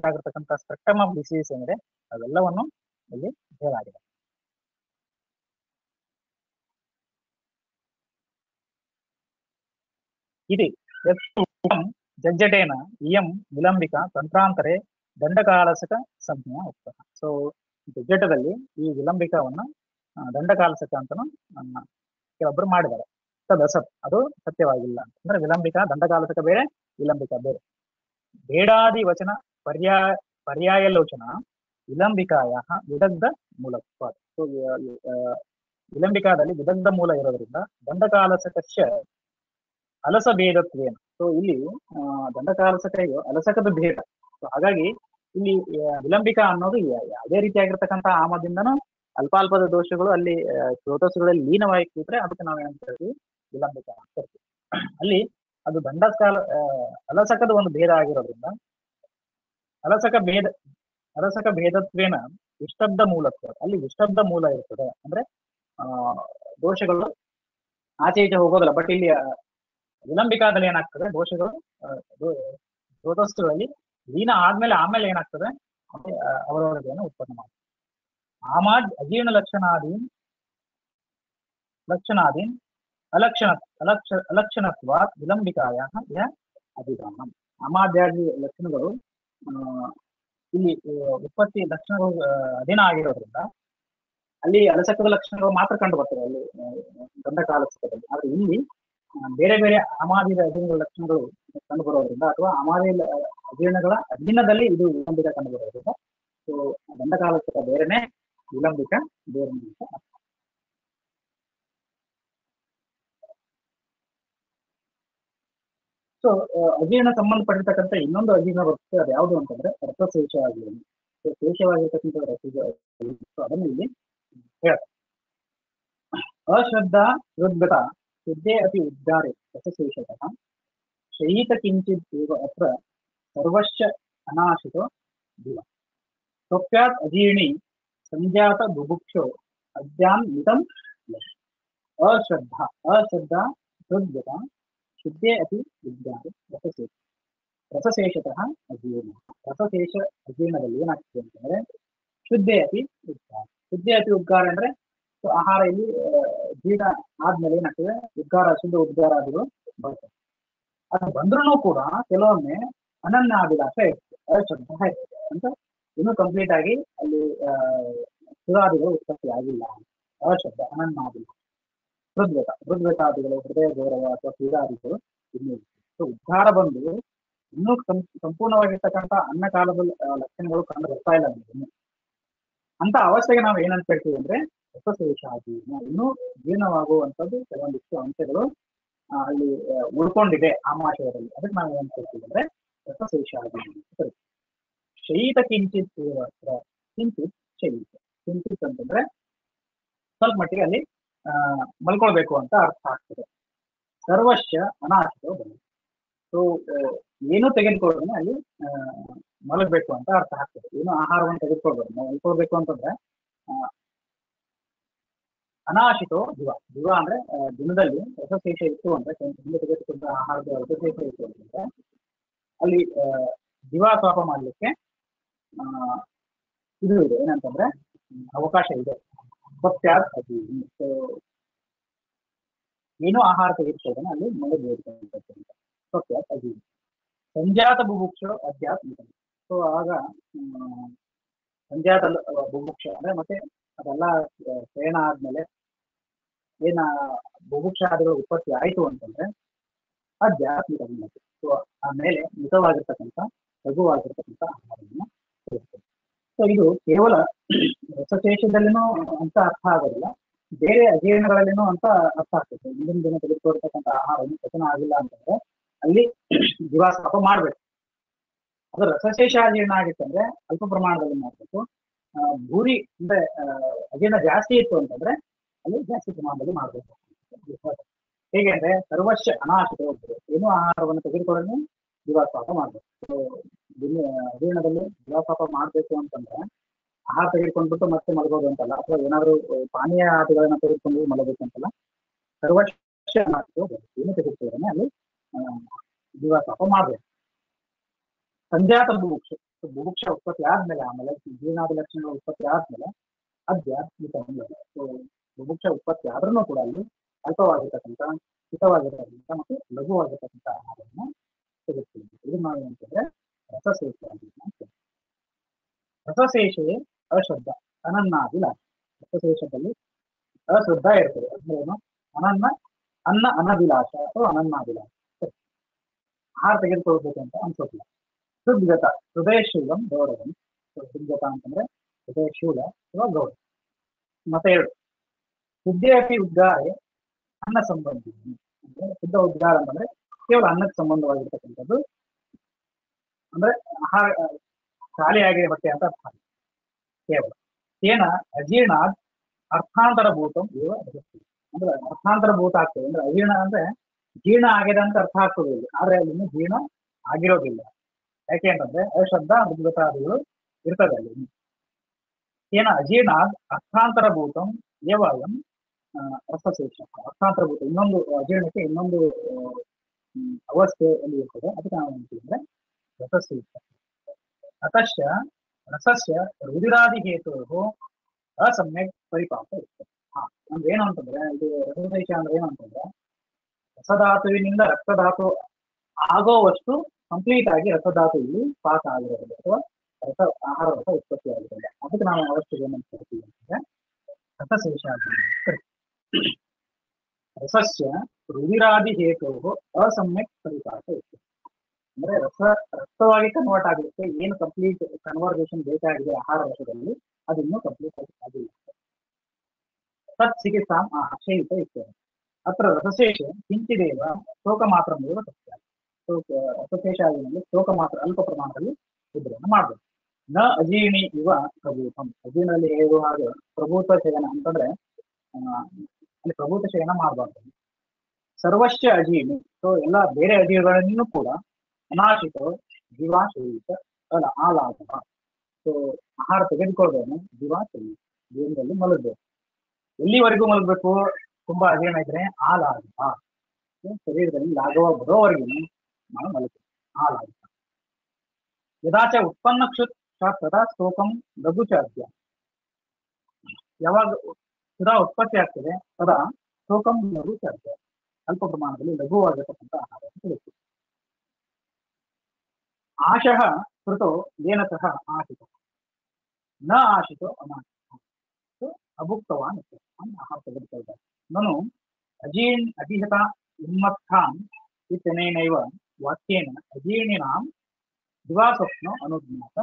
ಆಗಿರ್ತಕ್ಕಂಥ ಸ್ಪೆಕ್ಟ್ರಮ್ ಆಫ್ ಡಿಸೀಸ್ ಏನಿದೆ ಅವೆಲ್ಲವನ್ನು ಇಲ್ಲಿ ಹೇಳಲಾಗಿದೆ. ಇದೆ ಜಜ್ಜಟೇನ जज्जटेन ವಿಳಂಬಿಕ ತಂತ್ರಾಂತರೆ ದಂಡಕಾಲಸಕ ಸಂಜ್ಞ ಉಕ್ತ ಸೊ ಜಜ್ಜಟದಲ್ಲಿ ಈ ವಿಲಂಬಿಕವನ್ನ ದಂಡಕಾಲಸಕ ಅಂತನೂ ಕೆಲವೊಬ್ಬರು ಮಾಡಿದ್ದಾರೆ. ತದಸತ್ ಅದು ಸತ್ಯವಾಗಿಲ್ಲ ಅಂದ್ರೆ ವಿಳಂಬಿಕ ದಂಡಕಾಲಸಕ ಬೇರೆ ವಿಳಂಬಿಕ ಬೇರೆ. ಬೇಡಾದಿ ವಚನ ಪರ್ಯಾಯ ಪರ್ಯಾಯ ಲೋಚನ ವಿಲಂಬಿಕಾಯ ವಿದಗ್ಧ ಮೂಲ. ವಿಲಂಬಿಕಾದಲ್ಲಿ ವಿದಗ್ಧ ಮೂಲ ಇರೋದ್ರಿಂದ ದಂಡಕಾಲಸಕಶ್ಯ ಅಲಸ ಭೇದತ್ವೇನ ಸೊ ಇಲ್ಲಿ ದಂಡಕಾಲಸಕ ಅಲಸಕದ ಭೇದ. ಸೊ ಹಾಗಾಗಿ, ಇಲ್ಲಿ ವಿಲಂಬಿಕ ಅನ್ನೋದು ಯಾವುದೇ ರೀತಿಯಾಗಿರ್ತಕ್ಕಂಥ ಆಮದಿಂದನೂ ಅಲ್ಪಾಲ್ಪದ ದೋಷಗಳು ಅಲ್ಲಿ ಸ್ರೋತಸ್ಸುಗಳಲ್ಲಿ ಲೀನವಾಗಿ ಕೂತ್ರೆ ಅದಕ್ಕೆ ನಾವು ಏನಂತ ಹೇಳ್ತೀವಿ ವಿಲಂಬಿಕ ಅಂತ ಅಲ್ಲಿ, ಅದು ದಂಡಕಾಲ ಅಲಸಕದ ಒಂದು ಭೇದ ಆಗಿರೋದ್ರಿಂದ, ಅಲಸಕ ಭೇದ, ಅಲಸಕ ಭೇದತ್ವೇನ ವಿಷ್ಟಬ್ದ ಮೂಲತ್ವ, ಅಲ್ಲಿ ವಿಷ್ಟಬ್ದ ಮೂಲ ಇರ್ತದೆ. ಅಂದ್ರೆ, ಆ, ದೋಷಗಳು ಆಚೆ ಈಚೆ ಹೋಗೋದಿಲ್ಲ. ಬಟ್ ಇಲ್ಲಿ ವಿಲಂಬಿಕಾದಲ್ಲಿ ಏನಾಗ್ತದೆ? ದೋಷಗಳು ಸ್ರೋತಸ್ಸುಗಳಲ್ಲಿ ಲೀನ ಆದ್ಮೇಲೆ ಆಮೇಲೆ ಏನಾಗ್ತದೆ? ಮತ್ತೆ, ಆ, ಅವರವರದೇನು ಉತ್ಪನ್ನ ಮಾಡ್ತದೆ. ಆಮಾಜ್ ಅಜೀರ್ಣ ಲಕ್ಷಣಾದೀನ್ ಲಕ್ಷಣಾದೀನ್ ಅಲಕ್ಷಣ ಅಲಕ್ಷ ಅಲಕ್ಷಣತ್ವ ವಿಲಂಬಿಕಾಯ ಯ ಅಮಾದ್ಯಾದಿ ಲಕ್ಷಣಗಳು ಇಲ್ಲಿ ಉತ್ಪತ್ತಿ ಲಕ್ಷಣಗಳು ಅಧೀನ ಆಗಿರೋದ್ರಿಂದ ಅಲ್ಲಿ ಅಲಸಕದ ಲಕ್ಷಣಗಳು ಮಾತ್ರ ಕಂಡು ಬರ್ತವೆ ಅಲ್ಲಿ ದಂಡಕಾಲಸಕದಲ್ಲಿ ಆದ್ರೆ ಇಲ್ಲಿ ಬೇರೆ ಬೇರೆ ಅಮಾದಿದ ಅಧೀನಗಳ ಲಕ್ಷಣಗಳು ಕಂಡು ಬರೋದ್ರಿಂದ ಅಥವಾ ಅಮಾದಿ ಅಜೀರ್ಣಗಳ ಅಧೀನದಲ್ಲಿ ಇದು ವಿಳಂಬಿತ ಕಂಡು ಬರೋದ್ರಿಂದ ಸೊ ದಂಡಕಾಲಸಕ ಬೇರೆನೆ ವಿಳಂಬಿತ, ಬೇರೆ. ಸೊ ಅಜೀರ್ಣ ಸಂಬಂಧಪಟ್ಟಿರ್ತಕ್ಕಂಥ ಇನ್ನೊಂದು ಅಜೀರ್ಣ ಬರ್ತದೆ, ಅದು ಯಾವುದು ಅಂತಂದ್ರೆ ರಕ್ತಶೇಷ ಅಜೀರ್ಣ ಸೊ, ಶೇಷವಾಗಿರ್ತಕ್ಕಂಥ ರಕ್ತ ಅದನ್ನು ಇಲ್ಲಿ ಹೇಳ್ತಾರೆ ಅಶ್ರದ್ಧಾ ಹೃದ್ಗತ ಶುದ್ಧೇ ಅಪಿ ಉದ್ಗಾರೆ ರಸಶೇಷತಃ ಶಯೀತ ಕಿಂಚಿತ್ ಏವ ಅತ್ರ ಸರ್ವಶ್ಚ ಅನಾಶಿತೋ ದಿವ ಸ್ವಪ್ಯಾತ್ ಅಜೀರ್ಣಿ ಸಂಜಾತ ಬುಭುಕ್ಷೋ ಅದ್ಯಾನ್ ಮಿತಂ ಯಶ್. ಅಶ್ರದ್ಧಾ ಅಶ್ರದ್ಧಾ ಹೃದ್ಗತ ಶುದ್ಧೇ ಅಪಿ ಉದ್ಗಾರೆ ರಸಶೇಷ ರಸಶೇಷತಃ ಅಜೀರ್ಣ ರಸಶೇಷ ಅಜೀರ್ಣದಲ್ಲಿ ಏನಾಗ್ತದೆ ಅಂತಂದ್ರೆ ಶುದ್ಧೇ ಅಪಿ ಉದ್ಗಾರ ಶುದ್ಧೇ ಅಪಿ ಉದ್ಗಾರ ಅಂದ್ರೆ ಸೊ ಆಹಾರ ಇಲ್ಲಿ ಜೀರ್ಣ ಆದ್ಮೇಲೆ ಏನಾಗ್ತದೆ? ಉದ್ಗಾರ, ಶುದ್ಧ ಉದ್ಗಾರ ಆದರೂ ಬರ್ತದೆ ಅದು ಬಂದ್ರೂ ಕೂಡ ಕೆಲವೊಮ್ಮೆ ಅನನ್ಯ ಅಭಿಲಾಷ ಇರ್ತದೆ. ಅಶ್ರದ್ಧ ಅಂತ ಇನ್ನೂ ಕಂಪ್ಲೀಟ್ ಆಗಿ ಅಲ್ಲಿ ಸುಧಾದಿಗಳು ಉತ್ಪತ್ತಿ ಆಗಿಲ್ಲ. ಅಶ್ರದ್ಧ ಅನನ್ಯ ಅಭಿಲಾಷ ಹೃದ್ವೇತ ಹೃದ್ವೇತಾದಿಗಳು ಹೃದಯ ಗೌರವ ಅಥವಾ ಕ್ರೀಡಾದಿಗಳು ಇನ್ನೂ ಸೊ ಉದ್ಧಾರ ಬಂದು ಇನ್ನೂ ಸಂಪೂರ್ಣವಾಗಿರ್ತಕ್ಕಂಥ ಅನ್ನ ಕಾಲದ ಲಕ್ಷಣಗಳು ಕಂಡು ಬರ್ತಾ ಇಲ್ಲ. ಅಂತ ಅವಸ್ಥೆಗೆ ನಾವು ಏನಂತ ಹೇಳ್ತೀವಿ ಅಂದ್ರೆ ರಸಶೇಷ ಜೀರ್ಣ ಇನ್ನೂ ಜೀರ್ಣವಾಗುವಂಥದ್ದು ಕೆಲವೊಂದಿಷ್ಟು ಅಂಶಗಳು ಅಲ್ಲಿ ಉಳ್ಕೊಂಡಿದೆ ಆಮಾಶಯದಲ್ಲಿ ಅದಕ್ಕೆ ನಾವು ಏನ್ ಹೇಳ್ತೀವಿ ಅಂದ್ರೆ ರಸಶೇಷ ಕರಿತೀವಿ. ಶಯೀತ ಕಿಂಚಿತ್ ಕಿಂಚಿತ್ ಶೈತ. ಕಿಂಚಿತ್ ಅಂತಂದ್ರೆ ಸ್ವಲ್ಪ ಮಟ್ಟಿಗೆ ಅಲ್ಲಿ ಮಲ್ಕೊಳ್ಬೇಕು ಅಂತ ಅರ್ಥ ಆಗ್ತದೆ. ಸರ್ವಶ ಅನಾಶಿತ ಬನ್ನಿ ಸೊ ಏನು ತೆಗೆದುಕೊಳ್ಳೋದನ್ನ ಅಲ್ಲಿ ಮಲಗಬೇಕು ಅಂತ ಅರ್ಥ ಆಗ್ತದೆ. ಏನು ಆಹಾರವನ್ನು ತೆಗೆದುಕೊಳ್ಬೇಕು ನಾವು ಮಲ್ಕೊಳ್ಬೇಕು ಅಂತಂದ್ರೆ ಅನಾಶಿತೋ ದಿವ ದಿವ ಅಂದ್ರೆ ದಿನದಲ್ಲಿ ರಸಶೇಷ ಇತ್ತು ಅಂದ್ರೆ ಹಿಂದೆ ತೆಗೆದುಕೊಂಡ ಆಹಾರದ ರಸಶೇಷ ಇತ್ತು ಅಂತಂದ್ರೆ ಅಲ್ಲಿ ದಿವ ಸ್ವಾಪ ಮಾಡಲಿಕ್ಕೆ ಇದು ಇದೆ. ಏನಂತಂದ್ರೆ, ಅವಕಾಶ ಇದೆ. ಏನು ಏನೋ ಆಹಾರ ತೆಗೆದುಕೊಳ್ಳೋದನ್ನ ಅಲ್ಲಿ ಮಲಗಬೇಕು ಸತ್ಯಾತ್ ಸಂಜಾತ ಬುಭುಕ್ಷ ಅಧ್ಯಾತ್ಮಿಕ. ಸೊ ಆಗ ಸಂಜಾತ ಬುಭುಕ್ಷ ಅಂದ್ರೆ ಮತ್ತೆ ಅದೆಲ್ಲ ಪ್ರಯಾಣ ಆದ್ಮೇಲೆ ಏನ ಬುಭುಕ್ಷಾದಿಗಳು ಉತ್ಪತ್ತಿ ಆಯ್ತು ಅಂತಂದ್ರೆ ಆಧ್ಯಾತ್ಮಿಕ ಉನ್ನತಿ. ಸೊ ಆಮೇಲೆ ಮಿತವಾಗಿರ್ತಕ್ಕಂಥ, ಲಘುವಾಗಿರ್ತಕ್ಕಂಥ ಆಹಾರವನ್ನು ಸೊ ಇದು ಕೇವಲ ರಸಶೇಷದಲ್ಲಿನೂ ಅಂತ ಅರ್ಥ ಆಗೋದಿಲ್ಲ. ಬೇರೆ ಅಧ್ಯಯನಗಳಲ್ಲಿನೂ ಅಂತ ಅರ್ಥ ಆಗ್ತದೆ. ಮುಂದಿನ ದಿನ ತೆಗೆದುಕೊಳ್ತಕ್ಕಂಥ ಆಹಾರವನ್ನು ಪಚನ ಆಗಿಲ್ಲ ಅಂತಂದ್ರೆ ಅಲ್ಲಿ ಜೀವಾಸ್ತಾಪ ಮಾಡ್ಬೇಕು. ಅದು ರಸಶೇಷ ಅಜೀರ್ಣ ಆಗಿತ್ತಂದ್ರೆ ಅಲ್ಪ ಪ್ರಮಾಣದಲ್ಲಿ ಮಾಡಬೇಕು. ಭೂರಿ ಅಂದ್ರೆ ಅಜೀರ್ಣ ಜಾಸ್ತಿ ಇತ್ತು ಅಂತಂದ್ರೆ ಅಲ್ಲಿ ಪ್ರಮಾಣದಲ್ಲಿ ಮಾಡಬೇಕು. ಹೇಗೆ ಅಂದ್ರೆ ಸರ್ವಶ್ಯ ಅನಾಶಿತ ಏನು ಆಹಾರವನ್ನು ತೆಗೆದುಕೊಳ್ಳಲು ದಿವಾಸ್ವಾಪ ಮಾಡಬೇಕು. ಜೀರ್ಣದಲ್ಲಿ ದಿವಾಸ್ವಾಪ ಮಾಡಬೇಕು ಅಂತಂದ್ರೆ ಆಹಾರ ತೆಗೆದುಕೊಂಡ್ಬಿಟ್ಟು ಮತ್ತೆ ಮಲಗೋದು ಅಂತಲ್ಲ ಅಥವಾ ಏನಾದ್ರು ಪಾನೀಯ ಆಟಗಳನ್ನ ತೆಗೆದುಕೊಂಡು ಮಲಗಬೇಕು ಅಂತಲ್ಲ ಸರ್ವಶ್ಯ ಅನಾಶಿತ ಏನು ತೆಗೆದುಕೊಳ್ಳೋಣ ಅಲ್ಲಿ ಆ, ದಿವಾಸ್ವಾಪ ಮಾಡಬೇಕು. ಸಂಜಾತ ಬುಭುಕ್ಷ ಬುಭುಕ್ಷ ಉತ್ಪತ್ತಿ ಆದ್ಮೇಲೆ ಆಮೇಲೆ ಜೀರ್ಣಾದ ಲಕ್ಷಣಗಳ ಉತ್ಪತ್ತಿ ಆದ್ಮೇಲೆ ಸೊ ಬುಭುಕ್ಷ ಉತ್ಪತ್ತಿ ಆದ್ರೂ ಕೂಡ ಅಲ್ಲಿ ಅಲ್ಪವಾಗಿರ್ತಕ್ಕಂಥ, ಹಿತವಾಗಿರ್ತಕ್ಕಂಥ ಮತ್ತು ಲಘುವಾಗಿರ್ತಕ್ಕಂಥ ಆಹಾರವನ್ನು ಸಿಗುತ್ತೆ. ಇದು ನಾವು ಏನಂತಂದ್ರೆ ರಸಶೇಷ ಅಂತ ಹೇಳ್ತೀವಿ. ರಸಶೇಷೆ ಅಶ್ರದ್ಧ ಅನನ್ನಾದಿಲ್ಲ ರಸಶೇಷದಲ್ಲಿ ಅಶ್ರದ್ಧ ಇರ್ತದೆ. ಅಂದ್ರೆ ಏನು? ಅನನ್ನ, ಅನ್ನ ಅನಭಿಲಾಷ ಅಥವಾ ಅನನ್ನಾಭಿಲಾಷ. ಆಹಾರ ತೆಗೆದುಕೊಳ್ಬೇಕು ಅಂತ ಅನ್ಸೋದಿಲ್ಲ. ಹೃದ್ಗತ, ಹೃದಯ ಶೂಲಂ ಗೌರವಂ. ಹೃದ್ಗತ ಅಂತಂದ್ರೆ ಹೃದಯ ಶೂಲ ಅಥವಾ ಗೌರವ. ಮತ್ತೆ ಎರಡು. ಹುದ್ದೆ ಉದ್ಗಾರ ಅನ್ನ ಸಂಬಂಧಿ. ಶುದ್ಧ ಉದ್ಗಾರ ಅಂತಂದ್ರೆ ಕೇವಲ ಅನ್ನಕ್ಕೆ ಸಂಬಂಧವಾಗಿರ್ತಕ್ಕಂಥದ್ದು. ಅಂದ್ರೆ ಆಹಾರ ಖಾಲಿಯಾಗಿದೆ ಬಟ್ಟೆ ಅಂತ ಅರ್ಥ. ಕೇವಲ. ಏನ? ಅಜೀರ್ಣ ಅರ್ಥಾಂತರ ಭೂತಂ. ಅಂದ್ರೆ ಅರ್ಥಾಂತರ ಭೂತ ಆಗ್ತದೆ. ಅಂದ್ರೆ ಅಜೀರ್ಣ ಅಂದ್ರೆ ಜೀರ್ಣ ಆಗಿದೆ ಅಂತ ಅರ್ಥ ಆಗ್ತದೆ. ಆದ್ರೆ ಅಲ್ಲಿ ಜೀರ್ಣ ಆಗಿರೋದಿಲ್ಲ. ಯಾಕೆ ಅಂತಂದ್ರೆ ಅಶ್ರದ್ಧ ಅದ್ಭುತಾದಿಗಳು ಇರ್ತದೆ ಅಲ್ಲಿ. ಏನ? ಅಜೀರ್ಣ ಅರ್ಥಾಂತರ ಭೂತಂ ಏವಯಂ ರಸಶೇಷ ಅರ್ಥಾಂತರ ಭೂತ ಇನ್ನೊಂದು ಅಜೀರ್ಣಕ್ಕೆ ಇನ್ನೊಂದು ಅವಸ್ಥೆ ಅಲ್ಲಿ ಇರ್ತದೆ. ಅದಕ್ಕೆ ನಾವು ಅಂತಂದ್ರೆ ರಸಶೇಷ ಅತಶ್ಚ ರಸಸ್ಯ ರುದಿರಾದಿ ಹೇತು ಅಸಮ್ಯಕ್ ಪರಿಪಾಕ ಇರ್ತದೆ. ಹಾ ಅಂದ್ರೆ ಏನು ಅಂತಂದ್ರೆ, ಇದು ರಸಶೇಷ ಅಂದ್ರೆ ಏನು ಅಂತಂದ್ರೆ ರಸಧಾತುವಿನಿಂದ ರಕ್ತಧಾತು ಆಗೋವಷ್ಟು ಕಂಪ್ಲೀಟ್ ಆಗಿ ರಸಧಾತು ಇಲ್ಲಿ ಪಾಕ ಆಗಿರೋದಿಲ್ಲ ಅಥವಾ ರಸ ಆಹಾರ ರಸ ಉತ್ಪತ್ತಿ ಆಗಿರೋದಿಲ್ಲ ಅದಕ್ಕೆ ನಾವು ಅವಶ್ಯಕ ಏನಂತ ಹೇಳ್ತೀವಿ ಅಂತಂದ್ರೆ ರಸಶೇಷ ಕರಿತೀವಿ. ರಸಸ್ಯ ರುದಿರಾದಿ ಹೇತು ಅಸಮ್ಯಕ್ ಪರಿಪಾಠ ಇರ್ತದೆ ಅಂದ್ರೆ ರಸ ರಕ್ತವಾಗಿ ಕನ್ವರ್ಟ್ ಆಗಿರುತ್ತೆ ಏನು ಕಂಪ್ಲೀಟ್ ಕನ್ವರ್ಗೇಷನ್ ಬೇಕಾಗಿದೆ ಆಹಾರ ರಸದಲ್ಲಿ, ಅದು ಕಂಪ್ಲೀಟ್ ಆಗಿ ಆಗಿಲ್ಲ ತತ್ ಚಿಕಿತ್ಸಾಂ ಆಶಯಿತ ಇರ್ತದೆ ಅತ್ರ ರಸಶೇಷ ಕಿಂಚಿದೇವ ಶೋಕ ಮಾತ್ರ ಸತ್ಯ. ಶೋಕ ರಸಶೇಷ ಆಗಿನಲ್ಲಿ ಶೋಕ ಮಾತ್ರ ಅಲ್ಪ ಪ್ರಮಾಣದಲ್ಲಿ ಉದ್ರಣ ಮಾಡಬೇಕು ನ ಅಜೀರ್ಣಿ ಇವ ಪ್ರಭೂತಂ. ಅಜೀರ್ಣದಲ್ಲಿ ಹೇಳುವ ಹಾಗೆ ಪ್ರಭೂತ ಸೇವನ ಅಂತಂದ್ರೆ ಅಲ್ಲಿ ಪ್ರಭೂತ ಶಯನ ಮಾಡಬಾರ್ದು. ಸರ್ವಶ್ಯ ಅಜೀವಿ ಸೊ ಎಲ್ಲ ಬೇರೆ ಅಜೀರ್ಣಗಳನ್ನು ಕೂಡ ಅನಾಶಿತ ಜೀವಾಶಯಿತ ಅಲ್ಲ ಆಲಾಪ. ಸೊ ಆಹಾರ ತೆಗೆದುಕೊಳ್ಳೋದೇನು ಜೀವಾಶಯಿತ ಜೀವನದಲ್ಲಿ ಮಲಗಬೇಕು. ಎಲ್ಲಿವರೆಗೂ ಮಲಗಬೇಕು? ತುಂಬಾ ಅಜೀರ್ಣ ಇದ್ರೆ ಆಲಾಪ. ಶರೀರದಲ್ಲಿ ಲಾಘವ ಬರೋವರೆಗೂ ನಾವು ಮಲಗಬೇಕು. ಆಲಾಪ. ಯದಾಚ ಉತ್ಪನ್ನ ಕ್ಷುತ್ ತದಾ ಸ್ತೋಕಂ ಚ ಯಾವಾಗ ಸುಧಾ ಉತ್ಪತ್ತಿ ಆಗ್ತದೆ. ತದಾ ಸ್ತೋಕಂ ಲಘು ಚ ಅದ್ಯ ಅಲ್ಪ ಪ್ರಮಾಣದಲ್ಲಿ ಲಘುವಾಗಿರತಕ್ಕಂಥ ಆಹಾರ ಸಿಗುತ್ತೆ ಆಶಃ ಕೃತೋ ಏನ ಸಹ ಆಶಿತ. ನ ಆಶಿತೋ ಅನಾಶಿತ. ಸೊ ಅಭುಕ್ತವಾನ್ ಇತ್ತು ಅಂತ ಆಹಾರ ತೆಗೆದುಕೊಳ್ತಾರೆ ನಾನು ಅಜೀರ್ಣ ಅಜಿಹತ ಉನ್ಮತ್ತಾಂ ಇತ್ಯನೇನೈವ ವಾಕ್ಯೇನ ಅಜೀರ್ಣಿನಾಂ ದಿವಾಸ್ವಪ್ನೋ ಅನುಜ್ಞಾತ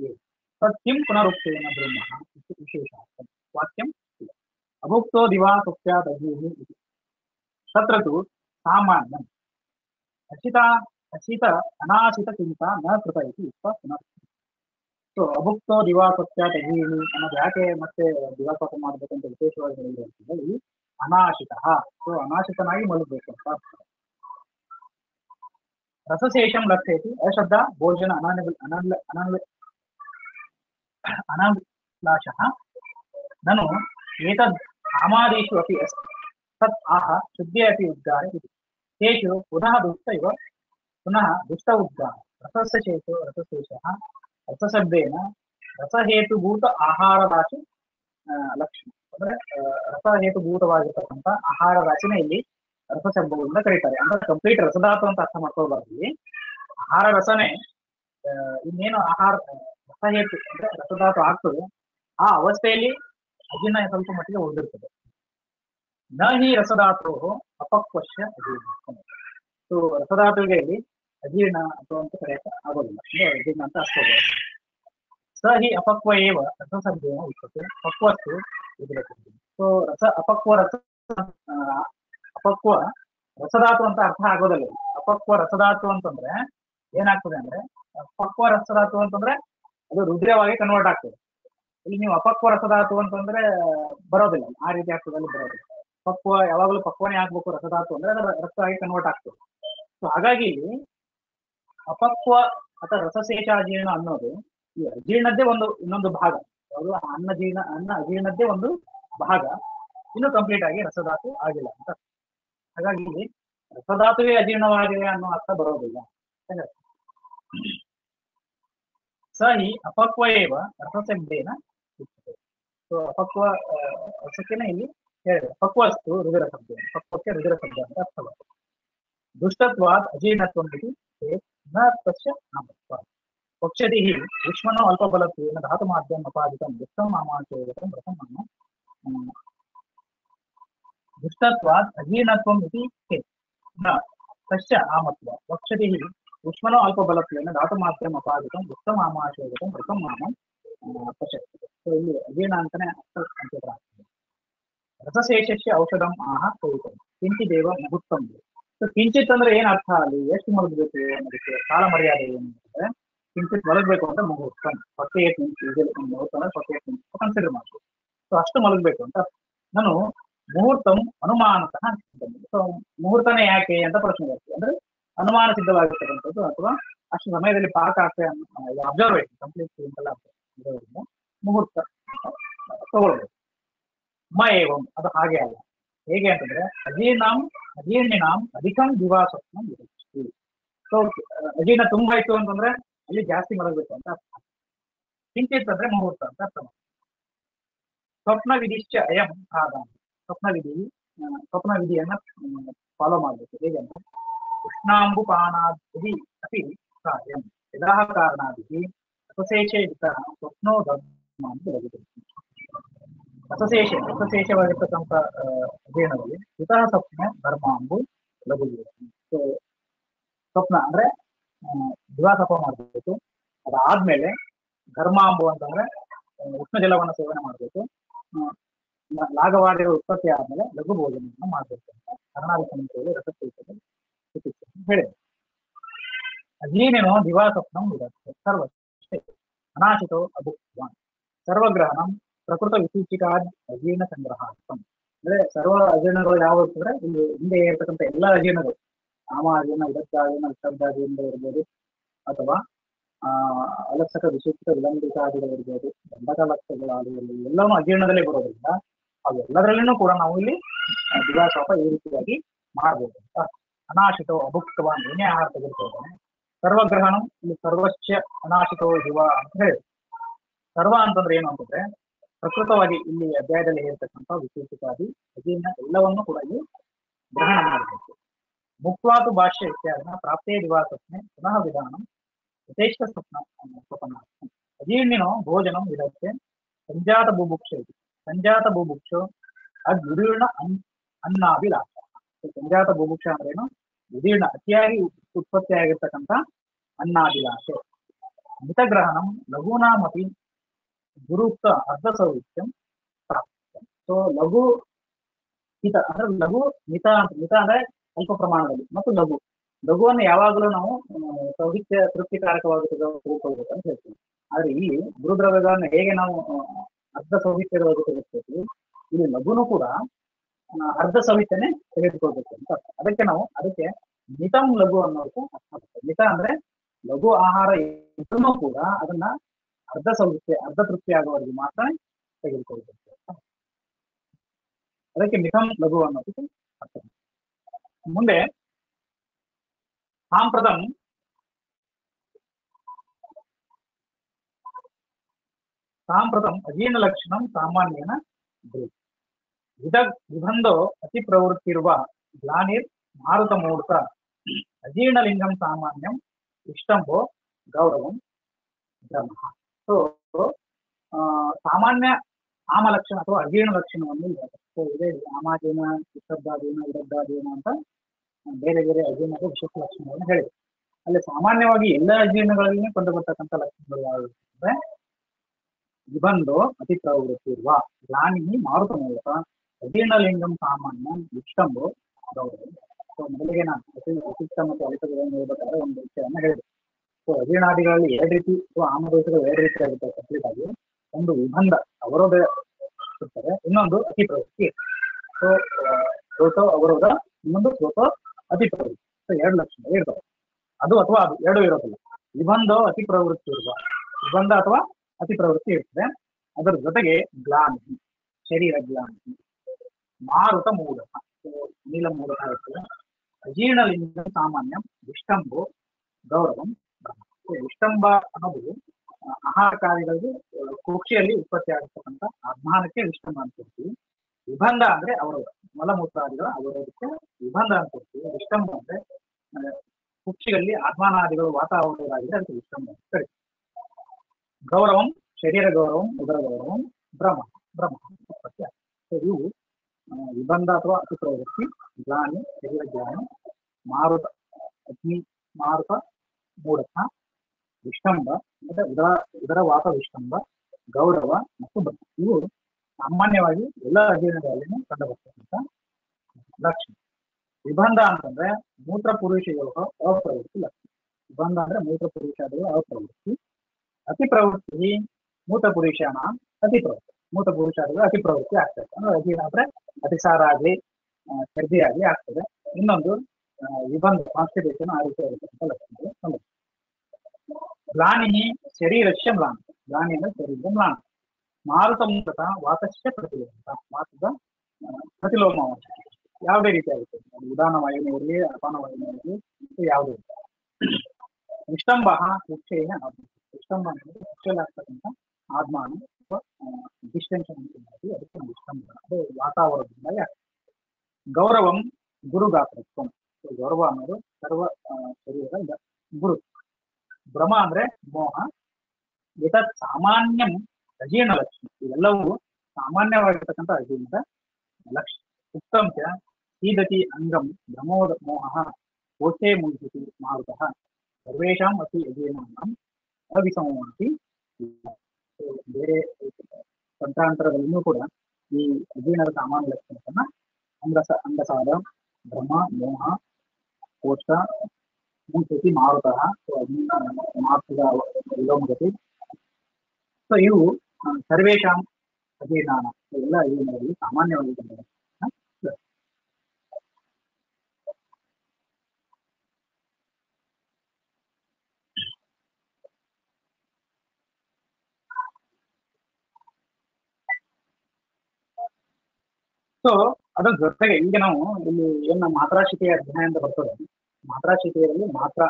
ಏವ. ತತ್ ಕಿಂ ಪುನರುಕ್ತೇನ ಬ್ರಹ್ಮಃ ಇತಿ ವಿಶೇಷಾರ್ಥಂ ವಾಕ್ಯಂ ಇದ. ಅಭುಕ್ತೋ ದಿವಾಸ್ವಪ್ಯಾತ್ ಅಜೀರ್ಣಿ ಇತಿ ತತ್ರ ತು ಸಾಮಾನ್ಯಂ ಅಚಿತ ಅಚಿತ ಅನಾಚಿತ ಚಿಂತ ನ ಕೃತ ಇತಿ ಉಕ್ತ ಪುನಃ ಸೊ ಅಭುಕ್ತೋ ದಿವಾಸ್ವಪ್ಯಾತ್ ಅಜೀರ್ಣಿ ಅನ್ನೋದು ಯಾಕೆ ಮತ್ತೆ ದಿವಾಸ್ವಾಪ ಮಾಡ್ಬೇಕಂತ ವಿಶೇಷವಾಗಿ ಹೇಳಿದ್ರು ಅಂತಂದ್ರೆ ಇಲ್ಲಿ ಅನಾಶಿತ ಸೊ ಅನಾಶಿತನಾಗಿ ಮಲಗಬೇಕು ಅಂತ ಅರ್ಥ. ರಸಶೇಷಂ ಲಕ್ಷಯತಿ ಅಶ್ರದ್ಧ ಭೋಜನ ಅನನ್ಯ ಅನನ್ಯ ಅನನ್ಯ ಅನಭಿಲಾಷಃ ನನು ಏತದ್ ಕಾಮಾದೀಷು अपि अस्ति तत् आह शुद्धे अपि उद्गारे इति तेषु पुनः दुष्ट इव पुनः दुष्ट उद्गार रसस्य चेतो रसशेषः ರಸಶಬ್ದೇನ ರಸಹೇತುಭೂತ ಆಹಾರ ರಾಶಿ ಆ, ಲಕ್ಷಣ ಅಂದ್ರೆ ಆ, ರಸಹೇತುಭೂತವಾಗಿರ್ತಕ್ಕಂಥ ಆಹಾರ ರಾಶಿನ ಇಲ್ಲಿ ರಸಶಬ್ದಗಳಿಂದ ಕರೀತಾರೆ ಅಂದ್ರೆ ಕಂಪ್ಲೀಟ್ ರಸಧಾತು ಅಂತ ಅರ್ಥ ಮಾಡ್ಕೊಳ್ಬಾರ್ದು ಇಲ್ಲಿ ಆಹಾರ ರಸನೇ ಆ, ಇನ್ನೇನು ಆಹಾರ ರಸಹೇತು ಅಂದ್ರೆ ರಸಧಾತು ಆಗ್ತದೆ ಆ ಅವಸ್ಥೆಯಲ್ಲಿ ಅಜೀರ್ಣ ಸ್ವಲ್ಪ ಮಟ್ಟಿಗೆ ಉಳಿದಿರ್ತದೆ. ನ ಹಿ ರಸಧಾತು ಅಪಕ್ವಶ್ಯ ಅಜೀರ್ಣ ಸೊ ರಸಧಾತುವಿಗೆ ಇಲ್ಲಿ ಅಜೀರ್ಣ ಅಥವಾ ಅಂತ ಕರೆಯಕ್ಕೆ ಆಗೋದಿಲ್ಲ. ಅಜೀರ್ಣ ಅಂತ ಅಷ್ಟೇ ಸ ಹಿ ಅಪಕ್ವ ಏವ ರಸಶಬ್ದೇನ ಉಚ್ಯತೆ ಪಕ್ವಸ್ತು ಎದುರುತ್ತದೆ ಸೊ, ರಸ ಅಪಕ್ವ ರಸ ಅಪಕ್ವ ರಸದಾತು ಅಂತ ಅರ್ಥ ಆಗೋದಿಲ್ಲ. ಅಪಕ್ವ ರಸದಾತು ಅಂತಂದ್ರೆ ಏನಾಗ್ತದೆ ಅಂದ್ರೆ ಪಕ್ವ ರಸದಾತು ಅಂತಂದ್ರೆ ಅದು ರುದ್ರವಾಗಿ ಕನ್ವರ್ಟ್ ಆಗ್ತದೆ. ಇಲ್ಲಿ ನೀವು ಅಪಕ್ವ ರಸಧಾತು ಅಂತಂದ್ರೆ ಬರೋದಿಲ್ಲ, ಆ ರೀತಿ ಅರ್ಥದಲ್ಲಿ ಬರೋದಿಲ್ಲ. ಪಕ್ವ ಯಾವಾಗಲೂ ಪಕ್ವನೇ ಆಗ್ಬೇಕು, ರಸಧಾತು ಅಂದ್ರೆ ಅದು ರಸವಾಗಿ ಕನ್ವರ್ಟ್ ಆಗ್ತದೆ. ಸೊ ಹಾಗಾಗಿ ಅಪಕ್ವ ಅಥವಾ ರಸಶೇಷಾಜೀರ್ಣ ಅನ್ನೋದು ಈ ಅಜೀರ್ಣದ್ದೇ ಒಂದು ಇನ್ನೊಂದು ಭಾಗ. ಅದು ಅನ್ನ ಜೀರ್ಣ, ಅನ್ನ ಅಜೀರ್ಣದ್ದೇ ಒಂದು ಭಾಗ. ಇನ್ನು ಕಂಪ್ಲೀಟ್ ಆಗಿ ರಸಧಾತು ಆಗಿಲ್ಲ ಅಂತ ಹಾಗಾಗಿ ರಸಧಾತುವೇ ಅಜೀರ್ಣವಾಗಿದೆ ಅನ್ನೋ ಅರ್ಥ ಬರೋದಿಲ್ಲ. ಸಹಿ ಹಿ ಅಪಕ್ವ ಏವ ರಸಶಬ್ದೇನ ಉಚ್ಯತೆ ಸೊ ಅಪಕ್ವ ಆ, ರಸಕ್ಕೆನೇ ಇಲ್ಲಿ ಹೇಳಿದೆ ಪಕ್ವಸ್ತು ರುದಿರ ಶಬ್ದ ಪಕ್ವಕ್ಕೆ ರುದಿರ ಶಬ್ದ ಅಂತ ಅರ್ಥವಾಗುತ್ತೆ ದುಷ್ಟತ್ವಾತ್ ಅಜೀರ್ಣತ್ವಂ ಇತಿ ಚೇತ್ನ ತಸ್ಯ ನಾಮತ್ವ ಪಕ್ಷತಿ ಹಿ ಯುಷ್ಮನೋ ಅಲ್ಪಬಲತ್ವೇನ ಧಾತು ಮಾಧ್ಯಮ ಅಪಾದಿತಂ ದುಷ್ಟಂ ಮಾಮಾಚೇಯತಂ ವ್ರತಂ ನಾಮ ಹ್ಮ್, ದುಷ್ಟತ್ವಾತ್ ಅಜೀರ್ಣತ್ವಂ ಇತಿ ಚೇತ್ನ ತಸ್ಯ ಆಮತ್ವ ಪಕ್ಷತಿ ಹಿ ಯುಷ್ಮನೋ ಅಲ್ಪಬಲತ್ವೇನ ಧಾತು ಮಾಧ್ಯಮ ಅಪಾದಿತಂ ಪಶ್ಯತೆ ಸೊ ಇಲ್ಲಿ ಅಜೀರ್ಣ ಅಂತಾನೆ ಸಂಕೇತ ರಸಶೇಷಸ್ಯ ಔಷಧಂ ಆಹ ಕೌತಂ ಕಿಂಚಿದೇವ ಮುಹೂರ್ತಂ ಸೊ ಕಿಂಚಿತ್ ಅಂದ್ರೆ ಏನ್ ಅರ್ಥ ಅಲ್ಲಿ? ಎಷ್ಟು ಮಲಗಬೇಕು ಅನ್ನೋದಕ್ಕೆ ಕಾಲ ಮರ್ಯಾದೆ ಏನಂದ್ರೆ ಕಿಂಚಿತ್ ಮಲಗಬೇಕು ಅಂತ ಕಿಂಚಿ ಮಿನಿಟ್ಸ್ ಯೂಶಲಿ ಮುಹೂರ್ತ ಅಂದ್ರೆ ಫಾರ್ಟಿ ಕನ್ಸಿಡರ್ ಮಾಡ್ಬೋದು ಸೊ ಅಷ್ಟು ಮಲಗಬೇಕು ಅಂತ ನಾನು ಮುಹೂರ್ತಂ ಅನುಮಾನತಃ ಸೊ ಮುಹೂರ್ತನೇ ಯಾಕೆ ಅಂತ ಪ್ರಶ್ನೆ ಬರ್ತದೆ ಅಂದ್ರೆ ಅನುಮಾನ ಸಿದ್ಧವಾಗಿರ್ತಕ್ಕಂಥದ್ದು ಅಥವಾ ಅಷ್ಟು ಸಮಯದಲ್ಲಿ ಪಾಕ ಆಗ್ತದೆ ಅಬ್ಸರ್ವೇಷನ್ ಕಂಪ್ಲೀಟ್ ಅಂತೆಲ್ಲ ಇರೋದ್ರಿಂದ ಮುಹೂರ್ತ ತಗೊಳ್ಬೇಕು ಮ ಏವಂ, ಅದು ಹಾಗೆ ಅಲ್ಲ. ಹೇಗೆ ಅಂತಂದ್ರೆ, ಅಜೀರ್ಣಾಂ ಅಜೀರ್ಣಿನಾಂ ಅಧಿಕಂ ದಿವಾಸ್ವಪ್ನ ವಿರಚಿತಿ ಸೊ ಅಜೀರ್ಣ ತುಂಬಾ ಅಂತಂದ್ರೆ, ಅಲ್ಲಿ ಜಾಸ್ತಿ ಮಲಗಬೇಕು ಅಂತ ಅರ್ಥ. ಕಿಂಚಿತ್ ಅಂದ್ರೆ ಮುಹೂರ್ತ ಅಂತ ಅರ್ಥ ಸ್ವಪ್ನ ವಿಧಿಶ್ಚ ಅಯಂ ಪ್ರಾಧಾನ್ಯ ಸ್ವಪ್ನ ವಿಧಿ ಸ್ವಪ್ನ ವಿಧಿಯನ್ನ ಫಾಲೋ ಮಾಡಬೇಕು. ಹೇಗೆ ಅಂದ್ರೆ ಉಷ್ಣಾಂಬುಪಾನಾದಿ ಅಪಿ ಕಾರ್ಯಂ ಯದಾ ಕಾರಣಾದಿ ರಸಶೇಷ ಇತರ ಸ್ವಪ್ನೋ ಧರ್ಮ ಅಂತ ಬರೆದಿದೆ ರಸಶೇಷ ರಸಶೇಷವಾಗಿರ್ತಕ್ಕಂಥ ಆ, ಅಧ್ಯಯನದಲ್ಲಿ ಇತರ ಸ್ವಪ್ನ ಧರ್ಮ ಅಂಬು ಲಘು ಸೊ ಸ್ವಪ್ನ ಅಂದ್ರೆ ದಿವಾಸಪ ಮಾಡಬೇಕು ಅದಾದ್ಮೇಲೆ ಧರ್ಮಾಂಬು ಅಂತಂದ್ರೆ ಆ, ಉಷ್ಣ ಜಲವನ್ನು ಸೇವನೆ ಮಾಡಬೇಕು ಲಾಗವಾಡಿರೋ ಉತ್ಪತ್ತಿ ಆದ್ಮೇಲೆ ಲಘು ಭೋಜನವನ್ನು ಮಾಡಬೇಕು ಅಂತ ಕರ್ನಾಟಕ ಸಂಹಿತೆಯಲ್ಲಿ ರಸಶೇಷದ ಚಿಕಿತ್ಸೆಯನ್ನು ಹೇಳಿದೆ ಅಜೀರ್ಣೋ ದಿವಾಸ್ವಪ್ನಂ ವಿರಕ್ತೆ ಸರ್ವ ಅನಾಶಿತೋ ಅಭುಕ್ತವಾನ್ ಸರ್ವಗ್ರಹಣಂ ಪ್ರಕೃತ ವಿಸೂಚಿಕಾದ್ ಅಜೀರ್ಣ ಸಂಗ್ರಹ ಅಂದ್ರೆ ಸರ್ವ ಅಜೀರ್ಣಗಳು ಯಾವ ಅಂತಂದ್ರೆ ಇಲ್ಲಿ ಹಿಂದೆ ಇರತಕ್ಕಂಥ ಎಲ್ಲ ಅಜೀರ್ಣಗಳು. ಕಾಮ ಅಜೀರ್ಣ ಇದಕ್ಕ ಅಜೀರ್ಣ ವಿಶಬ್ದ ಅಜೀರ್ಣ ಇರ್ಬೋದು ಅಥವಾ ಆ ಅಲಕ್ಷಕ ವಿಶಿಷ್ಟ ವಿಲಂಬಿತಾದಿಗಳಿರ್ಬೋದು ದಂಡಕ ಲಕ್ಷಗಳಾದಿರಲಿ ಎಲ್ಲವೂ ಅಜೀರ್ಣದಲ್ಲೇ ಬರೋದ್ರಿಂದ ಅವೆಲ್ಲದರಲ್ಲಿನೂ ಕೂಡ ನಾವು ಇಲ್ಲಿ ಆ, ಈ ರೀತಿಯಾಗಿ ಮಾಡ್ಬೋದು ಅಂತ ಅನಾಶಿತೋ ಅಭುಕ್ತವಾನ್ ಏನೇ ಆಹಾರ ತೆಗೆದುಕೊಳ್ಳೋಣ ಸರ್ವಗ್ರಹಣ ಇಲ್ಲಿ ಸರ್ವಶ್ಚ ಅನಾಶಿತೋ ಶಿವ ಅಂತ ಹೇಳಿ. ಸರ್ವ ಅಂತಂದ್ರೆ ಏನು ಅಂತಂದ್ರೆ ಪ್ರಕೃತವಾಗಿ ಇಲ್ಲಿ ಅಧ್ಯಾಯದಲ್ಲಿ ಹೇಳ್ತಕ್ಕಂಥ ವಿಶೇಷವಾಗಿ ಅಜೀರ್ಣ ಎಲ್ಲವನ್ನೂ ಕೂಡ ಇಲ್ಲಿ ಗ್ರಹಣ ಮಾಡಬೇಕು. ಮುಕ್ವಾತು ಭಾಷ್ಯ ಇತ್ಯಾದಿನ ಪ್ರಾಪ್ತೇ ದಿವಾಸಸ್ಮೆ ಪುನಃ ವಿಧಾನ ಯಥೇಷ್ಟ ಸ್ವಪ್ನ ಸ್ವಪ್ನ ಅಜೀರ್ಣಿನೋ ಭೋಜನಂ ಇದಕ್ಕೆ ಸಂಜಾತ ಬುಭುಕ್ಷ ಇದೆ ಸಂಜಾತ ಭೂಭುಕ್ಷ ಅದ್ ವಿದೀರ್ಣ ಅನ್ ಅನ್ನಾಭಿಲಾಷ. ಸಂಜಾತ ಬುಭುಕ್ಷ ಅಂದ್ರೇನು? ವಿದೀರ್ಣ ಅತಿಯಾಗಿ ಉತ್ಪತ್ತಿ ಆಗಿರ್ತಕ್ಕಂತ ಅನ್ನಾಭಿಲಾಷೆ ಮಿತಗ್ರಹಣಂ ಲಘೂನಾಮಪಿ ಗುರುಕ್ತ ಅರ್ಧ ಸೌವಿತ್ಯಂ ಸೊ ಲಘು ಹಿತ ಅಂದ್ರೆ ಲಘು ಮಿತ ಅಂತ, ಮಿತ ಅಂದ್ರೆ ಅಲ್ಪ ಪ್ರಮಾಣದಲ್ಲಿ ಮತ್ತು ಲಘು. ಲಘುವನ್ನು ಯಾವಾಗಲೂ ನಾವು ಸೌಹಿತ್ಯ ತೃಪ್ತಿಕಾರಕವಾಗಿ ತೆಗೆದುಕೊಳ್ಬೇಕು ಅಂತ ಹೇಳ್ತೀವಿ. ಆದ್ರೆ ಇಲ್ಲಿ ಗುರುದ್ರವ್ಯಗಳನ್ನ ಹೇಗೆ ನಾವು ಅರ್ಧ ತೆಗೆದುಕೊಳ್ತೀವಿ, ಇಲ್ಲಿ ಲಘುನು ಕೂಡ ಅರ್ಧ ಸವಿತನೆ ತೆಗೆದುಕೊಳ್ಬೇಕು ಅಂತ. ಅದಕ್ಕೆ ನಾವು ಅದಕ್ಕೆ ಮಿತಂ ಲಘು ಬರುತ್ತೆ. ಮಿತ ಅಂದ್ರೆ ಲಘು ಆಹಾರ ಇದ್ರೂ ಕೂಡ ಅದನ್ನ ಅರ್ಧ ಸೌಹಿತ್ಯ ಅರ್ಧ ತೃಪ್ತಿ ಆಗುವವರೆಗೆ ಮಾತ್ರ ತೆಗೆದುಕೊಳ್ಬೇಕು. ಅದಕ್ಕೆ ಮಿತಂ ಲಘು ಅನ್ನೋದಕ್ಕೆ ಅರ್ಥ ಮುಂದೆ ಸಾಂಪ್ರದಂ ಸಾಂಪ್ರದಂ ಅಧೀನ ಲಕ್ಷಣಂ ಸಾಮಾನ್ಯನ ಭೂತ್. ವಿಧ ವಿಬಂಧೋ ಅತಿ ಪ್ರವೃತ್ತಿರುವ ಗ್ಲಾನಿರ್ ಮಾರುತ ಮೂರ್ತ. ಅಜೀರ್ಣಲಿಂಗಂ ಸಾಮಾನ್ಯಂ ಇಷ್ಟಂಬೋ ಗೌರವಂ ಬ್ರಹ್ಮ. ಸೊ ಸಾಮಾನ್ಯ ಆಮ ಲಕ್ಷಣ ಅಥವಾ ಅಜೀರ್ಣ ಲಕ್ಷಣವನ್ನು ಸೊ ಇದೇ ಆಮಾಜೀನ ಇಷ್ಟಬ್ದಾದೀನ ವಿರಬ್ದಾದೀನ ಅಂತ ಬೇರೆ ಬೇರೆ ಅಜೀರ್ಣದ ವಿಶೇಷ ಲಕ್ಷಣಗಳನ್ನು ಹೇಳಿ ಅಲ್ಲಿ ಸಾಮಾನ್ಯವಾಗಿ ಎಲ್ಲ ಅಜೀರ್ಣಗಳಲ್ಲಿ ಕಂಡುಬರ್ತಕ್ಕಂಥ ಲಕ್ಷಣಗಳು ಯಾವುವು ಅಂದ್ರೆ ನಿಬಂಧೋ ಅತಿ ಪ್ರವೃತ್ತಿರುವ ಗ್ಲಾನಿ ಮಾರುತ. ಮೂಲಕ ಅಜೀರ್ಣಲಿಂಗಂ ಸಾಮಾನ್ಯ ಇಷ್ಟಂಬು ಗೌರವ ಸೊ ಮೊದಲಿಗೆ ನಾನು ವಿಶಿಷ್ಟ ಮತ್ತು ಅಲಿತಗಳನ್ನು ಹೇಳ್ಬೇಕಾದ್ರೆ ಒಂದು ವಿಷಯವನ್ನು ಹೇಳಿದೆ. ಸೊ ಅಜೀರ್ಣಾದಿಗಳಲ್ಲಿ ಎರಡು ರೀತಿ ಅಥವಾ ಆಮದೋಷಗಳು ಎರಡು ರೀತಿ ಆಗುತ್ತೆ ಕಂಪ್ಲೀಟ್ ಆಗಿ ಒಂದು ವಿಬಂಧ ಅವರೋಧ ಇರ್ತಾರೆ ಇನ್ನೊಂದು ಅತಿ ಪ್ರವೃತ್ತಿ ಸೊ ಪ್ರೋಟೋ ಅವರೋಧ, ಇನ್ನೊಂದು ಪ್ರೋಟೋ ಅತಿ ಪ್ರವೃತ್ತಿ ಸೊ ಎರಡು ಲಕ್ಷಣ ಇರ್ತವೆ. ಅದು ಅಥವಾ ಅದು ಎರಡು ಇರೋದಿಲ್ಲ. ವಿಬಂಧ ಅತಿ ಪ್ರವೃತ್ತಿ ಇರುವ, ವಿಬಂಧ ಅಥವಾ ಅತಿ ಪ್ರವೃತ್ತಿ ಇರ್ತದೆ. ಅದರ ಜೊತೆಗೆ ಗ್ಲಾನಿ, ಶರೀರ ಗ್ಲಾನಿ. ಮಾರುತ ಮೂಢ ನೀಲ ಮೂಢ ಇರ್ತದೆ ಅಜೀರ್ಣಲಿಂಗ ಸಾಮಾನ್ಯ ವಿಷ್ಟಂಬು ಗೌರವಂ ವಿಷ್ಟಂಬ ಅನ್ನೋದು ಆ, ಆಹಾರ ಕಾರ್ಯಗಳಿಗೆ ಕೃಷಿಯಲ್ಲಿ ಕುಕ್ಷಿಯಲ್ಲಿ ಉತ್ಪತ್ತಿ ಆಗಿರ್ತಕ್ಕಂಥ ಅಜ್ಞಾನಕ್ಕೆ ವಿಷ್ಟಂಬ ಅಂತ ಕೊಡ್ತೀವಿ ವಿಬಂಧ ಅಂದ್ರೆ ಅವರೋಧ ಮಲಮೂತ್ರಾದಿಗಳ ಅವರೋಧಕ್ಕೆ ವಿಬಂಧ ಅಂತ ಕೊಡ್ತೀವಿ ವಿಷ್ಟಂಬ ಅಂದ್ರೆ ಕುಕ್ಷಿಯಲ್ಲಿ ಆತ್ಮಾನಾದಿಗಳು ವಾತಾವರಣವಾಗಿದ್ರೆ ಅದಕ್ಕೆ ವಿಷ್ಟಂಬ ಅಂತ ಗೌರವಂ ಶರೀರ ಗೌರವಂ ಉದರ ಗೌರವಂ ಭ್ರಮ ಭ್ರಮ ಉತ್ಪತ್ತಿ ಆಗ್ತದೆ. ಇವು ವಿಬಂಧ ಅಥವಾ ಅತಿ ಪ್ರವೃತ್ತಿ ಜ್ಞಾನಿ ಶರೀರ ಜ್ಞಾನಿ, ಮಾರುತ, ಅಗ್ನಿ, ಮಾರುತ, ಮೂಢಕ ವಿಷ್ಟಂಬ ಮತ್ತೆ ಉದರ ವಾತ ವಿಷ್ಟಂಬ ಗೌರವ ಮತ್ತು ಭಕ್ತಿ ಇವು ಸಾಮಾನ್ಯವಾಗಿ ಎಲ್ಲ ಅಧ್ಯಯನಗಳಲ್ಲಿ ಕಂಡುಬರ್ತಕ್ಕಂಥ ಲಕ್ಷಣ. ವಿಬಂಧ ಅಂತಂದ್ರೆ ಮೂತ್ರ ಪುರುಷ ಯೋಗ ಅಪ್ರವೃತ್ತಿ ಲಕ್ಷಣ. ವಿಬಂಧ ಅಂದ್ರೆ ಮೂತ್ರ ಪುರುಷಾದಿಗಳು ಅಪ್ರವೃತ್ತಿ ಅತಿ ಪ್ರವೃತ್ತಿ ಮೂತ್ರ ಪುರುಷನ ಅತಿ ಪ್ರವೃತ್ತಿ ಮೂತ್ರ ಪುರುಷಾದಿಗಳು ಅತಿ ಪ್ರವೃತ್ತಿ ಆಗ್ತದೆ. ಅಂದ್ರೆ ಅತಿ ಅಂದ್ರೆ ಅತಿಸಾರ ಆಗ್ಲಿ ಸರ್ದಿ ಆಗ್ಲಿ ಆಗ್ತದೆ. ಇನ್ನೊಂದು ವಿಬಂಧ ಕಾನ್ಸ್ಟಿಟ್ಯೂಷನ್ ಆ ರೀತಿ ಇರುತ್ತೆ. ಕಂಡುಬರ್ತವೆ. ಗ್ಲಾನಿ ಶರೀರಸ್ಯ ಮ್ಲಾನ. ಗ್ಲಾನಿ ಅಂದ್ರೆ ಶರೀರದ ಮ್ಲಾನ. ಮಾರುತ ಮೂಲಕ ವಾತಸ್ಯ ಪ್ರತಿಲೋಮ ವಾತದ ಪ್ರತಿಲೋಮ ಯಾವುದೇ ರೀತಿ ಆಗುತ್ತೆ ಉದಾನ ವಾಯುನೇ ಇರಲಿ ಅಪಾನ ವಾಯುನೇ ಇರಲಿ ಯಾವುದೇ ಯಾವುದೇ ವಿಷ್ಟಂಬ ಆತ್ಮ. ವಿಷ್ಟಂಬ ಕುಕ್ಷೆಯಲ್ಲಿ ಆಗ್ತಕ್ಕಂಥ ಆತ್ಮಾನ ಹೇಳ್ತೀವಿ ಅದಕ್ಕೆ ಒಂದು ವಿಷ್ಟಂಬ ಅದು ವಾತಾವರಣದಿಂದಾಗಿ ಗೌರವಂ ಗುರುಗಾತ್ರತ್ವಂ. ಗೌರವ ಅನ್ನೋದು ಸರ್ವ ಶರೀರದ ಗುರು. ಭ್ರಮ ಅಂದ್ರೆ ಮೋಹ. ಏತತ್ ಸಾಮಾನ್ಯಂ ಅಜೀರ್ಣ ಲಕ್ಷಣ. ಇವೆಲ್ಲವೂ ಸಾಮಾನ್ಯವಾಗಿರ್ತಕ್ಕಂಥ ಅಜೀರ್ಣದ ಲಕ್ಷಣ. ಉತ್ತಮ ಸೀದತಿ ಅಂಗಂ ಭ್ರಮೋದ ಮೋಹ ಕೋಶೆ ಮುಂಚಿತಿ ಮಾರುತಃ. ಸರ್ವೇಷಾಂ ಅತಿ ಅಜೀರ್ಣಾಂ ಅವಿಸಮೋಹಿ ಬೇರೆ ತಂತ್ರಾಂತರದಲ್ಲಿಯೂ ಕೂಡ ಈ ಅಜೀರ್ಣದ ಸಾಮಾನ್ಯ ಲಕ್ಷಣವನ್ನ ಅಂಗಸ ಅಂಗಸಾದ ಭ್ರಮ ಮೋಹ ಕೋಶ ಮುಂಚತಿ ಮಾರುತಃ ಸೊ ಅದನ್ನ ಮಾರ್ತದ ವಿಲೋಮಗತಿ ಸೊ ಇವು ಆ, ಸರ್ವೇಷಾಂ ಅಜೀರ್ಣಾನ So, ಎಲ್ಲ ಅಜೀರ್ಣಗಳಲ್ಲಿ ಸಾಮಾನ್ಯವಾಗಿ ಸೊ ಅದ್ರ ಜೊತೆಗೆ ಈಗ ನಾವು ಇಲ್ಲಿ ಏನು ಮಾತ್ರಾಶಿಕೆಯ ಅಧ್ಯಯನ ಅಂತ ಬರ್ತದೆ. ಮಾತ್ರಾಶಿಕೆಯಲ್ಲಿ ಮಾತ್ರ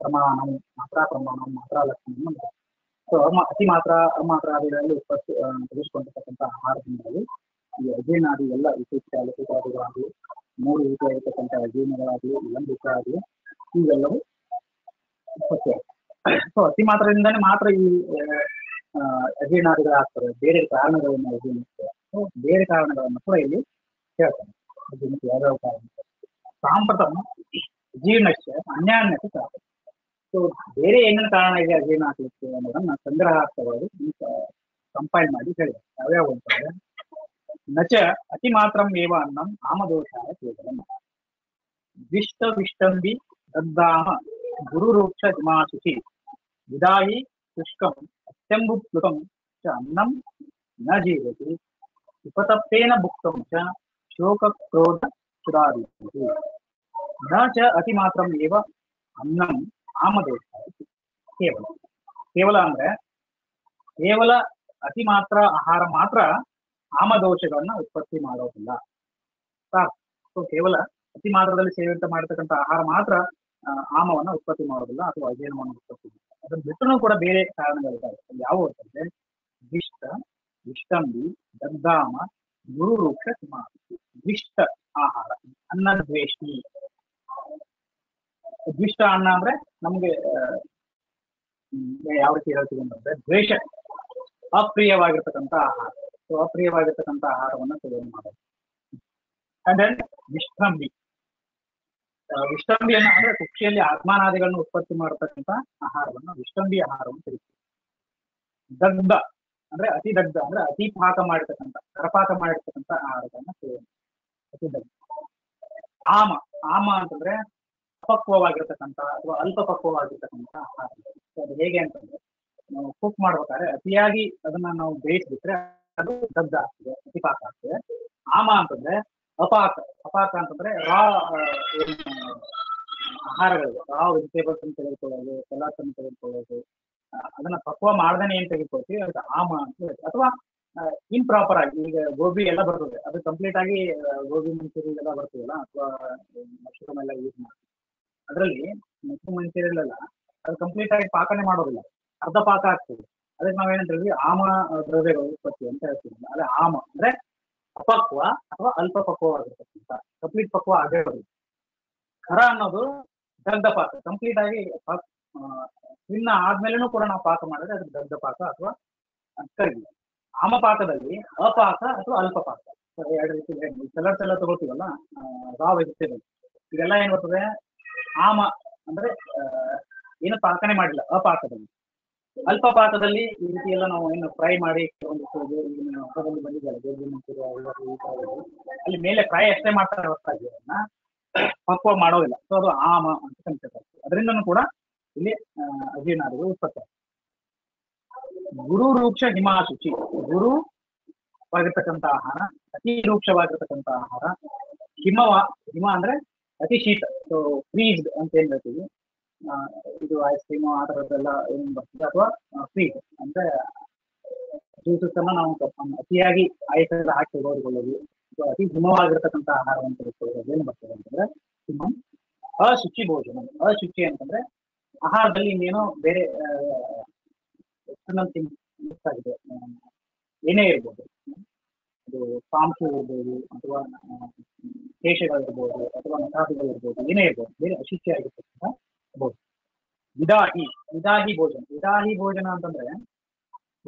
ಪ್ರಮಾಣ ಮಾತ್ರ ಪ್ರಮಾಣ, ಮಾತ್ರ ಲಕ್ಷಣ ಸೊ ಅತಿ ಮಾತ್ರ ಅಮಾತ್ರಾದಿಗಳಲ್ಲಿ ಉತ್ಪತ್ತಿ ತೆಗೆದುಕೊಂಡಿರ್ತಕ್ಕಂಥ ಆಹಾರ ಈ ಅಜೀರ್ಣಾದಿ ಎಲ್ಲ ವಿಶೇಷ ಮೂರು ರೀತಿಯಾಗಿರ್ತಕ್ಕಂಥ ಅಜೀರ್ಣಗಳಾಗಲಿ ಲಂಬಿಕ ಆಗಲಿ ಇವೆಲ್ಲವೂ ಉತ್ಪತ್ತಿ ಸೊ ಅತಿ ಮಾತ್ರದಿಂದಾನೇ ಮಾತ್ರ ಈ ಅಜೀರ್ಣಾದಿಗಳಾಗ್ತವೆ ಬೇರೆ ಕಾರಣಗಳನ್ನು ಅಜೀರ್ಣಿಸ್ತವೆ ಬೇರೆ ಕಾರಣಗಳನ್ನು ಕೂಡ ಇಲ್ಲಿ ಹೇಳ್ತಾನೆ ಅಜೀರ್ಣಕ್ಕೆ ಯಾವ್ಯಾವ ಕಾರಣ ಸಾಂಪ್ರತಮ ಜೀರ್ಣಕ್ಕೆ ಅನ್ಯಾನ್ಯಕ್ಕೆ ಕಾರಣ ಸೊ ಬೇರೆ ಏನೇನು ಕಾರಣ ಇದೆ ಅಜೀರ್ಣ ಆಗ್ಲಿಕ್ಕೆ ಅನ್ನೋದನ್ನ ಸಂಗ್ರಹಾರ್ಥವಾಗಿ ಕಂಪೈಲ್ ಮಾಡಿ ಹೇಳಿ ಯಾವ್ಯಾವ ಅಂತಂದ್ರೆ ನಚ ಅತಿ ಮಾತ್ರಂ ಏವ ಅನ್ನಂ ಆಮದೋಷಾಯ ಕೇವಲಂ ವಿಷ್ಟ ವಿಷ್ಟಂಬಿ ದದ್ದಾಮ ಗುರುರೂಕ್ಷ ಹಿಮಾಶುಚಿ ವಿದಾಯಿ ಶುಷ್ಕಂ ಅತ್ಯಂಬು ಪ್ಲುತಂ ಚ ಅನ್ನಂ ನ ಜೀವತಿ ಚ ಶೋಕ ಕ್ರೋಧ ಸುಧಾರಿಸತಿ ನ ಚ ಅತಿ ಮಾತ್ರ ಏವ ಅನ್ನಂ ಆಮದೋಷ ಕೇವಲ. ಕೇವಲ ಅಂದ್ರೆ ಕೇವಲ ಅತಿ ಮಾತ್ರ ಆಹಾರ ಮಾತ್ರ ಆಮದೋಷಗಳನ್ನ ಉತ್ಪತ್ತಿ ಮಾಡೋದಿಲ್ಲ. ಸೊ, ಕೇವಲ ಅತಿ ಮಾತ್ರದಲ್ಲಿ ಸೇವಿತ ಮಾಡಿರ್ತಕ್ಕಂಥ ಆಹಾರ ಮಾತ್ರ ಆಮವನ್ನ ಉತ್ಪತ್ತಿ ಮಾಡೋದಿಲ್ಲ ಅಥವಾ ಅಜೀರ್ಣವನ್ನು ಉತ್ಪತ್ತಿ ಅದನ್ನ ಬಿಟ್ಟರೂ ಕೂಡ ಬೇರೆ ಕಾರಣಗಳಿದ್ದಾವೆ. ಯಾವ ಅಂತಂದ್ರೆ ವಿಷ್ಟ ವಿಷ್ಟಂಬಿ ದಗ್ಧಾಮ ವೃಕ್ಷ ಸುಮಾರು ದ್ವಿಷ್ಟ ಆಹಾರ, ಅನ್ನ ದ್ವೇಷಿ. ದ್ವಿಷ್ಟ ಅನ್ನ ಅಂದ್ರೆ ನಮ್ಗೆ ಯಾವ ರೀತಿ ಹೇಳ್ತೀವಿ ಅಂತಂದ್ರೆ ದ್ವೇಷ. ಅಪ್ರಿಯವಾಗಿರ್ತಕ್ಕಂಥ ಆಹಾರ. ಸೊ ಅಪ್ರಿಯವಾಗಿರ್ತಕ್ಕಂಥ ಆಹಾರವನ್ನ ಸೇವನೆ ಮಾಡೋದು. ಅಂಡ್ ದೆನ್ ವಿಷ್ಟಂಬಿ ಅನ್ನ ಅಂದ್ರೆ ಕುಕ್ಷಿಯಲ್ಲಿ ಆತ್ಮಾನಾದಿಗಳನ್ನು ಉತ್ಪತ್ತಿ ಮಾಡತಕ್ಕಂಥ ಆಹಾರವನ್ನು ವಿಷ್ಟಂಬಿ ಆಹಾರವನ್ನು ತಿಳಿಸ್ತೀವಿ ದಗ್ಧ. ಅಂದ್ರೆ ಅತಿ ದಗ್ಧ ಅಂದ್ರೆ ಅತಿ ಪಾಕ ಮಾಡಿರ್ತಕ್ಕಂಥ, ಕರಪಾಕ ಮಾಡಿರ್ತಕ್ಕಂಥ ಆಹಾರಗಳನ್ನ ಸೇವನೆ ಅತಿ ದಗ್ಧ ಆಮ ಆಮ ಅಂತಂದ್ರೆ ಅಪಕ್ವವಾಗಿರ್ತಕ್ಕಂಥ ಅಥವಾ ಅಲ್ಪ ಪಕ್ವವಾಗಿರ್ತಕ್ಕಂಥ ಆಹಾರ ಅದು ಹೇಗೆ ಅಂತಂದ್ರೆ ನಾವು ಕುಕ್ ಮಾಡ್ಬೇಕಾದ್ರೆ ಅತಿಯಾಗಿ ಅದನ್ನ ನಾವು ಬೇಯಿಸ್ಬಿಟ್ರೆ ಅದು ದಗ್ಧ ಆಗ್ತದೆ ಅತಿಪಾಕ ಆಗ್ತದೆ. ಆಮ ಅಂತಂದ್ರೆ ಅಪಾಕ ಅಪಾಕ ಅಂತಂದ್ರೆ ರಾ ಆಹಾರಗಳು ರಾ ವೆಜಿಟೇಬಲ್ಸ್ ಅನ್ನು ತೆಗೆದುಕೊಳ್ಳೋದು ಸಲಾಡ್ಸ್ ಅನ್ನು ತೆಗೆದುಕೊಳ್ಳೋದು ಅದನ್ನ ಪಕ್ವ ಮಾಡ್ದೇನೆ ಏನ್ ತೆಗೆದುಕೊಳ್ತೀವಿ ಅದಕ್ಕೆ ಆಮ ಅಂತ ಹೇಳ್ತೀವಿ ಅಥವಾ ಇಂಪ್ರಾಪರ್ ಆಗಿ, ಈಗ ಗೋಬಿ ಎಲ್ಲ ಬರ್ತದೆ. ಅದು ಕಂಪ್ಲೀಟ್ ಆಗಿ ಗೋಬಿ, ಮಂಚೂರಿ ಎಲ್ಲ ಬರ್ತದಲ್ಲ? ಅಥವಾ ಮಶ್ರೂಮ್ ಎಲ್ಲ ಯೂಸ್ ಮಾಡ್ತೀವಿ ಅದರಲ್ಲಿ ಮಶ್ರೂಮ್ ಮಂಚೂರಿಯಲ್ ಎಲ್ಲ ಅದು ಕಂಪ್ಲೀಟ್ ಆಗಿ ಪಾಕನೆ ಮಾಡೋದಿಲ್ಲ. ಅರ್ಧ ಪಾಕ ಆಗ್ತದೆ. ಅದಕ್ಕೆ ನಾವೇನಂತ ಹೇಳಿದ್ವಿ ಆಮ ದ್ರವ್ಯಗಳು ಉತ್ಪತ್ತಿ ಅಂತ ಹೇಳ್ತೀವಿ ಅದೇ ಆಮ. ಅಂದ್ರೆ ಅಪಕ್ವ ಅಥವಾ ಅಲ್ಪ ಪಕ್ವವಾಗಿರ್ತಕ್ಕಂಥ ಕಂಪ್ಲೀಟ್ ಪಕ್ವ ಆಗಿರೋದು ಖರ ಅನ್ನೋದು ದಗ್ಧ ಪಾಕ ಕಂಪ್ಲೀಟ್ ಆಗಿ ಪಾಕ್- ಆದ್ಮೇಲೂ ಕೂಡ ನಾವು ಪಾಕ ಮಾಡಿದ್ರೆ ಅದು ದೊಡ್ಡ ಪಾಕ ಅಥವಾ ಕರಿ ಆಮ ಪಾಕದಲ್ಲಿ ಅಪಾಕ ಅಥವಾ ಅಲ್ಪ ಪಾಕ. ಎರಡು ರೀತಿ ಸಲಾಡ್ಸ್ ಎಲ್ಲ ತಗೋತೀವಲ್ಲ ರಾ ವೆಜಿಟೇಬಲ್ ಇದೆಲ್ಲ ಏನ್ ಬರ್ತದೆ? ಆಮ ಅಂದ್ರೆ ಏನು ಪಾಕನೆ ಮಾಡಿಲ್ಲ, ಅಪಾಕದಲ್ಲಿ. ಅಲ್ಪ ಪಾಕದಲ್ಲಿ ಈ ರೀತಿ ಎಲ್ಲ ನಾವು ಏನು ಫ್ರೈ ಮಾಡಿ ಹಬ್ಬದಲ್ಲಿ ಬಂದಿದ್ದಾರೆ. ಅಲ್ಲಿ ಮೇಲೆ ಫ್ರೈ ಅಷ್ಟೇ ಮಾಡ್ತಾರೆ ಅದನ್ನ ಪಕ್ವ ಮಾಡೋದಿಲ್ಲ. ಸೊ ಅದು ಆಮ ಅಂತ ಕನ್ಸಿಡರ್ ಅದರಿಂದನೂ ಕೂಡ ಇಲ್ಲಿ ಅಜೀರ್ಣಾದಿಗಳು ಉತ್ಪತ್ತಿ. ಗುರು ರೂಕ್ಷ ಹಿಮಾಶುಚಿ ಗುರು ವಾಗಿರ್ತಕ್ಕಂಥ ಆಹಾರ, ಅತಿ ರೂಕ್ಷವಾಗಿರ್ತಕ್ಕಂಥ ಆಹಾರ. ಹಿಮವ ಹಿಮ ಅಂದ್ರೆ ಅತಿ ಶೀತ. ಸೊ ಫ್ರೀಸ್ಡ್ ಅಂತ ಏನ್ ಹೇಳ್ತೀವಿ? ಇದು ಐಸ್ ಕ್ರೀಮ್ ಆ ಥರದ್ದೆಲ್ಲ ಏನ್ ಬರ್ತದೆ? ಅಥವಾ ಫ್ರೀಸ್ ಅಂದ್ರೆ ಜ್ಯೂಸಸ್ ಅನ್ನ ನಾವು ಅತಿಯಾಗಿ ಐಸ್ ಹಾಕಿ ತೆಗೆದುಕೊಳ್ಳೋದು ಅಥವಾ ಅತಿ ಹಿಮವಾಗಿರ್ತಕ್ಕಂಥ ಆಹಾರವನ್ನು ತೆಗೆದುಕೊಳ್ಳೋದು ಏನು ಬರ್ತದೆ ಅಂತಂದ್ರೆ, ಹಿಮ ಅಶುಚಿ ಭೋಜನ. ಅಶುಚಿ ಅಂತಂದ್ರೆ ಆಹಾರದಲ್ಲಿ ಇನ್ನೇನೋ ಬೇರೆ ಎಕ್ಸ್ಟರ್ನಲ್ ಥಿಂಗ್ಸ್ ಆಗಿದೆ ಏನೇ ಇರ್ಬೋದು. ಅದು ಪಾಂಸು ಇರ್ಬೋದು, ಅಥವಾ ಕೇಶಗಳಿರ್ಬೋದು ಅಥವಾ ಮಸಾಲೆಗಳಿರ್ಬೋದು ಏನೇ ಇರ್ಬೋದು, ಬೇರೆ ಅಶಿಷ್ಯ ಆಗಿರ್ತಕ್ಕಂಥ ಭೋಜನ ವಿದಾಹಿ ವಿದಾಹಿ ಭೋಜನ. ವಿದಾಹಿ ಭೋಜನ ಅಂತಂದ್ರೆ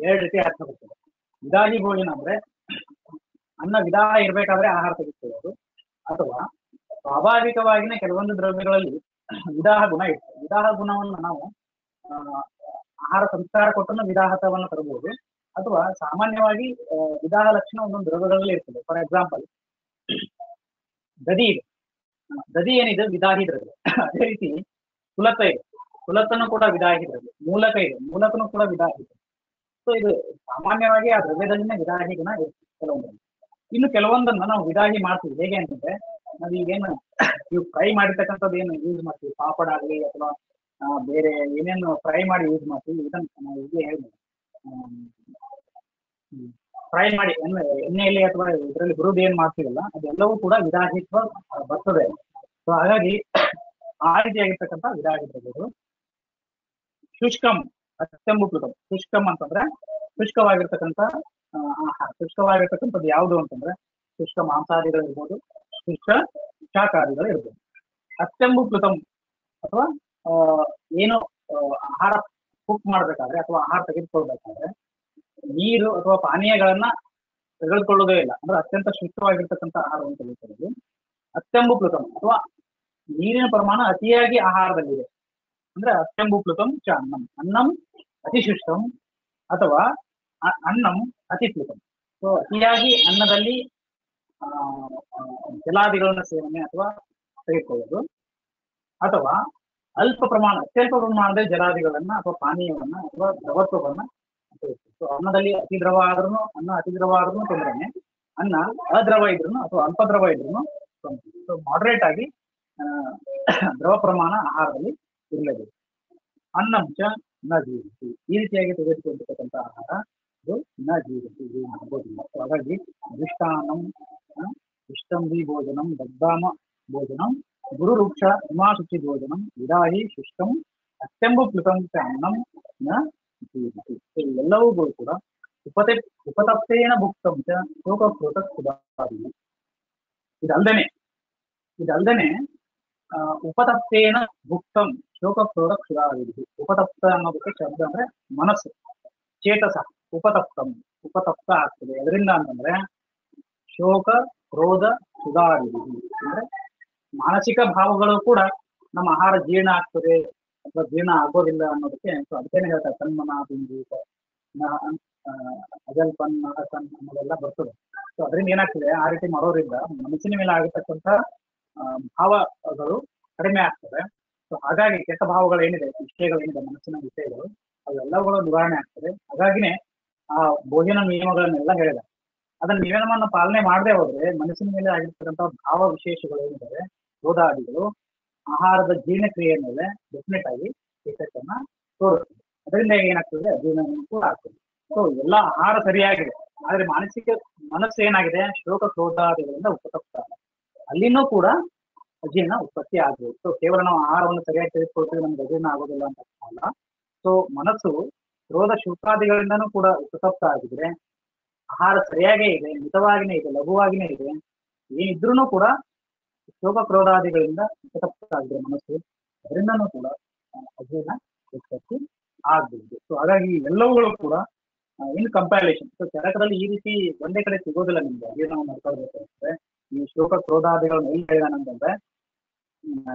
ಎರಡು ರೀತಿ ಅರ್ಥ ಬರ್ತದೆ. ವಿದಾಹಿ ಭೋಜನ ಅಂದ್ರೆ ಅನ್ನ ವಿದಾಹ ಇರ್ಬೇಕಾದ್ರೆ ಆಹಾರ ತೆಗೆದುಕೊಳ್ಳೋದು, ಅಥವಾ ಸ್ವಾಭಾವಿಕವಾಗಿನೇ ಕೆಲವೊಂದು ದ್ರವ್ಯಗಳಲ್ಲಿ ವಿದಾಹ ಗುಣ ಇತ್ತು. ವಿದಾಹ ಗುಣವನ್ನು ನಾವು ಆಹಾರ ಸಂಸ್ಕಾರ ಕೊಟ್ಟು ವಿದಾಹತವನ್ನು ತರಬಹುದು. ಅಥವಾ ಸಾಮಾನ್ಯವಾಗಿ ವಿದಾಹ ಲಕ್ಷಣ ಒಂದೊಂದು ರೋಗಗಳಲ್ಲಿ ಇರ್ತದೆ. ಫಾರ್ ಎಕ್ಸಾಂಪಲ್ ದದಿ ಇದೆ. ದದಿ ಏನಿದೆ? ವಿದಾಹಿ ದ್ರವ್ಯ. ಅದೇ ರೀತಿ ಕುಲತ ಇದೆ. ಕುಲತನು ಕೂಡ ವಿದಾಹಿ ದ್ರವ್ಯ. ಮೂಲಕ ಇದೆ. ಮೂಲಕನು ಕೂಡ ವಿದಾಹಿ ಇದೆ ಸೊ ಇದು ಸಾಮಾನ್ಯವಾಗಿ ಆ ದ್ರವ್ಯದಲ್ಲಿನೇ ವಿದಾಹಿ ಗುಣ ಕೆಲವೊಂದನ್ನು ಇನ್ನು ಕೆಲವೊಂದನ್ನ ನಾವು ವಿದಾಹಿ ಮಾಡ್ತೀವಿ. ಹೇಗೆ ಅಂತಂದ್ರೆ ನಾವು ಈಗೇನು ಇವ್ ಫ್ರೈ ಮಾಡಿರ್ತಕ್ಕಂಥದ್ದು ಏನು ಯೂಸ್ ಮಾಡ್ತೀವಿ? ಪಾಪಡ್ ಆಗಲಿ ಅಥವಾ ಬೇರೆ ಏನೇನು ಫ್ರೈ ಮಾಡಿ ಯೂಸ್ ಮಾಡ್ತೀವಿ? ಇದನ್ನ ನಾವು ಹೀಗೆ ಹೇಳಿದ್ವಿ ಫ್ರೈ ಮಾಡಿ ಎಣ್ಣೆ, ಎಣ್ಣೆಯಲ್ಲಿ ಅಥವಾ ಇದರಲ್ಲಿ ಹುರಿದು ಏನ್ ಮಾಡ್ತೀವಲ್ಲ, ಅದೆಲ್ಲವೂ ಕೂಡ ವಿರಾಹಿತ್ವ ಬರ್ತದೆ. ಸೊ ಹಾಗಾಗಿ ಆ ರೀತಿಯಾಗಿರ್ತಕ್ಕಂಥ ವಿದಾಹಿ ದ್ರವ್ಯಗಳು ಶುಷ್ಕಂ ಅತ್ಯಂಬುಕೃತಂ ಶುಷ್ಕಂ ಅಂತಂದ್ರೆ ಶುಷ್ಕವಾಗಿರ್ತಕ್ಕಂಥ ಆಹಾರ. ಶುಷ್ಕವಾಗಿರ್ತಕ್ಕಂಥದ್ದು ಯಾವುದು ಅಂತಂದ್ರೆ ಶುಷ್ಕ ಮಾಂಸಾದಿಗಳಿರ್ಬೋದು ಶುಷ್ಕ ಶಾಕಾದಿಗಳು ಇರ್ಬೋದು. ಅತ್ಯಂಬುಕೃತಂ ಅಥವಾ ಆ, ಏನು ಆಹಾರ ಕುಕ್ ಮಾಡ್ಬೇಕಾದ್ರೆ ಅಥವಾ ಆಹಾರ ತೆಗೆದುಕೊಳ್ಬೇಕಾದ್ರೆ ನೀರು ಅಥವಾ ಪಾನೀಯಗಳನ್ನ ತೆಗೆದುಕೊಳ್ಳೋದೇ ಇಲ್ಲ. ಅಂದ್ರೆ ಅತ್ಯಂತ ಶುದ್ಧವಾಗಿರ್ತಕ್ಕಂಥ ಆಹಾರವನ್ನು ತೆಗೆದುಕೊಳ್ಳೋದು ಅತ್ಯಂಬುಕೃತಂ ಅಥವಾ ನೀರಿನ ಪ್ರಮಾಣ ಅತಿಯಾಗಿ ಆಹಾರದಲ್ಲಿದೆ. ಅಂದ್ರೆ ಅತ್ಯಂಬುಪ್ಲುತಂ ಚ ಅನ್ನಂ. ಅನ್ನಂ ಅತಿಶುಷ್ಕಂ ಅಥವಾ ಅನ್ನಂ ಅತಿ ಅತಿಪ್ಲುತಂ ಸೊ ಅತಿಯಾಗಿ ಅನ್ನದಲ್ಲಿ ಜಲಾದಿಗಳನ್ನ ಸೇವನೆ ಅಥವಾ ತೆಗೆದುಕೊಳ್ಳೋದು. ಅಥವಾ ಅಲ್ಪ ಪ್ರಮಾಣ, ಅತ್ಯಲ್ಪ ಪ್ರಮಾಣದ ಜಲಾದಿಗಳನ್ನ ಅಥವಾ ಪಾನೀಯವನ್ನ ಅಥವಾ ದ್ರವತ್ವವನ್ನ. ಸೊ ಅನ್ನದಲ್ಲಿ ಅತಿ ದ್ರವ ಆದ್ರೂ ಅನ್ನ ಅತಿ ದ್ರವ ಆದ್ರೂ ತೊಂದರೆನೆ, ಅನ್ನ ಅದ್ರವ ಇದ್ರು ಅಥವಾ ಅಲ್ಪ ದ್ರವ ಇದ್ರು ಸೊ ಮಾಡರೇಟ್ ಆಗಿ ದ್ರವ ಪ್ರಮಾಣ ಆಹಾರದಲ್ಲಿ ಇರಲೇಬೇಕು. ಅನ್ನಂಶ ನ ಜೀವಿಸಿ ಈ ರೀತಿಯಾಗಿ ತೆಗೆದುಕೊಂಡಿರ್ತಕ್ಕಂಥ ಆಹಾರ ಇದು ನ ಜೀವಿಸಿ ಜೀವನ ಆಗೋದಿಲ್ಲ So ಹಾಗಾಗಿ ಅಧಿಷ್ಠಾನಂ ಆ, ಇಷ್ಟಂಬಿ ಭೋಜನಂ ದಗ್ಧಾಮ ಭೋಜನಂ ಗುರುರುಕ್ಷ ಹಿಮಾಶುಚಿ ಭೋಜನಂ ವಿದಾಹಿ ಶುಷ್ಕಂ ಅತ್ಯಂಬು ಪ್ಲುತಂ ಚ ಅನ್ನಂ ನ ಜೀವಿಸಿ So ಇವೆಲ್ಲವುಗಳು ಕೂಡ ಉಪತೆ ಉಪತಪ್ತೇನ ಭುಕ್ತಂ ಚ ಶೋಕಕೃತ ಸುಧಾರಿ ಇದಲ್ದೇನೆ ಇದಲ್ದೇನೆ ಆ, ಉಪತಪ್ತೇನ ಭುಕ್ತಂ ಶೋಕಕ್ರೋಧ ಕ್ಷುರಾವಿಧಿ ಉಪತಪ್ತ ಅನ್ನೋದಕ್ಕೆ ಶಬ್ದ ಅಂದ್ರೆ ಮನಸ್ಸು ಚೇತಸ ಉಪತಪ್ತಂ ಉಪತಪ್ತ ಆಗ್ತದೆ. ಅದರಿಂದ ಅಂತಂದ್ರೆ ಶೋಕ, ಕ್ರೋಧ ಸುಧಾರಿದು ಅಂದ್ರೆ ಮಾನಸಿಕ ಭಾವಗಳು ಕೂಡ ನಮ್ಮ ಆಹಾರ ಜೀರ್ಣ ಆಗ್ತದೆ ಅಥವಾ ಜೀರ್ಣ ಆಗೋದಿಲ್ಲ ಅನ್ನೋದಕ್ಕೆ ಸೊ ಅದಕ್ಕೇನೆ ಹೇಳ್ತಾರೆ ತನ್ಮನ ಬಿಂದೂತ ಅಜಲ್ಪನ್ ನಾಟಕನ್ ಅನ್ನೋದೆಲ್ಲ ಬರ್ತದೆ. ಸೊ ಅದರಿಂದ ಏನಾಗ್ತದೆ, ಆ ರೀತಿ ಮಾಡೋದ್ರಿಂದ ಮನಸ್ಸಿನ ಮೇಲೆ ಆಗಿರ್ತಕ್ಕಂಥ ಭಾವಗಳು ಕಡಿಮೆ ಆಗ್ತದೆ. ಸೊ ಹಾಗಾಗಿ ಕೆಟ್ಟ ಭಾವಗಳು ಭಾವಗಳೇನಿದೆ ವಿಷಯಗಳೇನಿದೆ ಮನಸ್ಸಿನ ವಿಷಯಗಳು ಅವೆಲ್ಲವುಗಳು ನಿವಾರಣೆ ಆಗ್ತದೆ. ಹಾಗಾಗಿನೇ ಆ ಭೋಜನ ನಿಯಮಗಳನ್ನೆಲ್ಲ ಹೇಳಿದ. ಅದನ್ನ ನಿಯಮವನ್ನು ಪಾಲನೆ ಮಾಡದೆ ಹೋದ್ರೆ ಮನಸ್ಸಿನ ಮೇಲೆ ಆಗಿರ್ತಕ್ಕಂಥ ಭಾವ ವಿಶೇಷಗಳು ಏನಿದ್ದಾರೆ ರೋಧಾದಿಗಳು ಆಹಾರದ ಜೀರ್ಣಕ್ರಿಯೆ ಮೇಲೆ ಡೆಫಿನೆಟ್ ಆಗಿ ಎಫೆಕ್ಟ್ ಅನ್ನ ತೋರಿಸ್ತದೆ ಅದರಿಂದ ಏನಾಗ್ತದೆ? ಅಜೀರ್ಣ ಕೂಡ ಆಗ್ತದೆ. ಸೊ ಎಲ್ಲ ಆಹಾರ ಸರಿಯಾಗಿದೆ. ಆದ್ರೆ ಮಾನಸಿಕ ಮನಸ್ಸು ಏನಾಗಿದೆ? ಶೋಕ ಕ್ರೋಧಾದಿಗಳಿಂದ ಉಪತಪ್ತ. ಅಲ್ಲಿನೂ ಕೂಡ ಅಜೀರ್ಣ ಉತ್ಪತ್ತಿ ಆಗ್ಬೋದು ಸೊ ಕೇವಲ ನಾವು ಆಹಾರವನ್ನು ಸರಿಯಾಗಿ ತೆಗೆದುಕೊಳ್ತೀವಿ, ನಮ್ಗೆ ಅಜೀರ್ಣ ಆಗೋದಿಲ್ಲ ಅಂತ ಅಲ್ಲ. ಸೊ ಮನಸ್ಸು ಕ್ರೋಧ ಶುಲ್ಕಾದಿಗಳಿಂದನೂ ಕೂಡ ಉಪತಪ್ತ ಆಗಿದ್ರೆ ಆಹಾರ ಸರಿಯಾಗೇ ಇದೆ, ಮಿತವಾಗಿನೇ ಇದೆ, ಲಘುವಾಗಿನೇ ಇದೆ. ಏನಿದ್ರೂ ಕೂಡ ಶೋಕ ಕ್ರೋಧಾದಿಗಳಿಂದ ಉಪತಪ್ತ ಆಗಿದೆ ಮನಸ್ಸು. ಅದರಿಂದನೂ ಕೂಡ ಅಧ್ಯಯನ ಉತ್ಪತ್ತಿ ಆಗ್ಬಹುದು. ಸೊ ಹಾಗಾಗಿ ಎಲ್ಲವುಗಳು ಕೂಡ ಇನ್ ಕಂಪ್ಯಾರಿಲೇಷನ್ ಸೊ ಚರಕದಲ್ಲಿ ಈ ರೀತಿ ಒಂದೇ ಕಡೆ ಸಿಗೋದಿಲ್ಲ ನಿಮ್ಗೆ, ಅಧ್ಯಯನ ಮಾಡ್ಕೊಳ್ಬೇಕಂದ್ರೆ ಈ ಶೋಕ ಕ್ರೋಧಾದಿಗಳನ್ನ ಎಲ್ಲಿ ಹೇಳಿದಾನಂತಂದ್ರೆ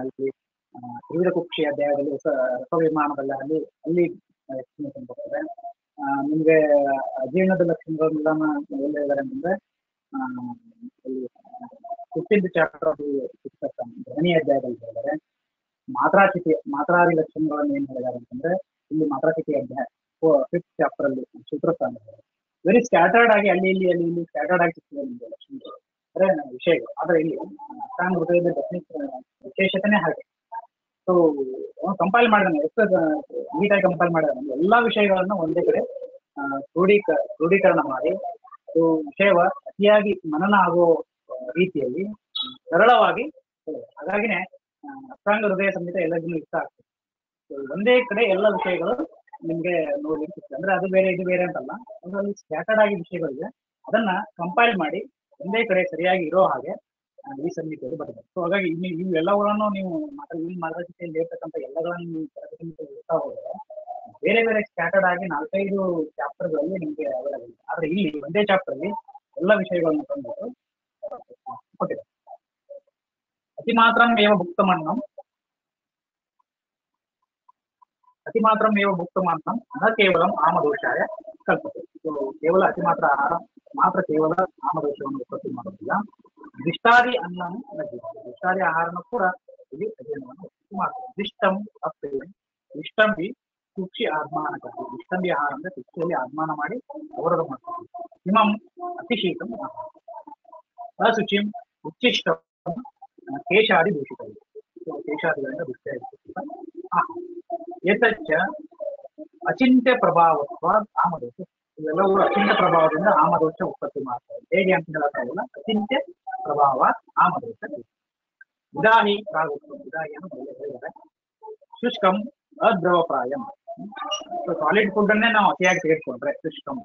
ಅಲ್ಲಿ ತ್ರಿವಿಧ ಕುಕ್ಷಿ ಅಧ್ಯಾಯದಲ್ಲಿ ರಸ ರಸವಿಮಾನದಲ್ಲಿ ಅಲ್ಲಿ ಅಲ್ಲಿ ನಿಮ್ಗೆ ಅಜೀರ್ಣದ ಲಕ್ಷಣಗಳನ್ನೆಲ್ಲ ಎಲ್ಲಿ ಹೇಳಿದಾರೆ ಅಂತಂದ್ರೆ ಚಾಪ್ಟರ್ ಪುಸ್ತಕ ಧ್ವನಿ ಅಧ್ಯಾಯದಲ್ಲಿ ಹೇಳಿದ್ದಾರೆ ಮಾತ್ರಾಚಿತಿ ಮಾತ್ರಾದಿ ಲಕ್ಷಣಗಳನ್ನು ಏನ್ ಹೇಳಿದ್ದಾರೆ ಅಂತಂದ್ರೆ, ಇಲ್ಲಿ ಮಾತ್ರಾಚಿತಿ ಅಧ್ಯಾಯ ಫಿಫ್ತ್ ಚಾಪ್ಟರ್ ಅಲ್ಲಿ ಸೂತ್ರಸ್ಥಾನ ವೆರಿ ಸ್ಕ್ಯಾಟರ್ಡ್ ಆಗಿ ಅಲ್ಲಿ, ಇಲ್ಲಿ ಅಲ್ಲಿ, ಇಲ್ಲಿ ಸ್ಕ್ಯಾಟರ್ಡ್ ಆಗಿ ಸಿಗ್ತದೆ ನಿಮ್ಗೆ ಲಕ್ಷಣಗಳು. ಅಂದ್ರೆ ವಿಷಯಗಳು. ಆದ್ರೆ ಇಲ್ಲಿ ಅಷ್ಟಾಂಗ ಹೃದಯದ ಟೆಕ್ನಿಕ್ ವಿಶೇಷತೆನೇ ಹಾಗೆ. ಸೊ ಕಂಪೈಲ್ ಮಾಡಿದಾನೆ, ಎಷ್ಟು ನೀಟಾಗಿ ಕಂಪೈಲ್ ಮಾಡಿದಾನೆ ಎಲ್ಲಾ ವಿಷಯಗಳನ್ನು ಒಂದೇ ಕಡೆ ಕ್ರೋಢೀಕ ಕ್ರೋಢೀಕರಣ ಮಾಡಿ. ಸೊ ವಿಷಯವ ಅತಿಯಾಗಿ ಮನನ ಆಗೋ ರೀತಿಯಲ್ಲಿ ಸರಳವಾಗಿ. ಹಾಗಾಗಿನೇ ಅಷ್ಟಾಂಗ ಹೃದಯ ಸಂಗೀತ ಎಲ್ಲರಿಗೂ ಇಷ್ಟ ಆಗ್ತದೆ. ಒಂದೇ ಕಡೆ ಎಲ್ಲ ವಿಷಯಗಳು ನಿಮ್ಗೆ ನೋಡ್ಲಿಕ್ಕೆ ಸಿಗ್ತದೆ. ಅಂದ್ರೆ ಅದು ಬೇರೆ, ಇದು ಬೇರೆ ಅಂತಲ್ಲ. ಅದರಲ್ಲಿ ಸ್ಕ್ಯಾಟರ್ಡ್ ಆಗಿ ವಿಷಯಗಳಿದೆ. ಅದನ್ನ ಕಂಪೈಲ್ ಮಾಡಿ ಒಂದೇ ಕಡೆ ಸರಿಯಾಗಿ ಇರೋ ಹಾಗೆ ಸಂಹಿತೆಯಲ್ಲಿ ಬರ್ತದೆ. ಸೊ ಹಾಗಾಗಿ ನೀವು ಇವು ನೀವು ಈ ಮಾರ್ಗದರ್ಶಿಕೆಯಲ್ಲಿ ಇರ್ತಕ್ಕಂಥ ಎಲ್ಲಗಳನ್ನು ನೀವು ತರಗತಿಯಲ್ಲಿ ಓದ್ತಾ ಹೋದ್ರೆ ಬೇರೆ ಬೇರೆ ಸ್ಕ್ಯಾಟರ್ಡ್ ಆಗಿ ನಾಲ್ಕೈದು ಚಾಪ್ಟರ್ಗಳಲ್ಲಿ ನಿಮಗೆ ಅವೈಲಬಲ್ ಆದ್ರೆ ಇಲ್ಲಿ ಒಂದೇ ಚಾಪ್ಟರ್ ಅಲ್ಲಿ ಎಲ್ಲ ವಿಷಯಗಳನ್ನು ತಂದ್ಬಿಟ್ಟು ಕೊಟ್ಟಿದೆ ಅತಿ ಮಾತ್ರ ಏವ ಭುಕ್ತಮನ್ನಂ. ಅತಿ ಮಾತ್ರ ಏವ ಭುಕ್ತಮನ್ನಂ. ನ ಕೇವಲ ಆಮದೋಷಾಯ ಕಲ್ಪತೆ. ಕೇವಲ ಅತಿ ಮಾತ್ರ ಆಹಾರ ಮಾತ್ರ ಕೇವಲ ಆಮದೋಷವನ್ನು ಉತ್ಪತ್ತಿ ಮಾಡೋದಿಲ್ಲ ದಿಷ್ಟಾದಿ ಅನ್ನ ದಿಷ್ಟಾದಿ ಆಹಾರನೂ ಕೂಡ ಇಲ್ಲಿ ಅಜೀರ್ಣವನ್ನು ಉತ್ಪತ್ತಿ ಮಾಡ್ತದೆ ದಿಷ್ಟಂ ಅಪ್ರೇಮ ಇಷ್ಟಂ ಬಿ ಕುಕ್ಷಿ ಆತ್ಮಾನ ಕಟ್ಟಿ ಇಷ್ಟಂ ಬಿ ಆಹಾರ ಅಂದ್ರೆ ಕುಕ್ಷಿಯಲ್ಲಿ ಆತ್ಮಾನ ಮಾಡಿ ಅವರದ ಮಾಡ್ತಾರೆ ಹಿಮಂ ಅತಿಶೀತಂ ಆಹಾರ ಅಶುಚಿಂ ಉಚ್ಚಿಷ್ಟಂ ಕೇಶಾದಿ ದೂಷಿತರು So, ಕೇಶಾದಿಗಳಿಂದ ದುಷ್ಟ ಏತಚ್ಚ ಅಚಿಂತ್ಯ ಪ್ರಭಾವತ್ವ ಆಮದೋಷ ಇವೆಲ್ಲವೂ ಅಚಿಂತ್ಯ ಪ್ರಭಾವದಿಂದ ಆಮದೋಷ ಉತ್ಪತ್ತಿ ಮಾಡ್ತಾರೆ ಹೇಗೆ ಅಂತ ಹೇಳಕ್ಕಾಗಲ್ಲ ಅಚಿಂತ್ಯ ಪ್ರಭಾವ ಆಮದೋಷ ಉದಾಹಿ ಪ್ರಾಗುತ್ವ ಉದಾಹಿಯನ್ನು ಮೊದಲೇ ಹೇಳಿದ್ದಾರೆ ಶುಷ್ಕಂ ಅದ್ರವಪ್ರಾಯಂ. ಸಾಲಿಡ್ ಫುಡ್ ಅನ್ನೇ ನಾವು ಅತಿಯಾಗಿ ತೆಗೆದುಕೊಂಡ್ರೆ ಶುಷ್ಕಂ.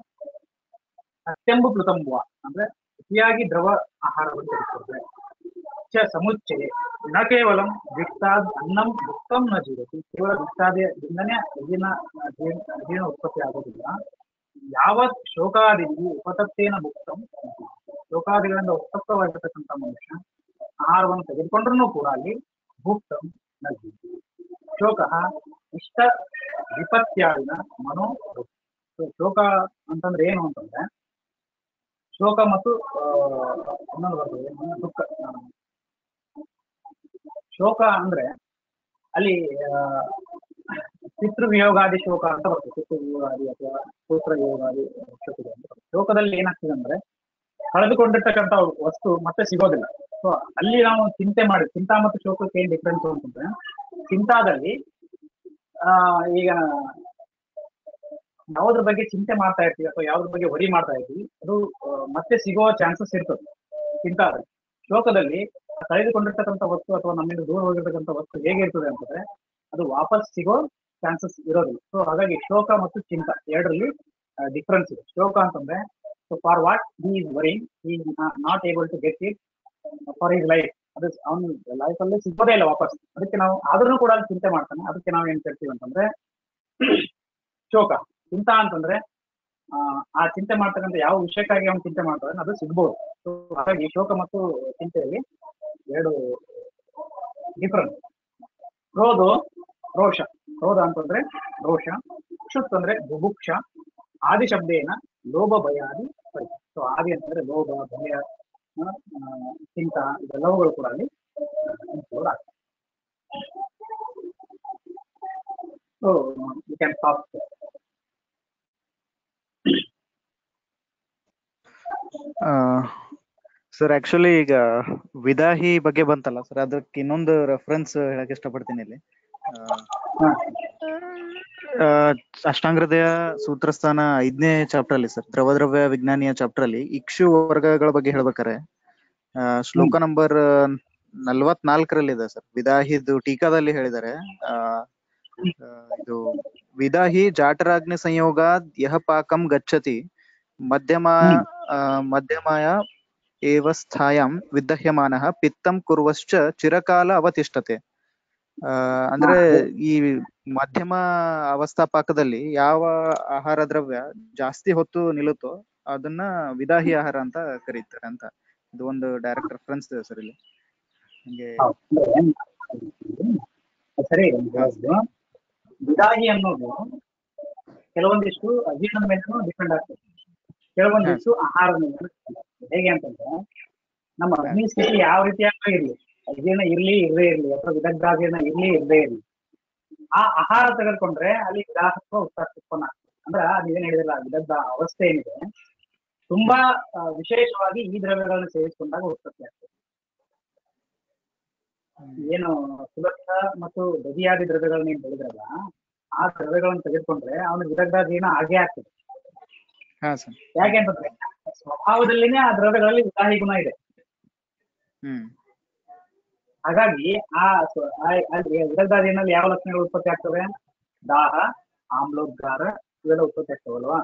ಅತ್ಯಂಬು ಪ್ಲುತಂಬುವ ಅಂದ್ರೆ ಅತಿಯಾಗಿ ದ್ರವ ಆಹಾರವನ್ನು ತೆಗೆದುಕೊಂಡ್ರೆ. ಚ ಸಮುಚ್ಚಯ. ನ ಕೇವಲ ವಿಕ್ತಾದ್ ಅನ್ನಂ ದುಃಖಂ ನ ಜೀವತಿ. ಕೇವಲ ವಿಕ್ತಾದಿಂದನೇ ಅಜೀರ್ಣ ಅಜೀರ್ಣ ಅಜೀರ್ಣ ಉತ್ಪತ್ತಿ ಆಗೋದಿಲ್ಲ. ಯಾವ ಶೋಕಾದಿಗೂ ಉಪತಪ್ತೇನ ಭುಕ್ತಂ, ಶೋಕಾದಿಗಳಿಂದ ಉತ್ಪತ್ತವಾಗಿರ್ತಕ್ಕಂಥ ಮನುಷ್ಯ, ಆಹಾರವನ್ನು ತೆಗೆದುಕೊಂಡ್ರೂ ಕೂಡ ಅಲ್ಲಿ ಭುಕ್ತಂ ನಲ್ಲಿ ಶೋಕ ಇಷ್ಟ ವಿಪತ್ಯಾದಿನ ಮನೋ ಶೋಕ ಅಂತಂದ್ರೆ ಏನು ಅಂತಂದ್ರೆ, ಶೋಕ ಮತ್ತು ಇನ್ನೊಂದು ಬರ್ತದೆ ದುಃಖ. ಶೋಕ ಅಂದ್ರೆ ಅಲ್ಲಿ ಪಿತೃವಿಯೋಗಾದಿ ಶೋಕ ಅಂತ ಬರ್ತದೆ ಪಿತೃವಿಯೋಗಾದಿ ಅಥವಾ ಸೂತ್ರ ಯೋಗಾದಿ ಬರ್ತದೆ. ಶೋಕದಲ್ಲಿ ಏನಾಗ್ತದೆ ಅಂದ್ರೆ ಕಳೆದುಕೊಂಡಿರ್ತಕ್ಕಂಥ ವಸ್ತು ಮತ್ತೆ ಸಿಗೋದಿಲ್ಲ. ಸೊ ಅಲ್ಲಿ ನಾವು ಚಿಂತೆ ಮಾಡಿ, ಚಿಂತಾ ಮತ್ತು ಶೋಕಕ್ಕೆ ಏನ್ ಡಿಫ್ರೆನ್ಸ್ ಅಂತಂದ್ರೆ, ಚಿಂತಾದಲ್ಲಿ, ಆ, ಈಗ ಯಾವ್ದ್ರ ಬಗ್ಗೆ ಚಿಂತೆ ಮಾಡ್ತಾ ಇರ್ತೀವಿ ಅಥವಾ ಯಾವ್ದ್ರ ಬಗ್ಗೆ ವರಿ ಮಾಡ್ತಾ ಇರ್ತೀವಿ, ಅದು ಮತ್ತೆ ಸಿಗೋ ಚಾನ್ಸಸ್ ಇರ್ತದೆ. ಚಿಂತಾದಲ್ಲಿ. ಶೋಕದಲ್ಲಿ ಕಳೆದುಕೊಂಡಿರ್ತಕ್ಕಂಥ ವಸ್ತು ಅಥವಾ ನಮ್ಮಿಂದ ದೂರ ಹೋಗಿರ್ತಕ್ಕಂಥ ವಸ್ತು ಹೇಗಿರ್ತದೆ ಅಂತಂದ್ರೆ, ಅದು ವಾಪಸ್ ಸಿಗೋ ಚಾನ್ಸಸ್ ಇರೋದಿಲ್ಲ ಸೊ ಹಾಗಾಗಿ ಶೋಕ ಮತ್ತು ಚಿಂತ ಎರಡರಲ್ಲಿ ಡಿಫ್ರೆನ್ಸ್ ಇದೆ. ಶೋಕ ಅಂತಂದ್ರೆ so for what he is worrying he not able to get it for his life ಅದು ಅವನ ಲೈಫ್ ಅಲ್ಲಿ ಸಿಗೋದೇ ಇಲ್ಲ ವಾಪಸ್. ಅದಕ್ಕೆ ನಾವು ಆದ್ರೂ ಕೂಡ ಅಲ್ಲಿ ಚಿಂತೆ ಮಾಡ್ತಾನೆ. ಅದಕ್ಕೆ ನಾವು ಏನ್ ಕೇಳ್ತೀವಿ ಅಂತಂದ್ರೆ ಶೋಕ. ಚಿಂತ ಅಂತಂದ್ರೆ ಆ, ಆ ಚಿಂತೆ ಮಾಡ್ತಕ್ಕಂಥ ಯಾವ ವಿಷಯಕ್ಕಾಗಿ ಅವನು ಚಿಂತೆ ಮಾಡ್ತಾನೆ ಅದು ಸಿಗ್ಬೋದು. ಸೊ ಹಾಗಾಗಿ ಶೋಕ ಮತ್ತು ಚಿಂತೆಯಲ್ಲಿ ಎರಡು ಡಿಫ್ರೆನ್ಸ್ ಕ್ರೋಧ ರೋಷ. ಕ್ರೋಧ ಅಂತಂದ್ರೆ ರೋಷ, ಕ್ಷುತ್ ಅಂದ್ರೆ ಬುಭುಕ್ಷ ಆದಿ ಶಬ್ದೇನ ಲೋಭ ಭಯಾದಿ ಪರಿ ಸೊ ಆದಿ ಅಂತಂದ್ರೆ ಲೋಭ, ಭಯ ಚಿಂತ, ಇದೆಲ್ಲವುಗಳು ಕೂಡ ಅಲ್ಲಿ ಇನ್ಕ್ಲೂಡ್ ಆಗ್ತದೆ ಸರ್ ಆಕ್ಚುಲಿ ಈಗ ವಿದಾಹಿ ಬಗ್ಗೆ ಬಂತಲ್ಲ ಸರ್ ಅದಕ್ಕೆ ಇನ್ನೊಂದು ರೆಫರೆನ್ಸ್ ಹೇಳಕ್ ಇಷ್ಟಪಡ್ತೀನಿ ಇಲ್ಲಿ. ಅಷ್ಟಾಂಗ್ರದಯ ಸೂತ್ರಸ್ಥಾನ ಐದನೇ ಚಾಪ್ಟರ್ ಅಲ್ಲಿ ಸರ್ ದ್ರವ ದ್ರವ್ಯ ವಿಜ್ಞಾನಿಯ ಚಾಪ್ಟರ್ ಅಲ್ಲಿ ಇಕ್ಷು ವರ್ಗಗಳ ಬಗ್ಗೆ ಹೇಳ್ಬೇಕಾರೆ ಶ್ಲೋಕ ನಂಬರ್ ನಲ್ವತ್ನಾಲ್ಕರಲ್ಲಿ ಇದೆ ಸರ್ ವಿದಾಹಿದು ಟೀಕಾದಲ್ಲಿ ಹೇಳಿದ್ದಾರೆ. ಇದು ವಿದಾಹಿ ಜಾಟರಾಗ್ನಿ ಸಂಯೋಗ ಯಹ ಪಾಕಂ ಗಚ್ಚತಿ ಮಧ್ಯಮ ಮಧ್ಯಮಯ ಮಧ್ಯಮಾಯ ಏವ ಸ್ಥಾಯಂ ಪಿತ್ತಂ ಕುರ್ವಶ್ಚ ಚಿರಕಾಲ ಅವತಿಷ್ಠತೆ. ಅಂದ್ರೆ ಈ ಮಧ್ಯಮ ಅವಸ್ಥಾ ಪಾಕದಲ್ಲಿ ಯಾವ ಆಹಾರ ದ್ರವ್ಯ ಜಾಸ್ತಿ ಹೊತ್ತು ನಿಲ್ಲುತ್ತೋ ಅದನ್ನ ವಿದಾಹಿ ಆಹಾರ ಅಂತ ಕರೀತಾರೆ ಅಂತ. ಇದು ಒಂದು ಡೈರೆಕ್ಟ್ ರೆಫರೆನ್ಸ್ ಇದೆ ಸರ್ ಇಲ್ಲಿ. ಹಂಗೆ ಸರಿ ವಿದಾಹಿ ಅನ್ನೋದು ಕೆಲವೊಂದಿಷ್ಟು ಅಜೀರ್ಣದ ಮೇಲೂ ಡಿಪೆಂಡ್ ಆಗ್ತದೆ. ಕೆಲವೊಂದಿಷ್ಟು ಆಹಾರದ ಮೇಲೆ ಹೇಗೆ ಅಂತಂದ್ರೆ ನಮ್ಮ ಅಗ್ನಿ ಸ್ಥಿತಿ ಯಾವ ರೀತಿಯಾಗಿ ಇರ್ಲಿ. ಅಜೀರ್ಣ ಇರ್ಲಿ ಇರದೇ ಇರ್ಲಿ. ಅಥವಾ ವಿದಗ್ಧಾಜೀರ್ಣ ಇರ್ಲಿ ಇರದೇ ಇರ್ಲಿ. ಆ ಆಹಾರ ತೆಗೆದುಕೊಂಡ್ರೆ ಅಲ್ಲಿ ವಿದಾಹತ್ವ ಅಂದ್ರೆ ಅದು ನೀವೇನ್ ಹೇಳಿದಿಲ್ಲ ವಿದಗ್ಧ ಅವಸ್ಥೆ ಏನಿದೆ ತುಂಬಾ ವಿಶೇಷವಾಗಿ ಈ ದ್ರವ್ಯಗಳನ್ನು ಸೇವಿಸಿಕೊಂಡಾಗ ಉತ್ಪತ್ತಿ ಆಗ್ತದೆ. ಏನು ಸುಲಭ ಮತ್ತು ಬದಿಯಾದಿ ದ್ರವ್ಯಗಳನ್ನ ಏನ್ ಹೇಳಿದ್ರಲ್ಲ ಆ ದ್ರವ್ಯಗಳನ್ನು ತೆಗೆದುಕೊಂಡ್ರೆ ಅವನ ವಿದಗ್ಧ ಜೀರ್ಣ ಆಗೇ ಆಗ್ತದೆ. ಯಾಕೆ ಅಂತಂದ್ರೆ ಸ್ವಭಾವದಲ್ಲಿನೇ ಆ ದ್ರವ್ಯಗಳಲ್ಲಿ ವಿದಾಹಿ ಗುಣ ಇದೆ. ಹ್ಮ್. ಹಾಗಾಗಿ ಆ ಅಲ್ಲಿ ವಿದಗ್ಧಾದಿನಲ್ಲಿ ಯಾವ ಲಕ್ಷಣಗಳು ಉತ್ಪತ್ತಿ ಆಗ್ತವೆ? ದಾಹ ಆಮ್ಲೋದ್ಗಾರ ಇವೆಲ್ಲ ಉತ್ಪತ್ತಿ ಆಗ್ತವಲ್ವಾ?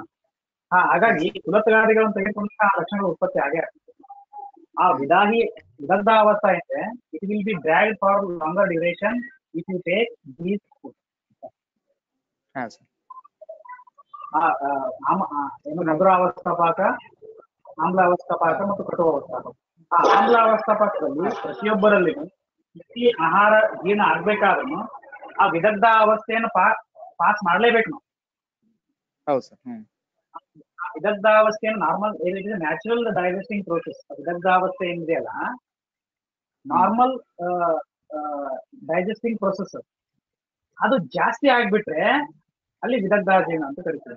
ಹಾ ಹಾಗಾಗಿ ಕುಲತಗಾದಿಗಳನ್ನು ತೆಗೆದುಕೊಂಡ್ರೆ ಆ ಲಕ್ಷಣಗಳು ಉತ್ಪತ್ತಿ ಆಗೇ ಆಗ್ತದೆ ಆ ವಿದಾಹಿ ವಿದಗ್ಧಾವಸ್ಥಾ ಇದೆ it will be drag for longer duration if you take these food ಅವಸ್ಥಾಪಾಕ ಏನು ಮಧುರಾವಸ್ಥಾಪಾಕ ಆಮ್ಲಾವಸ್ಥಾಪಾಕ ಮತ್ತು ಕಟುವಾವಸ್ಥಾಪಾಕ ಆ ಆಮ್ಲಾವಸ್ಥಾಪಾಕದಲ್ಲಿ ಪ್ರತಿಯೊಬ್ಬರಲ್ಲಿ ಪ್ರತಿ ಆಹಾರ ಜೀರ್ಣ ಆಗ್ಬೇಕಾದ್ರೂ ಆ ವಿದಗ್ಧ ಅವಸ್ಥೆಯನ್ನು ಪಾ ಪಾಸ್ ಮಾಡ್ಲೇಬೇಕು ನಾವು. ಹೌದು ಸರ್ ಹ್ಮ್. ಆ ವಿದಗ್ಧಾವಸ್ಥೆಯನ್ನು ನಾರ್ಮಲ್ ಏನಿದೆ ನ್ಯಾಚುರಲ್ ಡೈಜೆಸ್ಟಿಂಗ್ ಪ್ರೋಸೆಸ್ ವಿದಗ್ಧಾವಸ್ಥೆ ಏನಿದೆಯಲ್ಲ ನಾರ್ಮಲ್ ಡೈಜೆಸ್ಟಿಂಗ್ ಪ್ರೊಸೆಸ್. ಅದು ಜಾಸ್ತಿ ಆಗ್ಬಿಟ್ರೆ ಅಲ್ಲಿ ವಿದಗ್ಧ ಜೀರ್ಣ ಅಂತ ಕರೀತಾರೆ.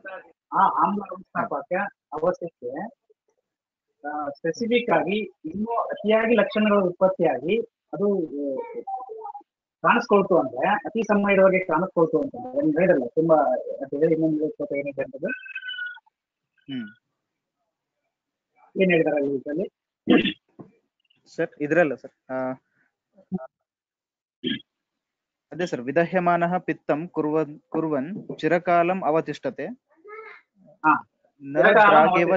ಆ ಆಮ್ಲ ಸಂಸ್ಥಾಪಕ ಅವಸ್ಥೆಗೆ ಸ್ಪೆಸಿಫಿಕ್ ಆಗಿ ಇನ್ನೂ ಅತಿಯಾಗಿ ಲಕ್ಷಣಗಳು ಉತ್ಪತ್ತಿಯಾಗಿ ಅದು ಕಾಣಿಸ್ಕೊಳ್ತು ಅಂದ್ರೆ ಅತಿ ಸಮಯದವರೆಗೆ ಕಾಣಿಸ್ಕೊಳ್ತು ಅಂತ ಹೇಳಿದ್ರಲ್ಲ ತುಂಬಾ ಇನ್ನೊಂದು ಸ್ವಲ್ಪ ಏನಿದೆ ಅಂತದ್ದು? ಹ್ಮ್. ಏನ್ ಹೇಳಿದಾರ ಅಲ್ಲಿ ಇದರಲ್ಲಿ ಸರ್ ಇದ್ರಲ್ಲ ಸರ್ ಅದೇ ಸರ್ ವಿದಹ್ಯಮಾನಃ ಪಿತ್ತಂ ಕುರ್ವನ್ ಕುರ್ವನ್ ಚಿರಕಾಲಂ ಅವತಿಷ್ಠತೆ. ನ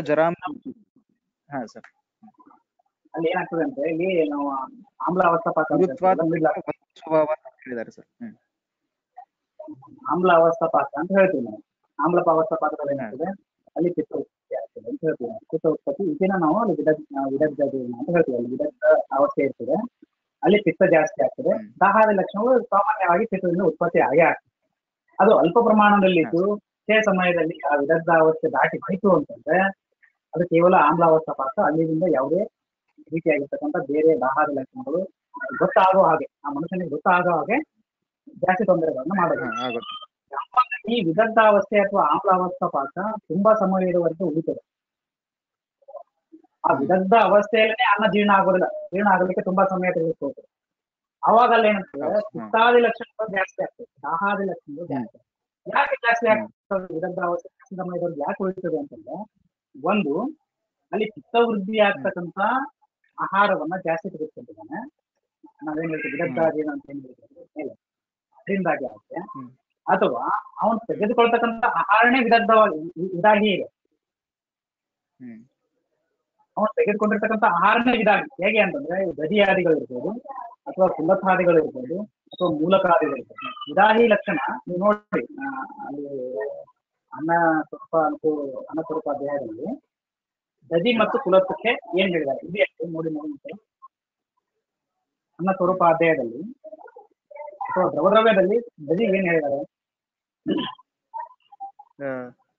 ಜರಾಂ ಹಾ ಸರ್. ಅಲ್ಲಿ ಏನಾಗ್ತದೆ ಅಂದ್ರೆ ಇಲ್ಲಿ ನಾವು ಆಮ್ಲ ಅವಸ್ಥಾಪಾಕ ಹೇಳಿದ್ದಾರೆ ಸರ್. ಆಮ್ಲ ಅವಸ್ಥಾಪಾಕ ಅಂತ ಹೇಳ್ತೀವಿ ನಾವು. ಆಮ್ಲ ಅವಸ್ಥಾಪಾಕದಲ್ಲಿ ಏನಾಗ್ತದೆ? ಅಲ್ಲಿ ಪಿತ್ತ ಉತ್ಪತ್ತಿ ಆಗ್ತದೆ ಅಂತ ಹೇಳ್ತೀವಿ. ಪಿತ್ತ ಉತ್ಪತ್ತಿ ಇದನ್ನ ನಾವು ಅಲ್ಲಿ ವಿದಗ್ಧ ಅಂತ ಹೇಳ್ತೀವಿ. ಅಲ್ಲಿ ವಿದಗ್ಧ ಅವಸ್ಥೆ ಇರ್ತದೆ. ಅಲ್ಲಿ ಪಿತ್ತ ಜಾಸ್ತಿ ಆಗ್ತದೆ. ದಾಹದ ಲಕ್ಷಣಗಳು ಸಾಮಾನ್ಯವಾಗಿ ಪಿತ್ತದಿಂದ ಉತ್ಪತ್ತಿ ಆಗೇ ಆಗ್ತದೆ. ಅದು ಅಲ್ಪ ಪ್ರಮಾಣದಲ್ಲಿದ್ದು ಅದೇ ಸಮಯದಲ್ಲಿ ಆ ವಿಧದ ಅವಸ್ಥೆ ದಾಟಿ ಹೋಯ್ತು ಅಂತಂದ್ರೆ ಅದು ಕೇವಲ ಆಮ್ಲಾವಸ್ಥಾ ಪಾತ್ರ ಅಲ್ಲಿಂದ ಯಾವುದೇ ರೀತಿಯಾಗಿರ್ತಕ್ಕಂಥ ಬೇರೆ ಆಹಾರ ಲಕ್ಷಣಗಳು ಗೊತ್ತಾಗೋ ಹಾಗೆ ಆ ಮನುಷ್ಯನಿಗೆ ಗೊತ್ತಾಗೋ ಹಾಗೆ ಜಾಸ್ತಿ ತೊಂದರೆಗಳನ್ನ ಮಾಡಬೇಕು ಈ ವಿದಗ್ಧಾವಸ್ಥೆ ಅಥವಾ ಆಮ್ಲಾವಸ್ಥಾಪಾಕ ತುಂಬಾ ಸಮಯ ಇರುವವರೆಗೆ ಉಳಿತದೆ. ಆ ವಿದಗ್ಧ ಅವಸ್ಥೆಯಲ್ಲೇ ಅನ್ನ ಜೀರ್ಣ ಆಗೋದಿಲ್ಲ. ಜೀರ್ಣ ಆಗಲಿಕ್ಕೆ ತುಂಬಾ ಸಮಯ ತೆಗೆದುಕೊಳ್ತದೆ. ಅವಾಗ ಅಲ್ಲಿ ಏನಂತಂದ್ರೆ ಸುತ್ತಾದಿ ಪಿತ್ತಾದಿ ಲಕ್ಷಣಗಳು ಜಾಸ್ತಿ ಆಗ್ತದೆ. ದಾಹಾದಿ ಲಕ್ಷಣಗಳು ಜಾಸ್ತಿ ಯಾಕೆ ಜಾಸ್ತಿ ಆಗ್ತದೆ? ವಿದಗ್ಧ ಅವಸ್ಥೆ ಜಾಸ್ತಿ ಸಮಯದಲ್ಲಿ ಯಾಕೆ ಉಳಿತದೆ ಅಂತಂದ್ರೆ ಒಂದು ಅಲ್ಲಿ ಚಿತ್ತವೃದ್ಧಿ ಆಗ್ತಕ್ಕಂತ ಆಹಾರವನ್ನ ಜಾಸ್ತಿ ತೆಗೆದುಕೊಂಡಿದ್ದಾನೆ. ನಾವೇನ್ ಹೇಳ್ತೀವಿ ಜೀರ್ಣ ಅಂತ ಏನ್ ಹೇಳ್ತೀವಿ ಅದರಿಂದಾಗಿ ಆಗುತ್ತೆ. ಅಥವಾ ಅವನು ತೆಗೆದುಕೊಳ್ತಕ್ಕಂತ ಆಹಾರನೇ ವಿದಗ್ಧವಾಗಿ ಇದಾಗಿ ಇದೆ. ಅವನು ತೆಗೆದುಕೊಂಡಿರ್ತಕ್ಕಂಥ ಆಹಾರನೇ ಇದಾಗಿ ಹೇಗೆ ಅಂತಂದ್ರೆ ದದಿಯಾದಿಗಳು ಇರ್ಬೋದು ಅಥವಾ ಕುಲಥಾದಿಗಳು ಇರ್ಬೋದು ಅಥವಾ ಮೂಲಕಾದಿಗಳು ಇರ್ಬೋದು. ವಿದಾಹಿ ಲಕ್ಷಣ ನೀವು ನೋಡಿ ಅಲ್ಲಿ ಅನ್ನ ಸ್ವಲ್ಪ ಅಂತೂ ಅನ್ನ ಸ್ವರೂಪ ಅಧ್ಯಾಯದಲ್ಲಿ ದದಿ ಮತ್ತು ಕುಲತ್ವಕ್ಕೆ ಏನ್ ಹೇಳಿದ್ದಾರೆ? ಇದೆ ನೋಡಿ ನೋಡಿ ಮತ್ತೆ. ಅನ್ನ ಸ್ವರೂಪ ಅಧ್ಯಾಯದಲ್ಲಿ ಅಥವಾ ದ್ರವದ್ರವ್ಯದಲ್ಲಿ ದದಿ ಏನ್ ಹೇಳಿದ್ದಾರೆ?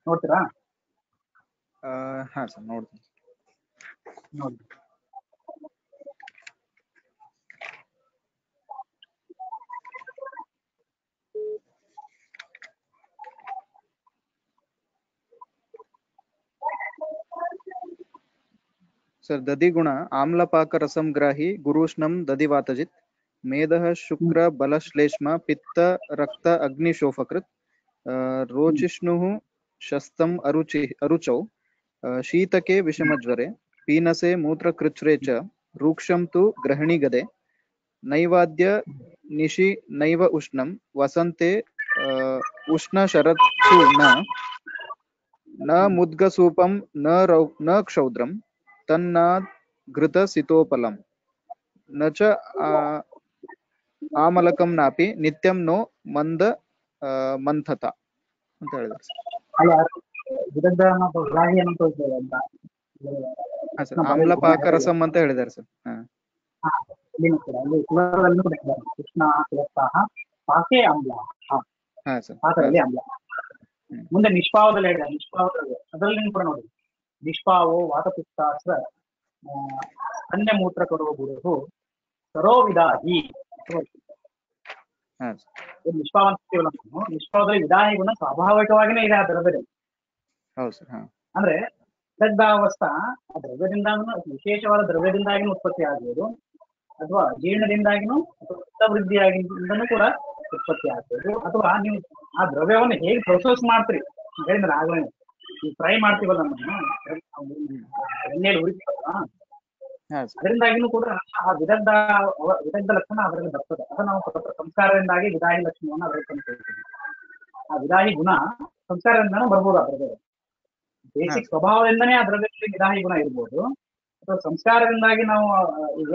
ನೋಡ್ತೀರಾ? ಆ, ಹಾ ಸರ್ ನೋಡ್ತೀನಿ. ನೋಡಿ ಸರ್ ದದಿ ಗುಣ ಆಮ್ಲಪಾಕ ರಸಂ ಗ್ರಾಹಿ ಗುರುಷ್ಣಂ ದದಿವಾತಜಿತ್ ಮೇಧಃ ಶುಕ್ರ ಬಲಶ್ಲೇಷ್ಮ ಪಿತ್ತ ರಕ್ತ ಅಗ್ನಿಶೋಫಕೃತ್ ಆ, ರೋಚಿಷ್ಣುಃ ಶಸ್ತಂ ಅರುಚಿ ಅರುಚೌ. ಆ, ಶೀತಕೆ ವಿಷಮಜ್ವರೆ. ಪೀನಸೆ ಮೂತ್ರಕೃಚ್ಛ್ರೆ ಚ. ರೂಕ್ಷಂ ತು ಗ್ರಹಣಿಗದೆ ನೈವಾದ್ಯ ನಿಶಿ ನೈವ ಉಷ್ಣಂ. ವಸಂತೆ ಆ, ಉಷ್ಣ ಶರತ್ಸು ನ. ನ ಮುದ್ಗಸೂಪಂ ನ ರೌ ನ ಕ್ಷೌದ್ರಂ. ತನ್ನಾದ್ ಘೃತ ಸಿತೋಪಲಂ ನ ಚ ಆ- ಆಮಲಕಂ ನಾಪಿ ನಿತ್ಯಂ ನೋ ಮಂದ ಮಂಥತ ಅಂತ ಹೇಳಿದ್ರು ಸರ್. ಸರ್ ಆಮ್ಲಪಾಕ ರಸಂ ಅಂತ ಹೇಳಿದ್ದಾರೆ ಸರ್. ಪಾಕೆ ಆಮ್ಲ. ಹಾ. ಸರ್ ಮುಂದೆ ನಿಷ್ಪಾವದಲ್ಲಿ ನಿಷ್ಪಾವದಲ್ಲಿ ಅದರಲ್ಲಿ ಕೂಡ ನೋಡಿ. ನಿಷ್ಪಾವೋ ವಾತಪಿತ್ತಾಸ್ತ್ರ ಅನ್ಯ ಮೂತ್ರ ಕೊಡುವ ಗುರುಹು ಸರೋವಿದಾಹಿ ಹಾ. ಸರ್ ಇದು ನಿಷ್ಪಾವ ಅಂತ ನಾವು, ನಿಷ್ಪಾವದಲ್ಲಿ ವಿದಾಹಿ ಗುಣ ಸ್ವಾಭಾವಿಕವಾಗಿನೇ ಇದೆ ಆ ದ್ರವ್ಯದಲ್ಲಿ. ಅಂದ್ರೆ ದಗ್ಧಾವಸ್ಥಾ ಆ ದ್ರವ್ಯದಿಂದ ವಿಶೇಷವಾದ ದ್ರವ್ಯದಿಂದಾಗಿನೂ ಉತ್ಪತ್ತಿ ಆಗ್ಬೋದು. ಅಥವಾ ಜೀರ್ಣದಿಂದಾಗಿನೂ ಅಥವಾ ವೃದ್ಧಿಯಾಗಿಂದನೂ ಕೂಡ ಉತ್ಪತ್ತಿ ಆಗ್ಬೋದು. ಅಥವಾ ನೀವು ಆ ದ್ರವ್ಯವನ್ನು ಹೇಗೆ ಪ್ರೊಸೆಸ್ ಮಾಡ್ತೀರಿ? ಹೇಳಿದ್ರೆ ಆಗಲೇ ಫ್ರೈ ಮಾಡ್ತೀವಲ್ಲ ನಾವು ಎಣ್ಣೆಯಲ್ಲಿ ಉರಿತೀವಲ್ಲ ಹಾ ಸರ್. ಅದರಿಂದಾಗಿನೂ ಕೂಡ ಆ ವಿಧದ ವಿದಗ್ಧ ಲಕ್ಷಣ ಅದರಲ್ಲಿ ಬರ್ತದೆ. ಅದು ನಾವು ಸಂಸ್ಕಾರದಿಂದಾಗಿ ವಿದಾಯಿ ಲಕ್ಷಣವನ್ನು ಅದರಲ್ಲಿ ಕಂಡುಕೊಳ್ತೀವಿ ಆ ವಿದಾಯಿ ಗುಣ ಸಂಸ್ಕಾರದಿಂದಾನು ಬರ್ಬೋದು ಅದರಲ್ಲಿ ಬೇಸಿಕ್ ಸ್ವಭಾವದಿಂದನೇ ಅದರಲ್ಲಿ ವಿದಾಯಿ ಗುಣ ಇರ್ಬೋದು. ಅಥವಾ ಸಂಸ್ಕಾರದಿಂದಾಗಿ ನಾವು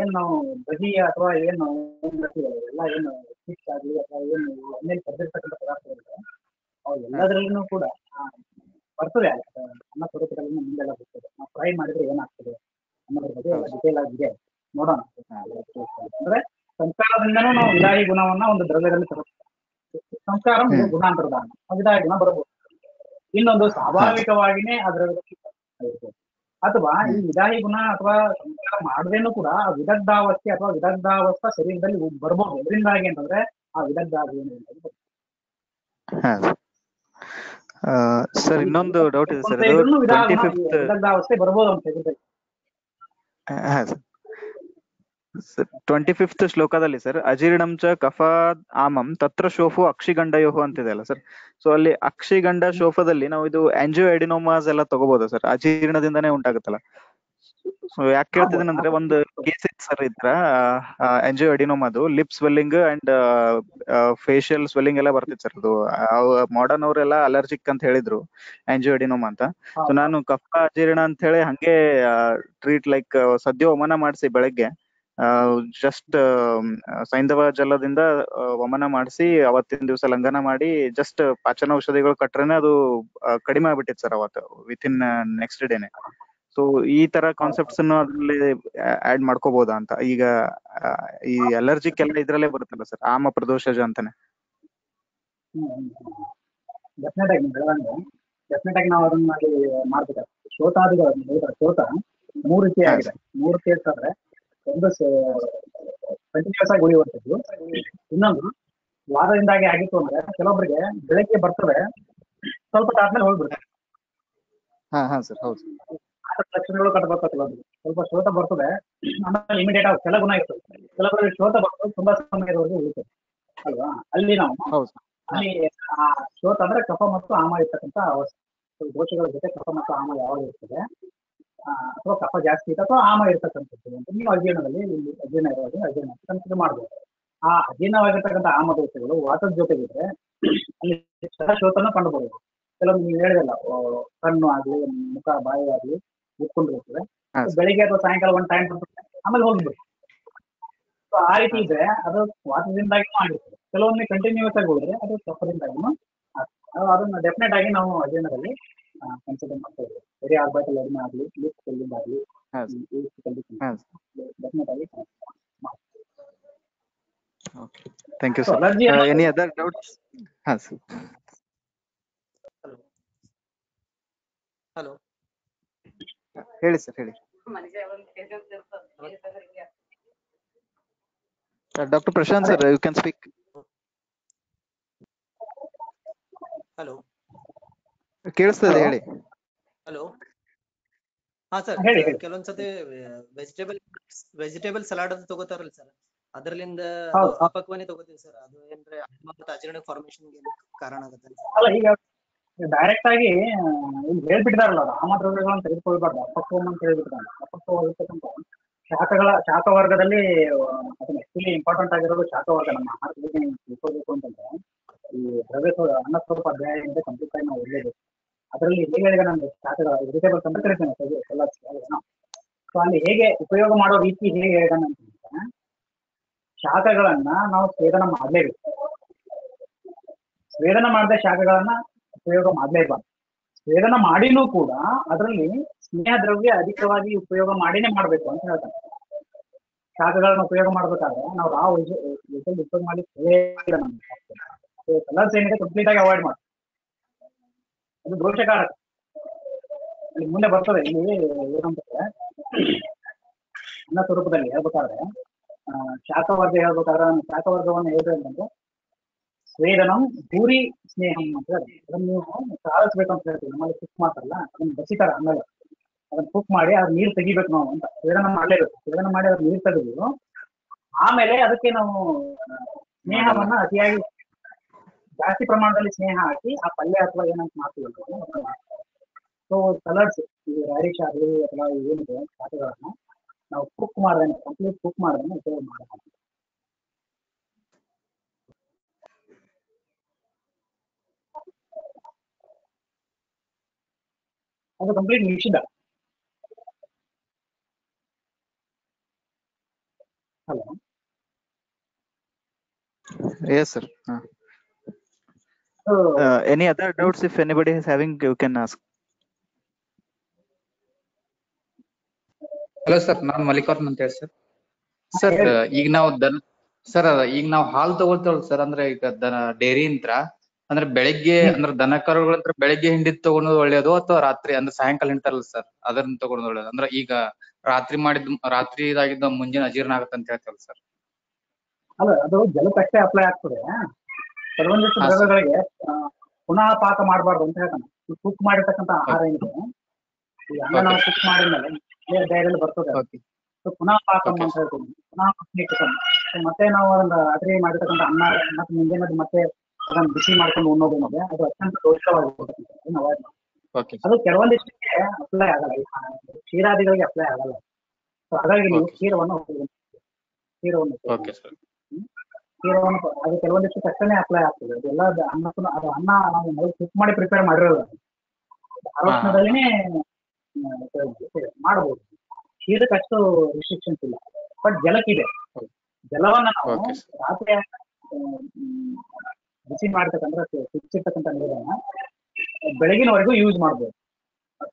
ಏನ್ ನಾವು ದಹಿ ಅಥವಾ ಏನು ಎಲ್ಲ ಏನು ಆಗ್ಲಿ ಆಗಲಿ ಅಥವಾ ಏನು ಎಣ್ಣೆಯಲ್ಲಿ ಕರೆದಿರ್ತಕ್ಕಂಥ ಪದಾರ್ಥಗಳಿದೆ ಅವು ಎಲ್ಲದರಲ್ಲೂ ಕೂಡ ಬರ್ತದೆ ಅನ್ನ ಸ್ವರೂಪದಲ್ಲಿ ಮುಂದೆಲ್ಲ ಬರ್ತದೆ. ನಾವು ಫ್ರೈ ಮಾಡಿದ್ರೆ ಏನಾಗ್ತದೆ ಅನ್ನೋದ್ರ ಬಗ್ಗೆ ಎಲ್ಲ ಡಿಟೇಲ್ ಆಗಿದೆ ನೋಡೋಣ. ಅಂದ್ರೆ ಸಂಸ್ಕಾರದಿಂದನೂ ನಾವು ವಿದಾಯಿ ಗುಣವನ್ನ ಒಂದು ದ್ರವ್ಯದಲ್ಲಿ ತರುತ್ತೇವೆ. ಸಂಸ್ಕಾರ ಗುಣಾಂತರದಾನ ವಿದಾಯ ಗುಣ ಬರಬಹುದು ಇನ್ನೊಂದು ಸ್ವಾಭಾವಿಕವಾಗಿನೇ ಅದರ ದ್ರವ್ಯದಲ್ಲಿ ಅಥವಾ ಈ ವಿದಾಯಿ ಗುಣ ಅಥವಾ ಸಂಸ್ಕಾರ ಮಾಡದೇನು ಕೂಡ ಆ ವಿದಗ್ಧಾವಸ್ಥೆ ಅಥವಾ ವಿದಗ್ಧಾವಸ್ಥಾ ಶರೀರದಲ್ಲಿ ಬರಬಹುದು ಇದರಿಂದಾಗಿ ಅಂತಂದ್ರೆ ಆ ವಿದಗ್ಧ ಹಾ. ಸರ್ ಇನ್ನೊಂದು ಡೌಟ್ ಇದೆ ಸರ್. ಟ್ವೆಂಟಿ ಫಿಫ್ತ್ ಹಾ ಸರ್. ಟ್ವೆಂಟಿ ಫಿಫ್ತ್ ಶ್ಲೋಕದಲ್ಲಿ ಸರ್ ಅಜೀರ್ಣಂ ಚ ಕಫ ಆಮಂ ತತ್ರ ಶೋಫು ಅಕ್ಷಿಗಂಡಯೋಹು ಅಂತಿದೆ ಅಲ್ಲ ಸರ್. ಸೊ ಅಲ್ಲಿ ಅಕ್ಷಿಗಂಡ ಶೋಫದಲ್ಲಿ ನಾವು ಇದು ಆಂಜಿಯೋ ಎಡಿನೋಮಾಸ್ ಎಲ್ಲ ತಗೋಬಹುದು ಸರ್? ಅಜೀರ್ಣದಿಂದಾನೇ ಉಂಟಾಗುತ್ತಲ್ಲ. ಯಾಕೆ ಕೇಳ್ತಿದ್ದೀನಿ ಅಂದ್ರೆ ಒಂದು ಕೇಸ್ ಇತ್ತು ಸರ್ ಇದ್ರ ಆಂಜಿಯೋ ಎಡಿನೋಮಾದು lip swelling and facial swelling ಎಲ್ಲ ಬರ್ತಿತ್ತು ಸರ್ ಅದು. ಮಾಡರ್ನ್ ಅವರೆಲ್ಲ ಅಲರ್ಜಿಕ್ ಅಂತ ಹೇಳಿದ್ರು ಎಂಜಿಯೋ ಅಡಿನೋಮ್ ಅಂತ. ಸೊ ನಾನು ಕಫ ಅಜೀರ್ಣ ಅಂತ ಹೇಳಿ ಹಂಗೆ ಟ್ರೀಟ್ ಲೈಕ್ ಸದ್ಯ ವಮನ ಮಾಡಿಸಿ ಬೆಳಗ್ಗೆ. ಜಸ್ಟ್ ಸೈಂಧವ ಜಲದಿಂದ ವಮನ ಮಾಡಿಸಿ ಅವತ್ತಿನ ದಿವಸ ಲಂಘನ ಮಾಡಿ ಜಸ್ಟ್ ಪಾಚನ ಔಷಧಿಗಳು ಕಟ್ರೇನೆ ಅದು ಕಡಿಮೆ ಆಗ್ಬಿಟ್ಟಿತ್ತು ಸರ್ ಅವತ್ತು ವಿತ್ ಇನ್ ನೆಕ್ಸ್ಟ್ ಡೇನೆ ಸೊ ಈ ತರ ಕಾನ್ಸೆಪ್ಟ್ಸ್ ಅನ್ನು ಅದ್ರಲ್ಲಿ ಆಡ್ ಮಾಡ್ಕೋಬಹುದಾ ಅಂತ? ಈಗ ಈ ಅಲರ್ಜಿಕ್ ಎಲ್ಲ ಇದ್ರಲ್ಲೇ ಬರುತ್ತಲ್ಲ ಸರ್ ಆಮ ಪ್ರದೋಷಜ ಅಂತಾನೆ. ಡೆಫಿನೆಟ್ ಆಗಿ ಡೆಫಿನೆಟ್ ಆಗಿ ನಾವು ಅದನ್ನ ಅಲ್ಲಿ ಮಾಡ್ಬೇಕಾಗ್ತದೆ ಹೇಳ್ತಾರೆ ಶ್ರೋತ ಮೂರು ರೀತಿ ಆಗಿದೆ. ಮೂರು ಇರ್ತಂದ್ರೆ ಒಂದು ಕಂಟಿನ್ಯೂಸ್ ಆಗಿ ಉಳಿಯುವಂಥದ್ದು. ಇನ್ನೊಂದು ವಾರದಿಂದಾಗಿ ಆಗಿತ್ತು ಅಂದ್ರೆ ಕೆಲವೊಬ್ಬರಿಗೆ ಬೆಳಗ್ಗೆ ಬರ್ತದೆ ಸ್ವಲ್ಪ ಹೊತ್ತು ಆದ್ಮೇಲೆ ಹೋಗ್ಬಿಡುತ್ತೆ. ಹಾ ಹಾ ಸರ್ ಹೌದು. ಲಕ್ಷಣಗಳು ಕಂಡುಬರ್ತದೆ ಅದು. ಸ್ವಲ್ಪ ಶ್ರೋತ ಬರ್ತದೆ. ಆಮೇಲೆ ಇಮಿಡಿಯೇಟ್ ಆಗಿ ಕೆಲ ಗುಣ ಇರ್ತದೆ. ಕೆಲವೊಬ್ಬರಿಗೆ ಶೋಧ ಬರ್ತದೆ ತುಂಬಾ ಸಮಯದವರೆಗೆ ಉಳಿತದೆ. ಅಲ್ವಾ? ಅಲ್ಲಿ ನಾವು ಅಲ್ಲಿ ಆ ಶ್ರೋತ ಅಂದ್ರೆ ಕಫ ಮತ್ತು ಆಮ ಇರ್ತಕ್ಕಂತ ಅವಸ್ಥೆ. ದೋಷಗಳ ಜೊತೆ ಕಫ ಮತ್ತು ಆಮ ಯಾವಾಗ ಇರ್ತದೆ? ಆ, ಅಥವಾ ಕಫ ಜಾಸ್ತಿ ಇತ್ತು ಅಥವಾ ಆಮ ಇರ್ತಕ್ಕಂಥದ್ದು ಅಂತ. ನೀವು ಅಧ್ಯಯನದಲ್ಲಿ ಇಲ್ಲಿ ಅಧ್ಯಯನ ಇರೋದು ಅಧ್ಯಯನ ಕನ್ಸಿಡರ್ ಮಾಡ್ಬೋದು. ಆ ಅಧೀನವಾಗಿರ್ತಕ್ಕಂಥ ಆಮ ದೋಷಗಳು ವಾತದ ಜೊತೆಗಿದ್ರೆ ಅಲ್ಲಿ ಶೋತನ ಕಂಡು ಬರಬಹುದು ಕೆಲವೊಂದು ನೀವು ಹೇಳಿದಲ್ಲ ಕಣ್ಣು ಆಗ್ಲಿ ಮುಖ ಬಾಯಿ ಆಗ್ಲಿ ಉಟ್ಕೊಂಡಿರ್ತದೆ ಹಾ, So, ಬೆಳಿಗ್ಗೆ ಅಥವಾ ಸಾಯಂಕಾಲ ಒಂದು ಟೈಮ್ ಆಮೇಲೆ ಹೋಗ್ಬಿಡುತ್ತೆ So, ಆ ರೀತಿ ಇದ್ರೆ ಅದು ವಾತದಿಂದಾಗಿನೂ ಆಗಿರ್ತದೆ ಕೆಲವೊಮ್ಮೆ ಕಂಟಿನ್ಯೂಸ್ ಆಗಿ ಹೋದ್ರೆ ಅದು ಕಫದಿಂದಾಗಿನೂ ಆಗ್ತದೆ. ಅದು ಅದನ್ನ ಡೆಫಿನೆಟ್ ಆಗಿ ನಾವು ಅಧ್ಯಯನದಲ್ಲಿ ಕನ್ಸಿಡರ್ ಮಾಡ್ತಾ ಇದ್ದೀವಿ. ಬರೀ ಆಲ್ಬೈಟಲ್ ಅಡಿಮೆ ಆಗಲಿ ಲಿಪ್ ಕಲ್ಲಿಂದ ಆಗಲಿ ಹಾ ಹಾ ಡೆಫಿನೆಟ್ ಆಗಿ okay. Thank you So, sir allergy ಅನ್ನೋದು- ಎನಿ ಅದರ್ ಡೌಟ್ಸ್ ಹಾ ಸರ್. ಹಲೋ ಹೇಳಿ ಸರ್ ಹೇಳಿ. Doctor Prashanth sir you can speak hello ಕೇಳಿಸ್ತದೆ ಹೇಳಿ. ಹಲೋ ಹಾ ಸರ್. ಕೆಲವೊಂದ್ಸತಿ ವೆಜಿಟೇಬಲ್ ವೆಜಿಟೇಬಲ್ ಸಲಾಡ್ ಅಂತ ತಗೋತಾರಲ್ಲ ಸರ್. ಅದರಲ್ಲಿಂದ ಹೌದು. ತಗೋತೀವಿ ಸರ್. ಅದು ಏನ್ರೆ ಅಜೀರ್ಣ ಫಾರ್ಮೇಶನ್ ಕಾರಣ ಆಗುತ್ತೆ ಡೈರೆಕ್ಟ್ ಆಗಿ ಇಲ್ಲಿ ಹೇಳ್ಬಿಟ್ಟಿದಾರಲ್ಲ ಅದು ಆಮದ್ರವ್ಯಗಳನ್ನು ತೆಗೆದುಕೊಳ್ಬಾರ್ದು ಅಪಕ್ವಮ್ ಅಂತ ಹೇಳ್ಬಿಟ್ಟಿದ್ದಾರೆ ಅಪಕ್ವವಾಗಿರ್ತಕ್ಕಂಥ ಶಾಖಗಳ, ಶಾಖ ವರ್ಗದಲ್ಲಿ, ಅದನ್ನ ಇಂಪಾರ್ಟೆಂಟ್ ಆಗಿರೋದು ಶಾಖ ವರ್ಗ ನಮ್ಮ ಆಹಾರದಲ್ಲಿ ತಿಳ್ಕೊಳ್ಬೇಕು ಅಂತಂದ್ರೆ, ಈ ದ್ರವ್ಯ ಅನ್ನ ಸ್ವರೂಪ ಅಧ್ಯಾಯದಿಂದ ಕಂಪ್ಲೀಟ್ ಆಗಿ ನಾವು ಓದಲೇಬೇಕು ಅದರಲ್ಲಿ ಹೇಗೆ ನಮ್ಗೆ ಶಾಖಗಳ ವೆಜಿಟೇಬಲ್ಸ್ ಅಂತ ಕರಿತೇನೆ ಎಲ್ಲ ಸೊ ಅಲ್ಲಿ ಹೇಗೆ ಉಪಯೋಗ ಮಾಡೋ ರೀತಿ ಹೇಗೆ ಹೇಳಿದಾನೆ ಅಂತಂದ್ರೆ ಶಾಖಗಳನ್ನ ನಾವು ಸೇವನೆ ಮಾಡಲೇಬೇಕು. ಸ್ವೇದನ ಮಾಡದೆ ಶಾಖಗಳನ್ನ ಉಪಯೋಗ ಮಾಡಲೇಬಾರ್ದು. ಸ್ವೇದನ ಮಾಡಿನೂ ಕೂಡ ಅದರಲ್ಲಿ ಸ್ನೇಹ ದ್ರವ್ಯ ಅಧಿಕವಾಗಿ ಉಪಯೋಗ ಮಾಡಿನೇ ಮಾಡಬೇಕು ಅಂತ ಹೇಳ್ತಾರೆ. ಶಾಖಗಳನ್ನ ಉಪಯೋಗ ಮಾಡ್ಬೇಕಾದ್ರೆ ನಾವು ರಾ ವೆಜಿಟೇಬಲ್ ಉಪಯೋಗ ಮಾಡಿ ಕಲರ್ಸ್ ಏನಿದೆ ಕಂಪ್ಲೀಟ್ ಆಗಿ ಅವಾಯ್ಡ್ ಮಾಡಿ. ಅದು ದೋಷಕಾರಕ. ಅಲ್ಲಿ ಮುಂದೆ ಬರ್ತದೆ. ಇಲ್ಲಿ ಏನಂತಂದ್ರೆ ಅನ್ನ ಸ್ವರೂಪದಲ್ಲಿ ಹೇಳ್ಬೇಕಾದ್ರೆ ಶಾಖವರ್ಗ ಹೇಳ್ಬೇಕಾದ್ರೆ ಶಾಖವರ್ಗವನ್ನು ಹೇಗೆ ಸ್ವೇದನಂ ಭೂರಿ ಸ್ನೇಹಂ ಅಂತ ಅದನ್ನ ನೀವು ಅಂತ ಹೇಳ್ತೀವಿ. ನಮ್ಮಲ್ಲಿ ಕುಕ್ ಮಾಡ್ತಾರಲ್ಲ, ಅದನ್ನ ಬಸಿತಾರ ಆಮೇಲೆ. ಅದನ್ನ ಕುಕ್ ಮಾಡಿ ಅದ್ ನೀರ್ ತೆಗಿಬೇಕು ನಾವು ಅಂತ. ಸ್ವೇದನ ಮಾಡ್ಲೇಬೇಕು. ಸ್ವೇದನ ಮಾಡಿ ಅದ್ರ ನೀರ್ ತೆಗೆದು ಆಮೇಲೆ ಅದಕ್ಕೆ ನಾವು ಸ್ನೇಹವನ್ನ ಅತಿಯಾಗಿ ಜಾಸ್ತಿ ಪ್ರಮಾಣದಲ್ಲಿ ಸ್ನೇಹ ಹಾಕಿ ಆ ಪಲ್ಯ ಅಥವಾ ಏನಂತ ಮಾಡ್ತೀವಿ ಸೊ ಕಲರ್ಸ್ ಈ ರಾಡಿಶ್ ಆಗಲಿ ಅಥವಾ ಏನಿದೆ ಖಾತೆಗಳನ್ನ ನಾವು ಕುಕ್ ಮಾಡ್ದೇನೆ ಕಂಪ್ಲೀಟ್ ಕುಕ್ ಮಾಡ್ದೇನೆ ಉಪಯೋಗ ಮಾಡಬೇಕು ಅದು ಕಂಪ್ಲೀಟ್ ನಿಷಿದ್ಧ hello Yes, sir. Uh, uh, any other doubts? If anybody is having, you can ask. Hello sir ನಾನು ಮಲ್ಲಿಕಾರ್ಜುನ್ ಅಂತ ಹೇಳಿ ಸರ್ ಸರ್ ಈಗ ನಾವು ದನ ಸರ್ ಈಗ ನಾವು ಹಾಲು ತಗೊಳ್ತೇವಲ್ ಸರ್ ಅಂದ್ರೆ ಈಗ ದನ ಡೈರಿ ಇಂತ್ರ ಅಂದ್ರೆ ಬೆಳಿಗ್ಗೆ ಅಂದ್ರೆ ದನ ಕರುಗಳಂತ್ರ ಬೆಳಿಗ್ಗೆ ಹಿಂಡಿ ತಗೊಳೋದು ಒಳ್ಳೇದು ಅಥವಾ ರಾತ್ರಿ ಅಂದ್ರೆ ಸಾಯಂಕಾಲ ಹಿಂಡ್ತಾರಲ್ಲ ಸರ್? ಅದನ್ನ ತಗೊಳೋದು ಒಳ್ಳೇದು? ಅಂದ್ರೆ ಈಗ ರಾತ್ರಿ ಮಾಡಿದ್ ರಾತ್ರಿ ಇದಾಗಿದ್ದ ಮುಂಜಾನೆ ಅಜೀರ್ಣ ಆಗುತ್ತೆ ಅಂತ ಹೇಳ್ತಾರಲ್ಲ ಸರ್? ಅಲ್ಲ ಅದು ಜಲಕ್ಕಷ್ಟೇ ಅಪ್ಲೈ ಆಗ್ತದೆ. ಕೆಲವೊಂದಿಷ್ಟು ಪುನಃ ಪಾಕ ಮಾಡಬಾರ್ದು ಅಂತ ಹೇಳ್ತಾನೆ. ಕುಕ್ ಮಾಡಿರ್ತಕ್ಕಂಥ ಆಹಾರ ಏನಿದೆ ಈ ಅನ್ನ ನಾವು ಕುಕ್ ಮಾಡಿದ್ಮೇಲೆ ಡೈರಿಯಲ್ಲಿ ಬರ್ತದೆ ಪುನಃ ಪಾಕ. ಅಂತ ಹೇಳ್ತೀವಿ. ಪುನಃ ಮತ್ತೆ ನಾವು ಒಂದು ರಾತ್ರಿ ಮಾಡಿರ್ತಕ್ಕಂಥ ಅನ್ನ ಮತ್ತೆ ಮುಂಜಾನೆ ಮತ್ತೆ ಅದನ್ನ ಬಿಸಿ ಮಾಡ್ಕೊಂಡು ಉಣ್ಣೋದು ಏನಿದೆ ಅದು ಅತ್ಯಂತ ಮಾಡಿ. ಓಕೆ ಅದು ಕೆಲವೊಂದಿಷ್ಟಕ್ಕೆ ಅಪ್ಲೈ ಆಗಲ್ಲ. ಕ್ಷೀರಾದಿಗಳಿಗೆ ಅಪ್ಲೈ ಆಗಲ್ಲ. ಸೊ ಹಾಗಾಗಿ ನೀವು. ಕ್ಷೀರವನ್ನು ಕ್ಷೀರವನ್ನು ಕ್ಷೀರವನ್ನು ಅದು ಕೆಲವೊಂದಿಷ್ಟು ತಕ್ಷಣ ಅಪ್ಲೈ ಆಗ್ತದೆ. ಅದೆಲ್ಲ ಅನ್ನ ಅನ್ನಕ್ಕೂ ಅದು ಅನ್ನ ನಾವು ಮೊದಲು ಕುಕ್ ಮಾಡಿ ಪ್ರಿಪೇರ್ ಮಾಡಿರೋದು ಆರೋಗ್ಯದಲ್ಲಿನೇ ಮಾಡಬಹುದು ಕ್ಷೀರಕ್ಕೆ ಅಷ್ಟು ರಿಸ್ಟ್ರಿಕ್ಷನ್ಸ್ ಇಲ್ಲ. ಬಟ್ ಜಲಕ್ಕಿದೆ. ಜಲವನ್ನ ನಾವು ರಾತ್ರಿ ಬಿಸಿ ಮಾಡ್ತಕ್ಕಂಥ ಸಿಕ್ಕಿರ್ತಕ್ಕಂಥ ನೀರನ್ನ ಬೆಳಗಿನವರೆಗೂ ಯೂಸ್ ಮಾಡ್ಬೋದು.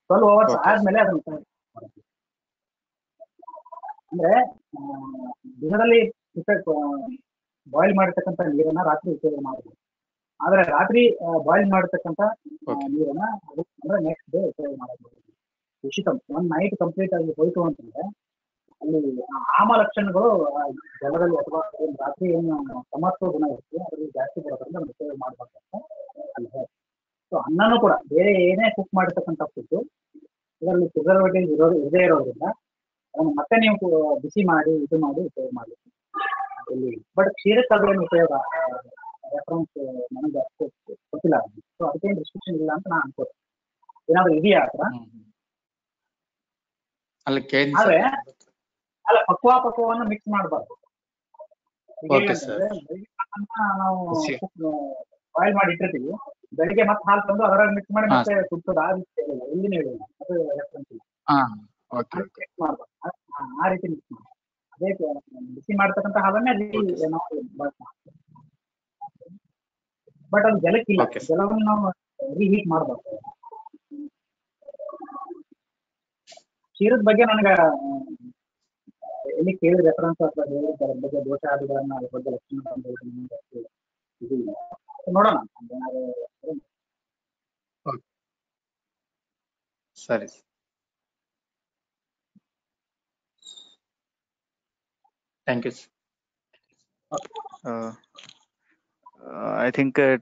ಟ್ವೆಲ್ ಅವರ್ಸ್ ಆದ್ಮೇಲೆ ಅದನ್ನ ಅಂದ್ರೆ ದಿನದಲ್ಲಿ ಬಾಯ್ಲ್ ಮಾಡಿರ್ತಕ್ಕಂತ ನೀರನ್ನ ರಾತ್ರಿ ಉಪಯೋಗ ಮಾಡಬಹುದು ಆದ್ರೆ ರಾತ್ರಿ ಬಾಯ್ಲ್ ಮಾಡಿರ್ತಕ್ಕಂಥ ನೀರನ್ನ ಅದು- ಅಂದ್ರೆ ನೆಕ್ಸ್ಟ್ ಡೇ ಉಪಯೋಗ ಮಾಡಬಹುದು ಉಚಿತಂ ಒಂದ್ ನೈಟ್ ಕಂಪ್ಲೀಟ್ ಆಗಿ ಹೋಯ್ತು ಅಂತಂದ್ರೆ ಅಲ್ಲಿ ಆಮ ಲಕ್ಷಣಗಳು ಜಲದಲ್ಲಿ ಅಥವಾ ಏನು ರಾತ್ರಿ ಏನು ಸಮತ್ವ ಗುಣ ಇರುತ್ತೆ ಅದ್ರಲ್ಲಿ ಜಾಸ್ತಿ ಬರೋದ್ರಿಂದ ಉಪಯೋಗ ಮಾಡಬಾರ್ದು ಅಂತ ಅಲ್ಲಿ ಸೊ ಅನ್ನನೂ ಕೂಡ ಬೇರೆ ಏನೇ ಕುಕ್ ಮಾಡಿರ್ತಕ್ಕಂಥ ಫುಡ್ ಇದರಲ್ಲಿ ಪ್ರಿಸರ್ವೇಟಿವ್ ಇರೋದು ಇದೇ ಇರೋದ್ರಿಂದ ಅದನ್ನು ಮತ್ತೆ ನೀವು ಬಿಸಿ ಮಾಡಿ ಇದು ಮಾಡಿ ಉಪಯೋಗ ಮಾಡಬೇಕು. ಇಲ್ಲಿ ಬಟ್ ಕ್ಷೀರಕ್ಕಾದ್ರೇನು ಉಪಯೋಗ? ರೆಫರೆನ್ಸ್ ನನಗೆ ಅಷ್ಟು ಗೊತ್ತಿಲ್ಲ. ಸೊ ಅದಕ್ಕೇನು ರಿಸ್ಟ್ರಿಕ್ಷನ್ ಇಲ್ಲ ಅಂತ ನಾನು ಅನ್ಕೋತೀನಿ. ಏನಾದ್ರು ಇದೆಯಾ ಆ ಥರ? ಆದ್ರೆ ಅಲ್ಲ ಪಕ್ವ ಪಕ್ವವನ್ನು ಮಿಕ್ಸ್ ಮಾಡಬಾರ್ದು. Okay, sir. ನಾವು ಖುಷಿ. ಬಾಯ್ಲ್ ಮಾಡಿ ಇಟ್ಟಿರ್ತೀವಿ ಬೆಳಿಗ್ಗೆ ಮತ್ತೆ ಹಾಲು ತಂದು ಅದರಾಗ ಮಿಕ್ಸ್ ಮಾಡಿ ಹಾ, ಮತ್ತೆ ಕುದಿಸೋದು ಆ ರೀತಿ ಹೇಳಿಲ್ಲ ಎಲ್ಲಿನೂ ಹೇಳಿಲ್ಲ ಅದು ರೆಫರೆನ್ಸ್ ಇಲ್ಲ. ಹಾ ಓಕೆ ಓಕೆ ಮಿಕ್ಸ್ ಮಾಡ್ಬಾರ್ದು. ಆ- ಆ ರೀತಿ ಮಿಕ್ಸ್ ಮಾಡಿ ಅದೇ ಕ- ಬಿಸಿ ಮಾಡ್ತಕ್ಕಂಥ ಹಾಲನ್ನೇ ಅಲ್ಲಿ ನಾವು ಬಟ್ ಅದು ಜಲಕ್ಕಿಲ್ಲ. Okay, sir. ಜಲವನ್ನು ನಾವು ರೀಹೀಟ್ ಮಾಡಬಾರ್ದು. ಕ್ಷೀರದ ಬಗ್ಗೆ ನನಗೆ ಎಲ್ಲಿ ಕೇಳಿದ ರೆಫರೆನ್ಸ್ ಅಥವಾ ಹೇಳಿದ್ದಾರೆ ಬಗ್ಗೆ ದೋಷ ಆದಿಗಳನ್ನ ಅದ್ರ ಬಗ್ಗೆ ಲಕ್ಷಣ ಬಗ್ಗೆ ನನಗೆ ಅಷ್ಟು ಇದು ಇಲ್ಲ ನೋಡೋಣ ಅದೇನಾದ್ರು ಸರಿ thank you Uh, uh, I think uh,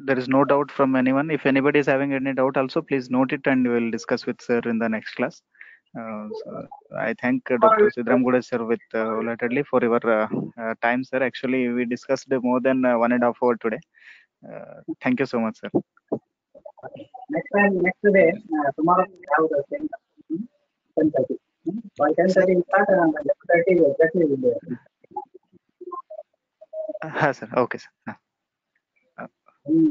there is no doubt from anyone. If anybody is having any doubt, also please note it and we will discuss with sir in the next class. Uh, so I thank uh, Dr. Sidram Gude sir with uh, wholeheartedly for your time, sir. Actually, we discussed more than uh, one and a half hour today. Uh, thank you so much, sir. Next time, next day, uh, tomorrow we have the same, hmm, ten thirty. Hmm, By ten thirty we start and by eleven thirty exactly we will be there. Uh, sir. Okay, sir. Uh, Hmm.